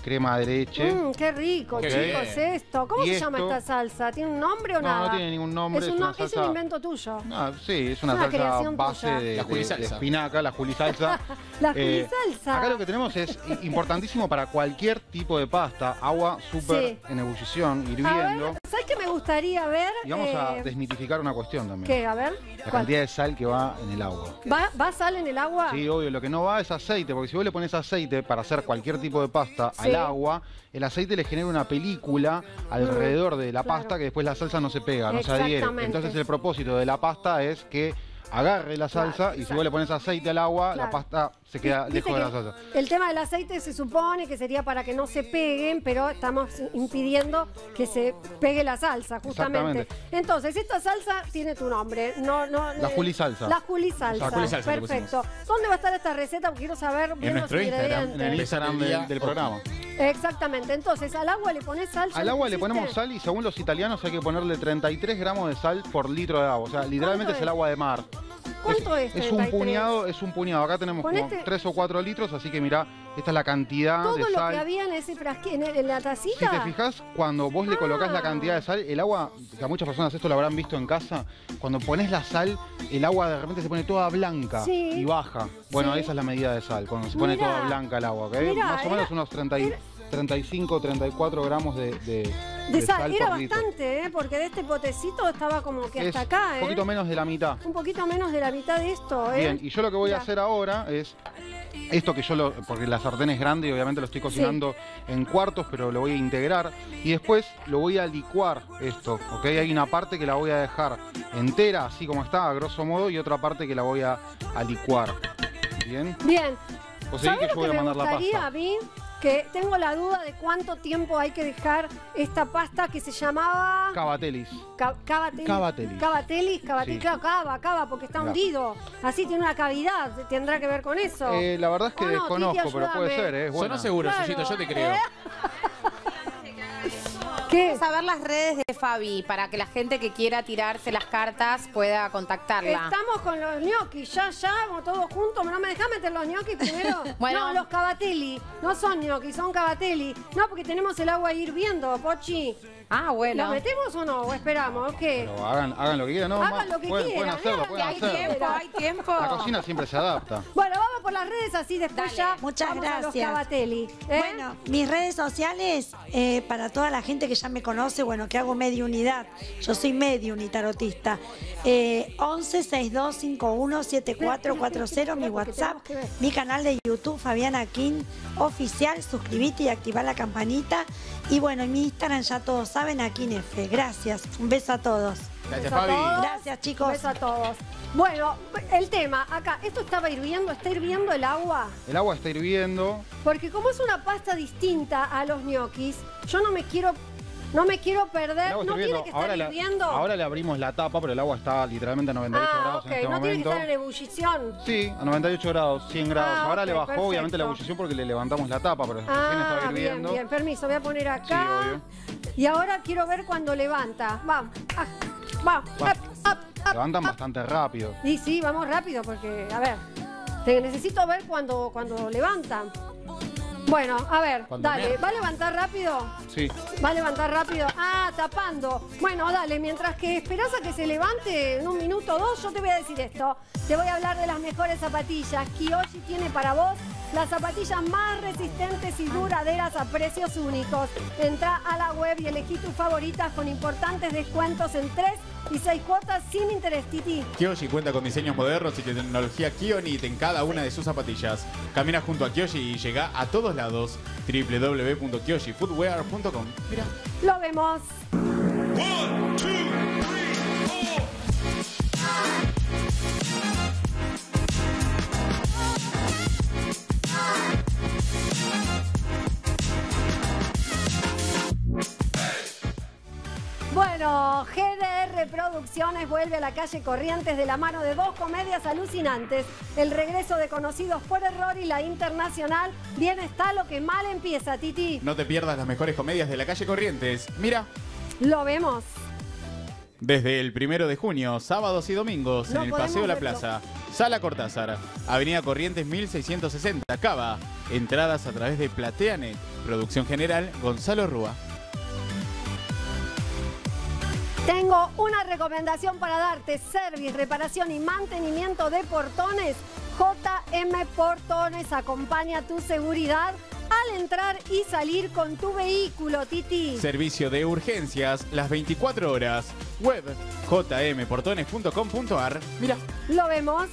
crema de leche. Mm, qué rico, Qué chicos, bien. esto. ¿Cómo Y se llama esta salsa? ¿Tiene un nombre o No, nada? no tiene ningún nombre, Es es un, una no- es un salsa- invento tuyo. Ah, sí, es una, Una salsa creación base de, La de- de espinaca, la julisalsa. La Eh, julisalsa. acá lo que tenemos es importantísimo para cualquier tipo de pasta, agua súper Sí. en ebullición, A hirviendo. ver, ¿sabes qué me gustaría ver? Y vamos a Eh, desmitificar una cuestión también. ¿Qué? A ver. La ¿cuál? cantidad de sal que va en el agua. ¿Va, ¿Va sal en el agua? Sí, obvio, lo que no va es aceite, porque si vos le pones aceite para hacer cualquier tipo de pasta Sí. al agua, el aceite le genera una película alrededor de la pasta que después la salsa no se pega, no se adhiere. Entonces el propósito de la pasta es que agarre la salsa y si vos le pones aceite al agua, la pasta se queda lejos de salsa. El tema del aceite se supone que sería para que no se peguen, pero estamos impidiendo que se pegue la salsa, justamente. Entonces, esta salsa tiene tu nombre. No, no, La eh. La julisalsa. La julisalsa le Perfecto. ¿Dónde va a estar esta receta? Porque quiero saber bien los nuestro Instagram, ingredientes. En el Instagram del, del programa. Exactamente. Entonces, al agua le pones sal. ¿ya Al agua le ponemos sal y según los italianos hay que ponerle 33 gramos de sal por litro de agua. O sea, literalmente es es? el agua de mar. ¿Cuánto es? Es un 33? puñado, es un puñado. Acá tenemos como Ponete- 3 o 4 litros, así que mira, esta es la cantidad Todo de lo sal. que había en ese frasquito, en, el- en la Si tacita. te fijas, cuando vos le colocás la cantidad de sal, el agua, que a muchas personas esto lo habrán visto en casa, cuando pones la sal, el agua de repente se pone toda blanca Sí. y baja. Bueno, Sí. esa es la medida de sal, cuando se pone Mirá. toda blanca el agua, ¿ok? Mirá, Más o menos era- unos 30 y- 35, 34 gramos de, de, De sal, era por bastante, ¿eh? Porque de este potecito estaba como que Es hasta acá, ¿eh? un poquito menos de la mitad. Un poquito menos de la mitad de esto, ¿eh? Bien, y yo lo que voy a hacer ahora es esto que yo lo, porque la sartén es grande y obviamente lo estoy cocinando en cuartos, pero lo voy a integrar y después lo voy a licuar esto, ¿ok? Hay una parte que la voy a dejar entera, así como está, a grosso modo, y otra parte que la voy a, a licuar. Bien, Bien. Seguí ¿Sabés que yo voy a mandar la pasta. a mí? Que tengo la duda de cuánto tiempo hay que dejar esta pasta que se llamaba... Cavatelis. Ca- Cavatelis. Cavatelis. Cavatelis, cavatelis, Sí. claro, cava, cava, porque está Claro. hundido. Así tiene una cavidad, tendrá que ver con eso. Eh, la verdad es que ¿O no, desconozco, pero puede ser, ¿eh? Sonó buena. seguro, Claro, Susito, yo te creo. ¿eh? ¿Qué? Vamos a ver las redes de Fabi para que la gente que quiera tirarse las cartas pueda contactarla. Estamos con los gnocchis, ya, ya, vamos todos juntos. ¿No me dejás meter los gnocchis primero? Bueno. No, los cavatelli. No son gnocchis, son cavatelli. No, porque tenemos el agua hirviendo, Pochi. Ah, bueno. ¿Lo metemos o no? ¿O esperamos? ¿O qué? Pero hagan, hagan lo que quieran, ¿no? Hagan lo que pueden, quieran, pueden hacerlo, hagan, pueden hay hacerlo. tiempo, hay tiempo. La cocina siempre se adapta. Bueno, vamos por las redes así después ya. Muchas vamos a los gracias. cavatelli. ¿eh? Bueno, mis redes sociales, eh, para toda la gente que ya me conoce, bueno, que hago media unidad. Yo soy media unitarotista. Eh, 11 62 51 7440, mi WhatsApp, mi canal de YouTube, Fabiana King Oficial. Suscribite y activa la campanita. Y bueno, en mi Instagram ya todos saben, Akin F. Gracias. Un beso a todos. A todos. Gracias, chicos. Beso a todos. Bueno, el tema, acá, ¿esto estaba hirviendo? ¿Está hirviendo el agua? El agua está hirviendo. Porque como es una pasta distinta a los ñoquis, yo no me quiero, no me quiero perder. ¿No está tiene que estar Ahora, le, hirviendo? ahora le abrimos la tapa, pero el agua está literalmente a 98 ah, grados ok, en este no tiene que estar en ebullición. Sí, a 98 grados, 100 grados. Ah, Ahora le bajó obviamente la ebullición porque le levantamos la tapa, pero Ah, estaba bien, hirviendo. bien, permiso, voy a poner acá. Sí, obvio. y ahora quiero ver cuando levanta. Vamos, ah, vamos, Va. up, up, up. Levantan bastante rápido. Y sí, vamos rápido porque, a ver, te necesito ver cuando, cuando levantan. Bueno, a ver, Cuando dale. ¿va a levantar rápido? Sí. Va a levantar rápido. Ah, tapando. Bueno, dale, mientras que esperás a que se levante en un minuto o dos, yo te voy a decir esto. Te voy a hablar de las mejores zapatillas. Kiyoshi tiene para vos las zapatillas más resistentes y duraderas a precios únicos. Entra a la web y elegí tus favoritas con importantes descuentos en 3 y 6 cuotas sin interés, Titi. Kyoshi cuenta con diseños modernos y tecnología Kionit en cada una de sus zapatillas. Camina junto a Kyoshi y llega a todos lados. www.kyoshifootwear.com. Mira. Lo vemos. Bueno, GDR Producciones vuelve a la calle Corrientes de la mano de dos comedias alucinantes. El regreso de Conocidos por Error y la Internacional. Bien está lo que mal empieza, Titi. No te pierdas las mejores comedias de la calle Corrientes. Mira. Lo vemos. Desde el primero de junio, sábados y domingos, No en el Paseo La verlo. Plaza. Sala Cortázar, Avenida Corrientes 1660, Cava. Entradas a través de PlateaNet. Producción general, Gonzalo Rúa. Tengo una recomendación para darte. Service, reparación y mantenimiento de portones. JM Portones acompaña tu seguridad al entrar y salir con tu vehículo, Titi. Servicio de urgencias, las 24 horas. Web, jmportones.com.ar. Mira. Lo vemos.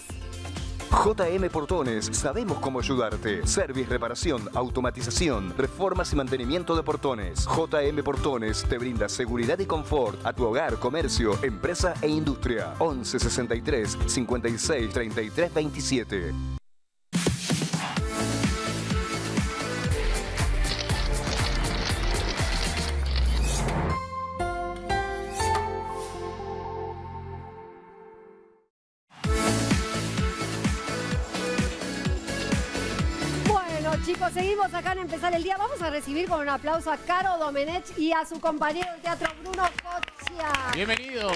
JM Portones, sabemos cómo ayudarte. Service, reparación, automatización, reformas y mantenimiento de portones. JM Portones te brinda seguridad y confort a tu hogar, comercio, empresa e industria. 11 63 56 33 27. Acá en empezar el día. Vamos a recibir con un aplauso a Caro Domenech y a su compañero de teatro Bruno Coccia. Bienvenidos.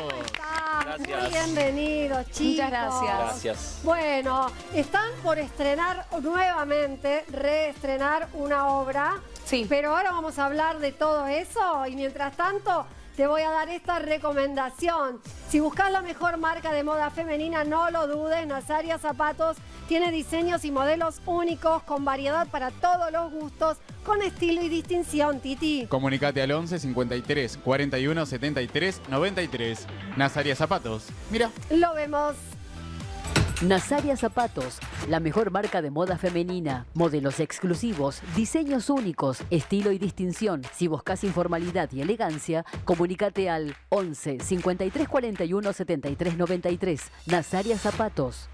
Gracias. Muy bienvenidos, chicos. Gracias. Bueno, están por estrenar nuevamente, reestrenar una obra. Sí. Pero ahora vamos a hablar de todo eso y mientras tanto te voy a dar esta recomendación. Si buscas la mejor marca de moda femenina, no lo dudes, Nazaria Zapatos tiene diseños y modelos únicos con variedad para todos los gustos, con estilo y distinción, Titi. Comunicate al 11 53 41 73 93. Nazaria Zapatos. Mira. Lo vemos. Nazaria Zapatos, la mejor marca de moda femenina. Modelos exclusivos, diseños únicos, estilo y distinción. Si buscas informalidad y elegancia, comunícate al 11 53 41 73 93. Nazaria Zapatos.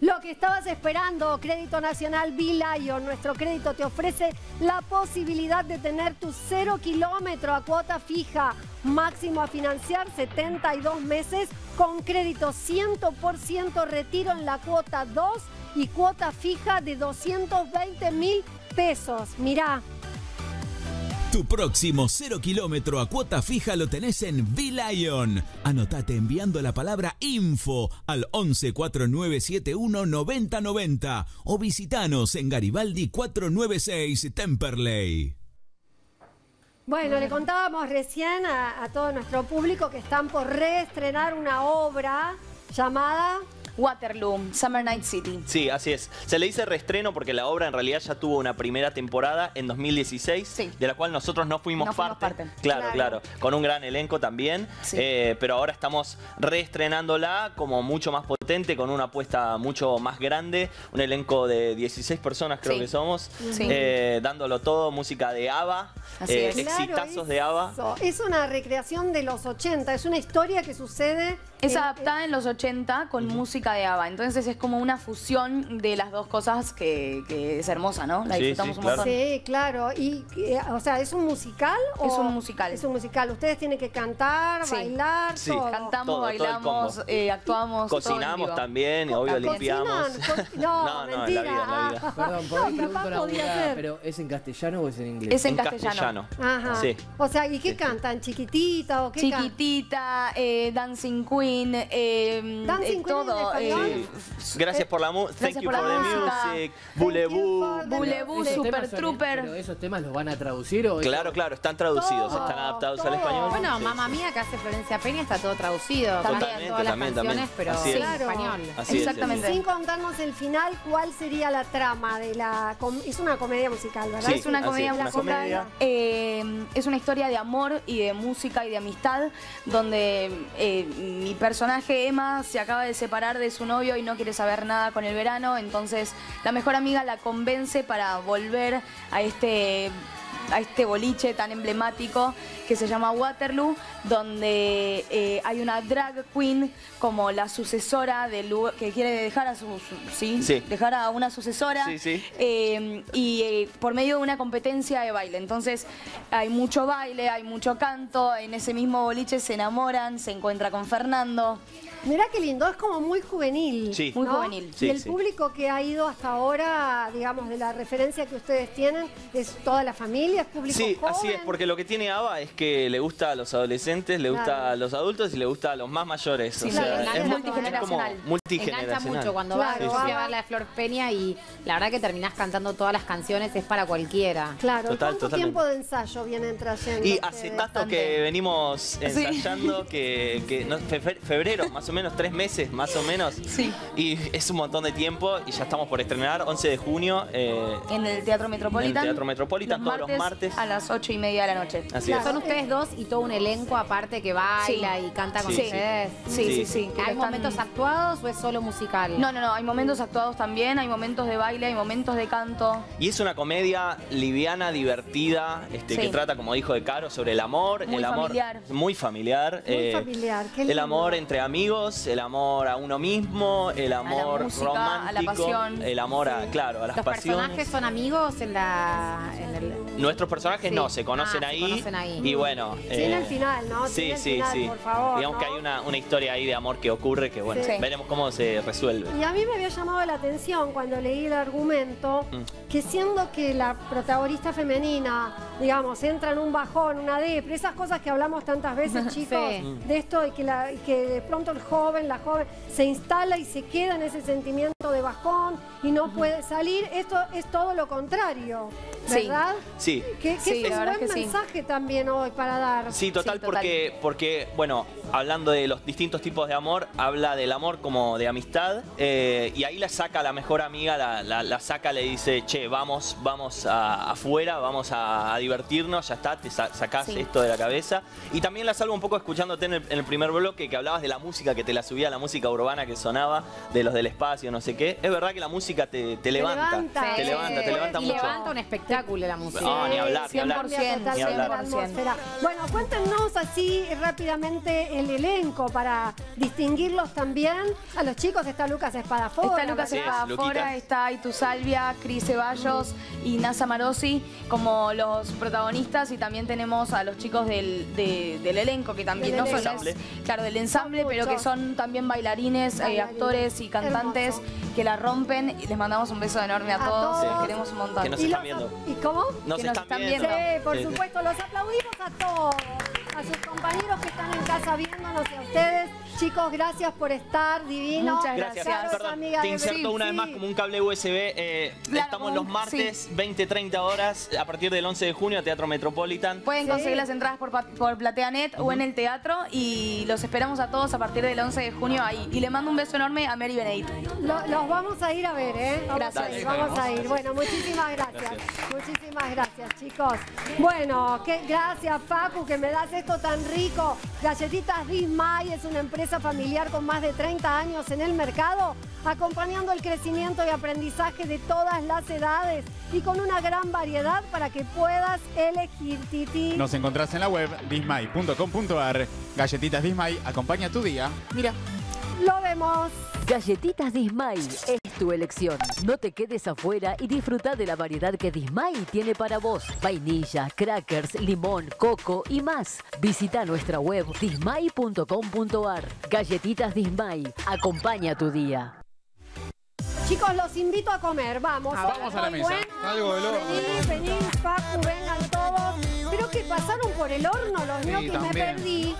Lo que estabas esperando, Crédito Nacional Lion, nuestro crédito te ofrece la posibilidad de tener tu cero kilómetro a cuota fija, máximo a financiar 72 meses con crédito 100% retiro en la cuota 2 y cuota fija de 220 mil pesos. Mirá. Tu próximo cero kilómetro a cuota fija lo tenés en V-Lion. Anotate enviando la palabra info al 11 4971 9090 o visitanos en Garibaldi 496 Temperley. Bueno, le contábamos recién a, a todo nuestro público que están por reestrenar una obra llamada Waterloo, Summer Night City. Sí, así es. Se le dice reestreno porque la obra en realidad ya tuvo una primera temporada en 2016, de la cual nosotros no fuimos, No fuimos parte. parte. Claro, Claro. claro, Con un gran elenco también. Eh, pero ahora estamos reestrenándola como mucho más potente, con una apuesta mucho más grande. Un elenco de 16 personas creo Sí. que somos. Sí. eh, dándolo todo, música de ABBA, eh, Claro, exitazos de ABBA. eso. Es una recreación de los 80, es una historia que sucede. Es en- adaptada en los 80 con música de ABBA. Entonces es como una fusión de las dos cosas que, que es hermosa, ¿no? La Sí, disfrutamos sí, un claro. montón. Sí, claro. Y, eh, o sea, ¿es un musical? o- Es un musical. Es un musical. Ustedes tienen que cantar, Sí. bailar, Sí. todo. Cantamos, Todo, todo bailamos, combo. eh, actuamos. todo Cocinamos también, obvio ¿Cocinan? limpiamos. Co- No, No, no, en la mentira. vida, en la vida. Perdón, por No, pregunto una pero ¿es en castellano o es en inglés? Es en En castellano. castellano. Ajá. Sí. O sea, ¿y qué cantan? ¿Chiquitita o qué cantan? Chiquitita, eh, Dancing Queen, eh, Dancing eh, Queen todo. Eh, Gracias por la música. Thank you for the music. Bulebu. Bulebu, ¿Esos Super Trooper. ¿Pero esos temas los van a traducir o Claro, claro, están traducidos, están adaptados al español. Bueno. Mamá Mía que hace Florencia Peña está todo traducido. También, todas las canciones, pero en español. Así es, Exactamente. Sin contarnos el final, ¿cuál sería la trama de la... Es una comedia musical, ¿verdad? Sí, es una comedia es, una musical. comedia. Eh, es una historia de amor y de música y de amistad, donde eh, mi personaje Emma se acaba de separar de su novio y no quiere saber nada con el verano, entonces la mejor amiga la convence para volver a este a este boliche tan emblemático que se llama Waterloo, donde eh, hay una drag queen como la sucesora del lugar que quiere dejar a su, su- ¿sí? Sí. dejar a una sucesora Sí, sí. eh, y eh, por medio de una competencia de baile. Entonces hay mucho baile, hay mucho canto, en ese mismo boliche se enamoran, se encuentra con Fernando. Mirá qué lindo, es como muy juvenil. Sí. Muy ¿no? juvenil. Sí, y el sí. público que ha ido hasta ahora, digamos, de la referencia que ustedes tienen, es toda la familia, es público Sí, joven. así es, porque lo que tiene ABBA es que le gusta a los adolescentes, le gusta Claro. a los adultos y le gusta a los más mayores. Sí, o sea, es, multigeneracional. es como multigeneracional. Engancha mucho cuando Claro, vas sí, a ver la de Flor Peña y la verdad que terminás cantando todas las canciones, es para cualquiera. Claro, ¿y Total, ¿cuánto totalmente. tiempo de ensayo vienen trayendo? Y ustedes? hace tanto que venimos ensayando que, que no, fe- febrero, más o menos tres meses, más o menos. Sí. Y es un montón de tiempo y ya estamos por estrenar 11 de junio eh, En el Teatro Metropolitan. En el Teatro Metropolitan, todos los martes. A las ocho y media de la noche. Así es. Son ustedes dos y todo un elenco aparte que baila Sí. y canta con Sí. ustedes. Sí, sí, sí. ¿Hay están- momentos actuados o es solo musical? No, no, no. Hay momentos actuados también, hay momentos de baile, hay momentos de canto. Y es una comedia liviana, divertida, este, Sí. que trata, como dijo De Caro, sobre el amor. Muy el amor familiar. Muy familiar. Muy eh, familiar, qué el lindo. amor entre amigos, el amor a uno mismo, el amor música, a la romántico, pasión. el amor a, claro, a las ¿Los pasiones. personajes son amigos en la... en el- Nuestros personajes Sí. no, se conocen, Ah, se conocen ahí. Y bueno. Tiene eh, el final, ¿no? Sí, sí, final, sí. por favor, Digamos que ¿no? hay una, una historia ahí de amor que ocurre que, bueno, Sí. veremos cómo se resuelve. Y a mí me había llamado la atención cuando leí el argumento Mm. que siendo que la protagonista femenina, digamos, entra en un bajón, una depre, esas cosas que hablamos tantas veces, chicos, Sí. de esto y que, la, y que de pronto el joven, la joven, se instala y se queda en ese sentimiento de bajón y no puede salir, esto es todo lo contrario, Sí. ¿verdad? Sí. Que, que Sí, es un buen es que sí. mensaje también hoy para dar. Sí, total, Sí, total. Porque, porque, bueno, hablando de los distintos tipos de amor, habla del amor como de amistad, eh, y ahí la saca la mejor amiga, la, la- la saca, le dice, che, vamos, vamos a- afuera, vamos a, a divertirnos, ya está, te sa- sacás Sí. esto de la cabeza. Y también la salvo un poco escuchándote en el, en el primer bloque que hablabas de la música, que te la subía la música urbana que sonaba, de los del espacio, no sé qué. Es verdad que la música te, te levanta, levanta. te Sí. levanta, te levanta y mucho. levanta un espectáculo la música. No, ni hablar, ni hablar. Cambia 100%, totalmente ni hablar. la atmósfera. Bueno, cuéntenos así rápidamente el elenco para distinguirlos también. A los chicos está Lucas Espadafora. Está Lucas. Espadafora, está Aitu Salvia, Cris Ceballos y Nasa Marosi como los protagonistas y también tenemos a los chicos del, de- del elenco que también Del no son ensamble. es- claro del ensamble pero que son también bailarines, eh, Bailarines. actores y cantantes Hermoso. que la rompen y les mandamos un beso enorme a, A todos, todos. queremos un montón. Que nos Y están viendo. ¿Y cómo? Nos Que nos viendo. Sí, por Sí, sí. supuesto, los aplaudimos a todos, a sus compañeros que están en casa viéndonos y a ustedes. Chicos, gracias por estar, divino. Muchas Gracias, Caros, perdón. amiga Te inserto una vez sí. más como un cable USB. eh, Claro, estamos los martes, 20-30 horas, a partir del 11 de junio, Teatro Metropolitan. Pueden Sí. conseguir las entradas por, por PlateaNet o en el teatro y los esperamos a todos a partir del 11 de junio ahí. Y le mando un beso enorme a Mary Beneit. Lo- los vamos a ir a ver, ¿eh? Vamos Gracias. a ir, vamos a ir. Bueno, muchísimas gracias. Muchísimas gracias, chicos. Bueno, que, gracias, Facu, que me das esto tan rico. Galletitas Dismay es una empresa familiar con más de 30 años en el mercado, acompañando el crecimiento y aprendizaje de todas las edades y con una gran variedad para que puedas elegir, Titi. Nos encontrás en la web dismay.com.ar. Galletitas Dismay, acompaña tu día. Mira. Lo vemos. Galletitas Dismay es tu elección. No te quedes afuera y disfruta de la variedad que Dismay tiene para vos. Vainilla, crackers, limón, coco y más. Visita nuestra web dismay.com.ar. Galletitas Dismay. Acompaña tu día. Chicos, los invito a comer. Vamos. Ah, vamos a la mesa. Algo del horno. Vení, vení, Facu, vengan todos. Pero que pasaron por el horno los Sí, ñoquis, me perdí.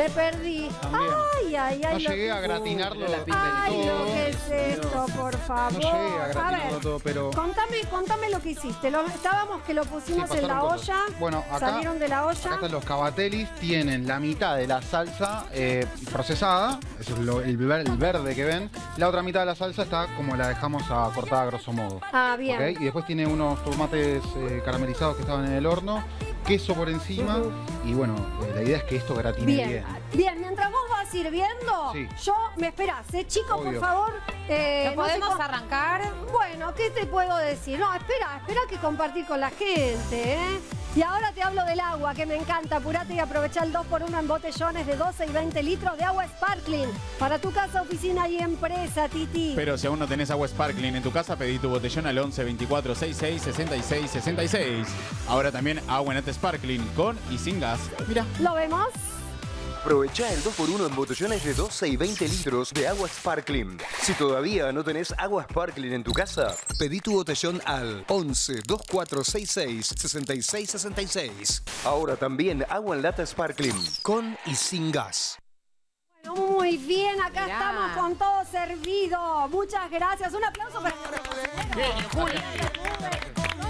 Me perdí. También. Ay, ay, ay. No lo llegué que- a gratinarlo la pinta del Ay, todo. lo que es esto, por favor. No llegué a gratinarlo ver, todo, pero... Contame, contame lo que hiciste. Lo- estábamos que lo pusimos Sí, en la cosas. olla. Bueno, acá, Salieron de la acá olla. están los cabatelis, tienen la mitad de la salsa eh, procesada, eso es lo- el, ver- el verde que ven, la otra mitad de la salsa está como la dejamos a cortada a grosso modo. Ah, bien. ¿ok? Y después tiene unos tomates eh, caramelizados que estaban en el horno, queso por encima y bueno, eh, la idea es que esto gratine bien. Bien, bien, mientras vos vas sirviendo, Sí. yo me esperás, ¿eh? Chicos, por favor. eh, ¿No sé podemos arrancar? Bueno, ¿qué te puedo decir? No, espera, espera que compartir con la gente, ¿eh? Y ahora te hablo del agua, que me encanta. Apurate y aprovecha el 2x1 en botellones de 12 y 20 litros de agua Sparkling. Para tu casa, oficina y empresa, Titi. Pero si aún no tenés agua Sparkling en tu casa, pedí tu botellón al 11 24 66 66 66. Ahora también agua Net Sparkling con y sin gas. Mira. ¿Lo vemos? Aprovecha el 2x1 en botellones de 12 y 20 litros de agua Sparkling. Si todavía no tenés agua Sparkling en tu casa, pedí tu botellón al 11 2466 6666. Ahora también agua en lata Sparkling, con y sin gas. Bueno, muy bien, acá Mirá. estamos con todo servido. Muchas gracias. Un aplauso para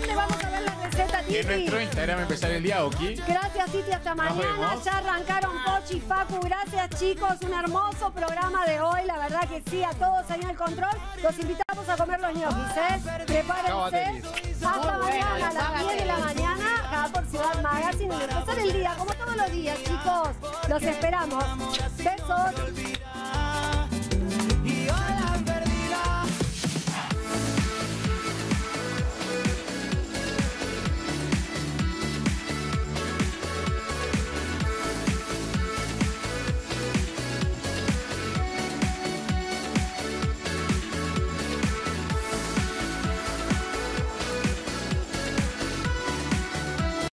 ¿Dónde vamos a ver la receta, Y en Titi? nuestro Instagram empezar el día, Oki. Gracias, Titi. Hasta mañana. Ya arrancaron Pochi y Facu. Gracias, chicos. Un hermoso programa de hoy. La verdad que sí, a todos ahí en el control. Los invitamos a comer los ñoquis, ¿eh? Prepárense. Hasta mañana a las 10 de la mañana, acá por Ciudad Magazine. Y empezar el día, como todos los días, chicos. Los esperamos. Besos.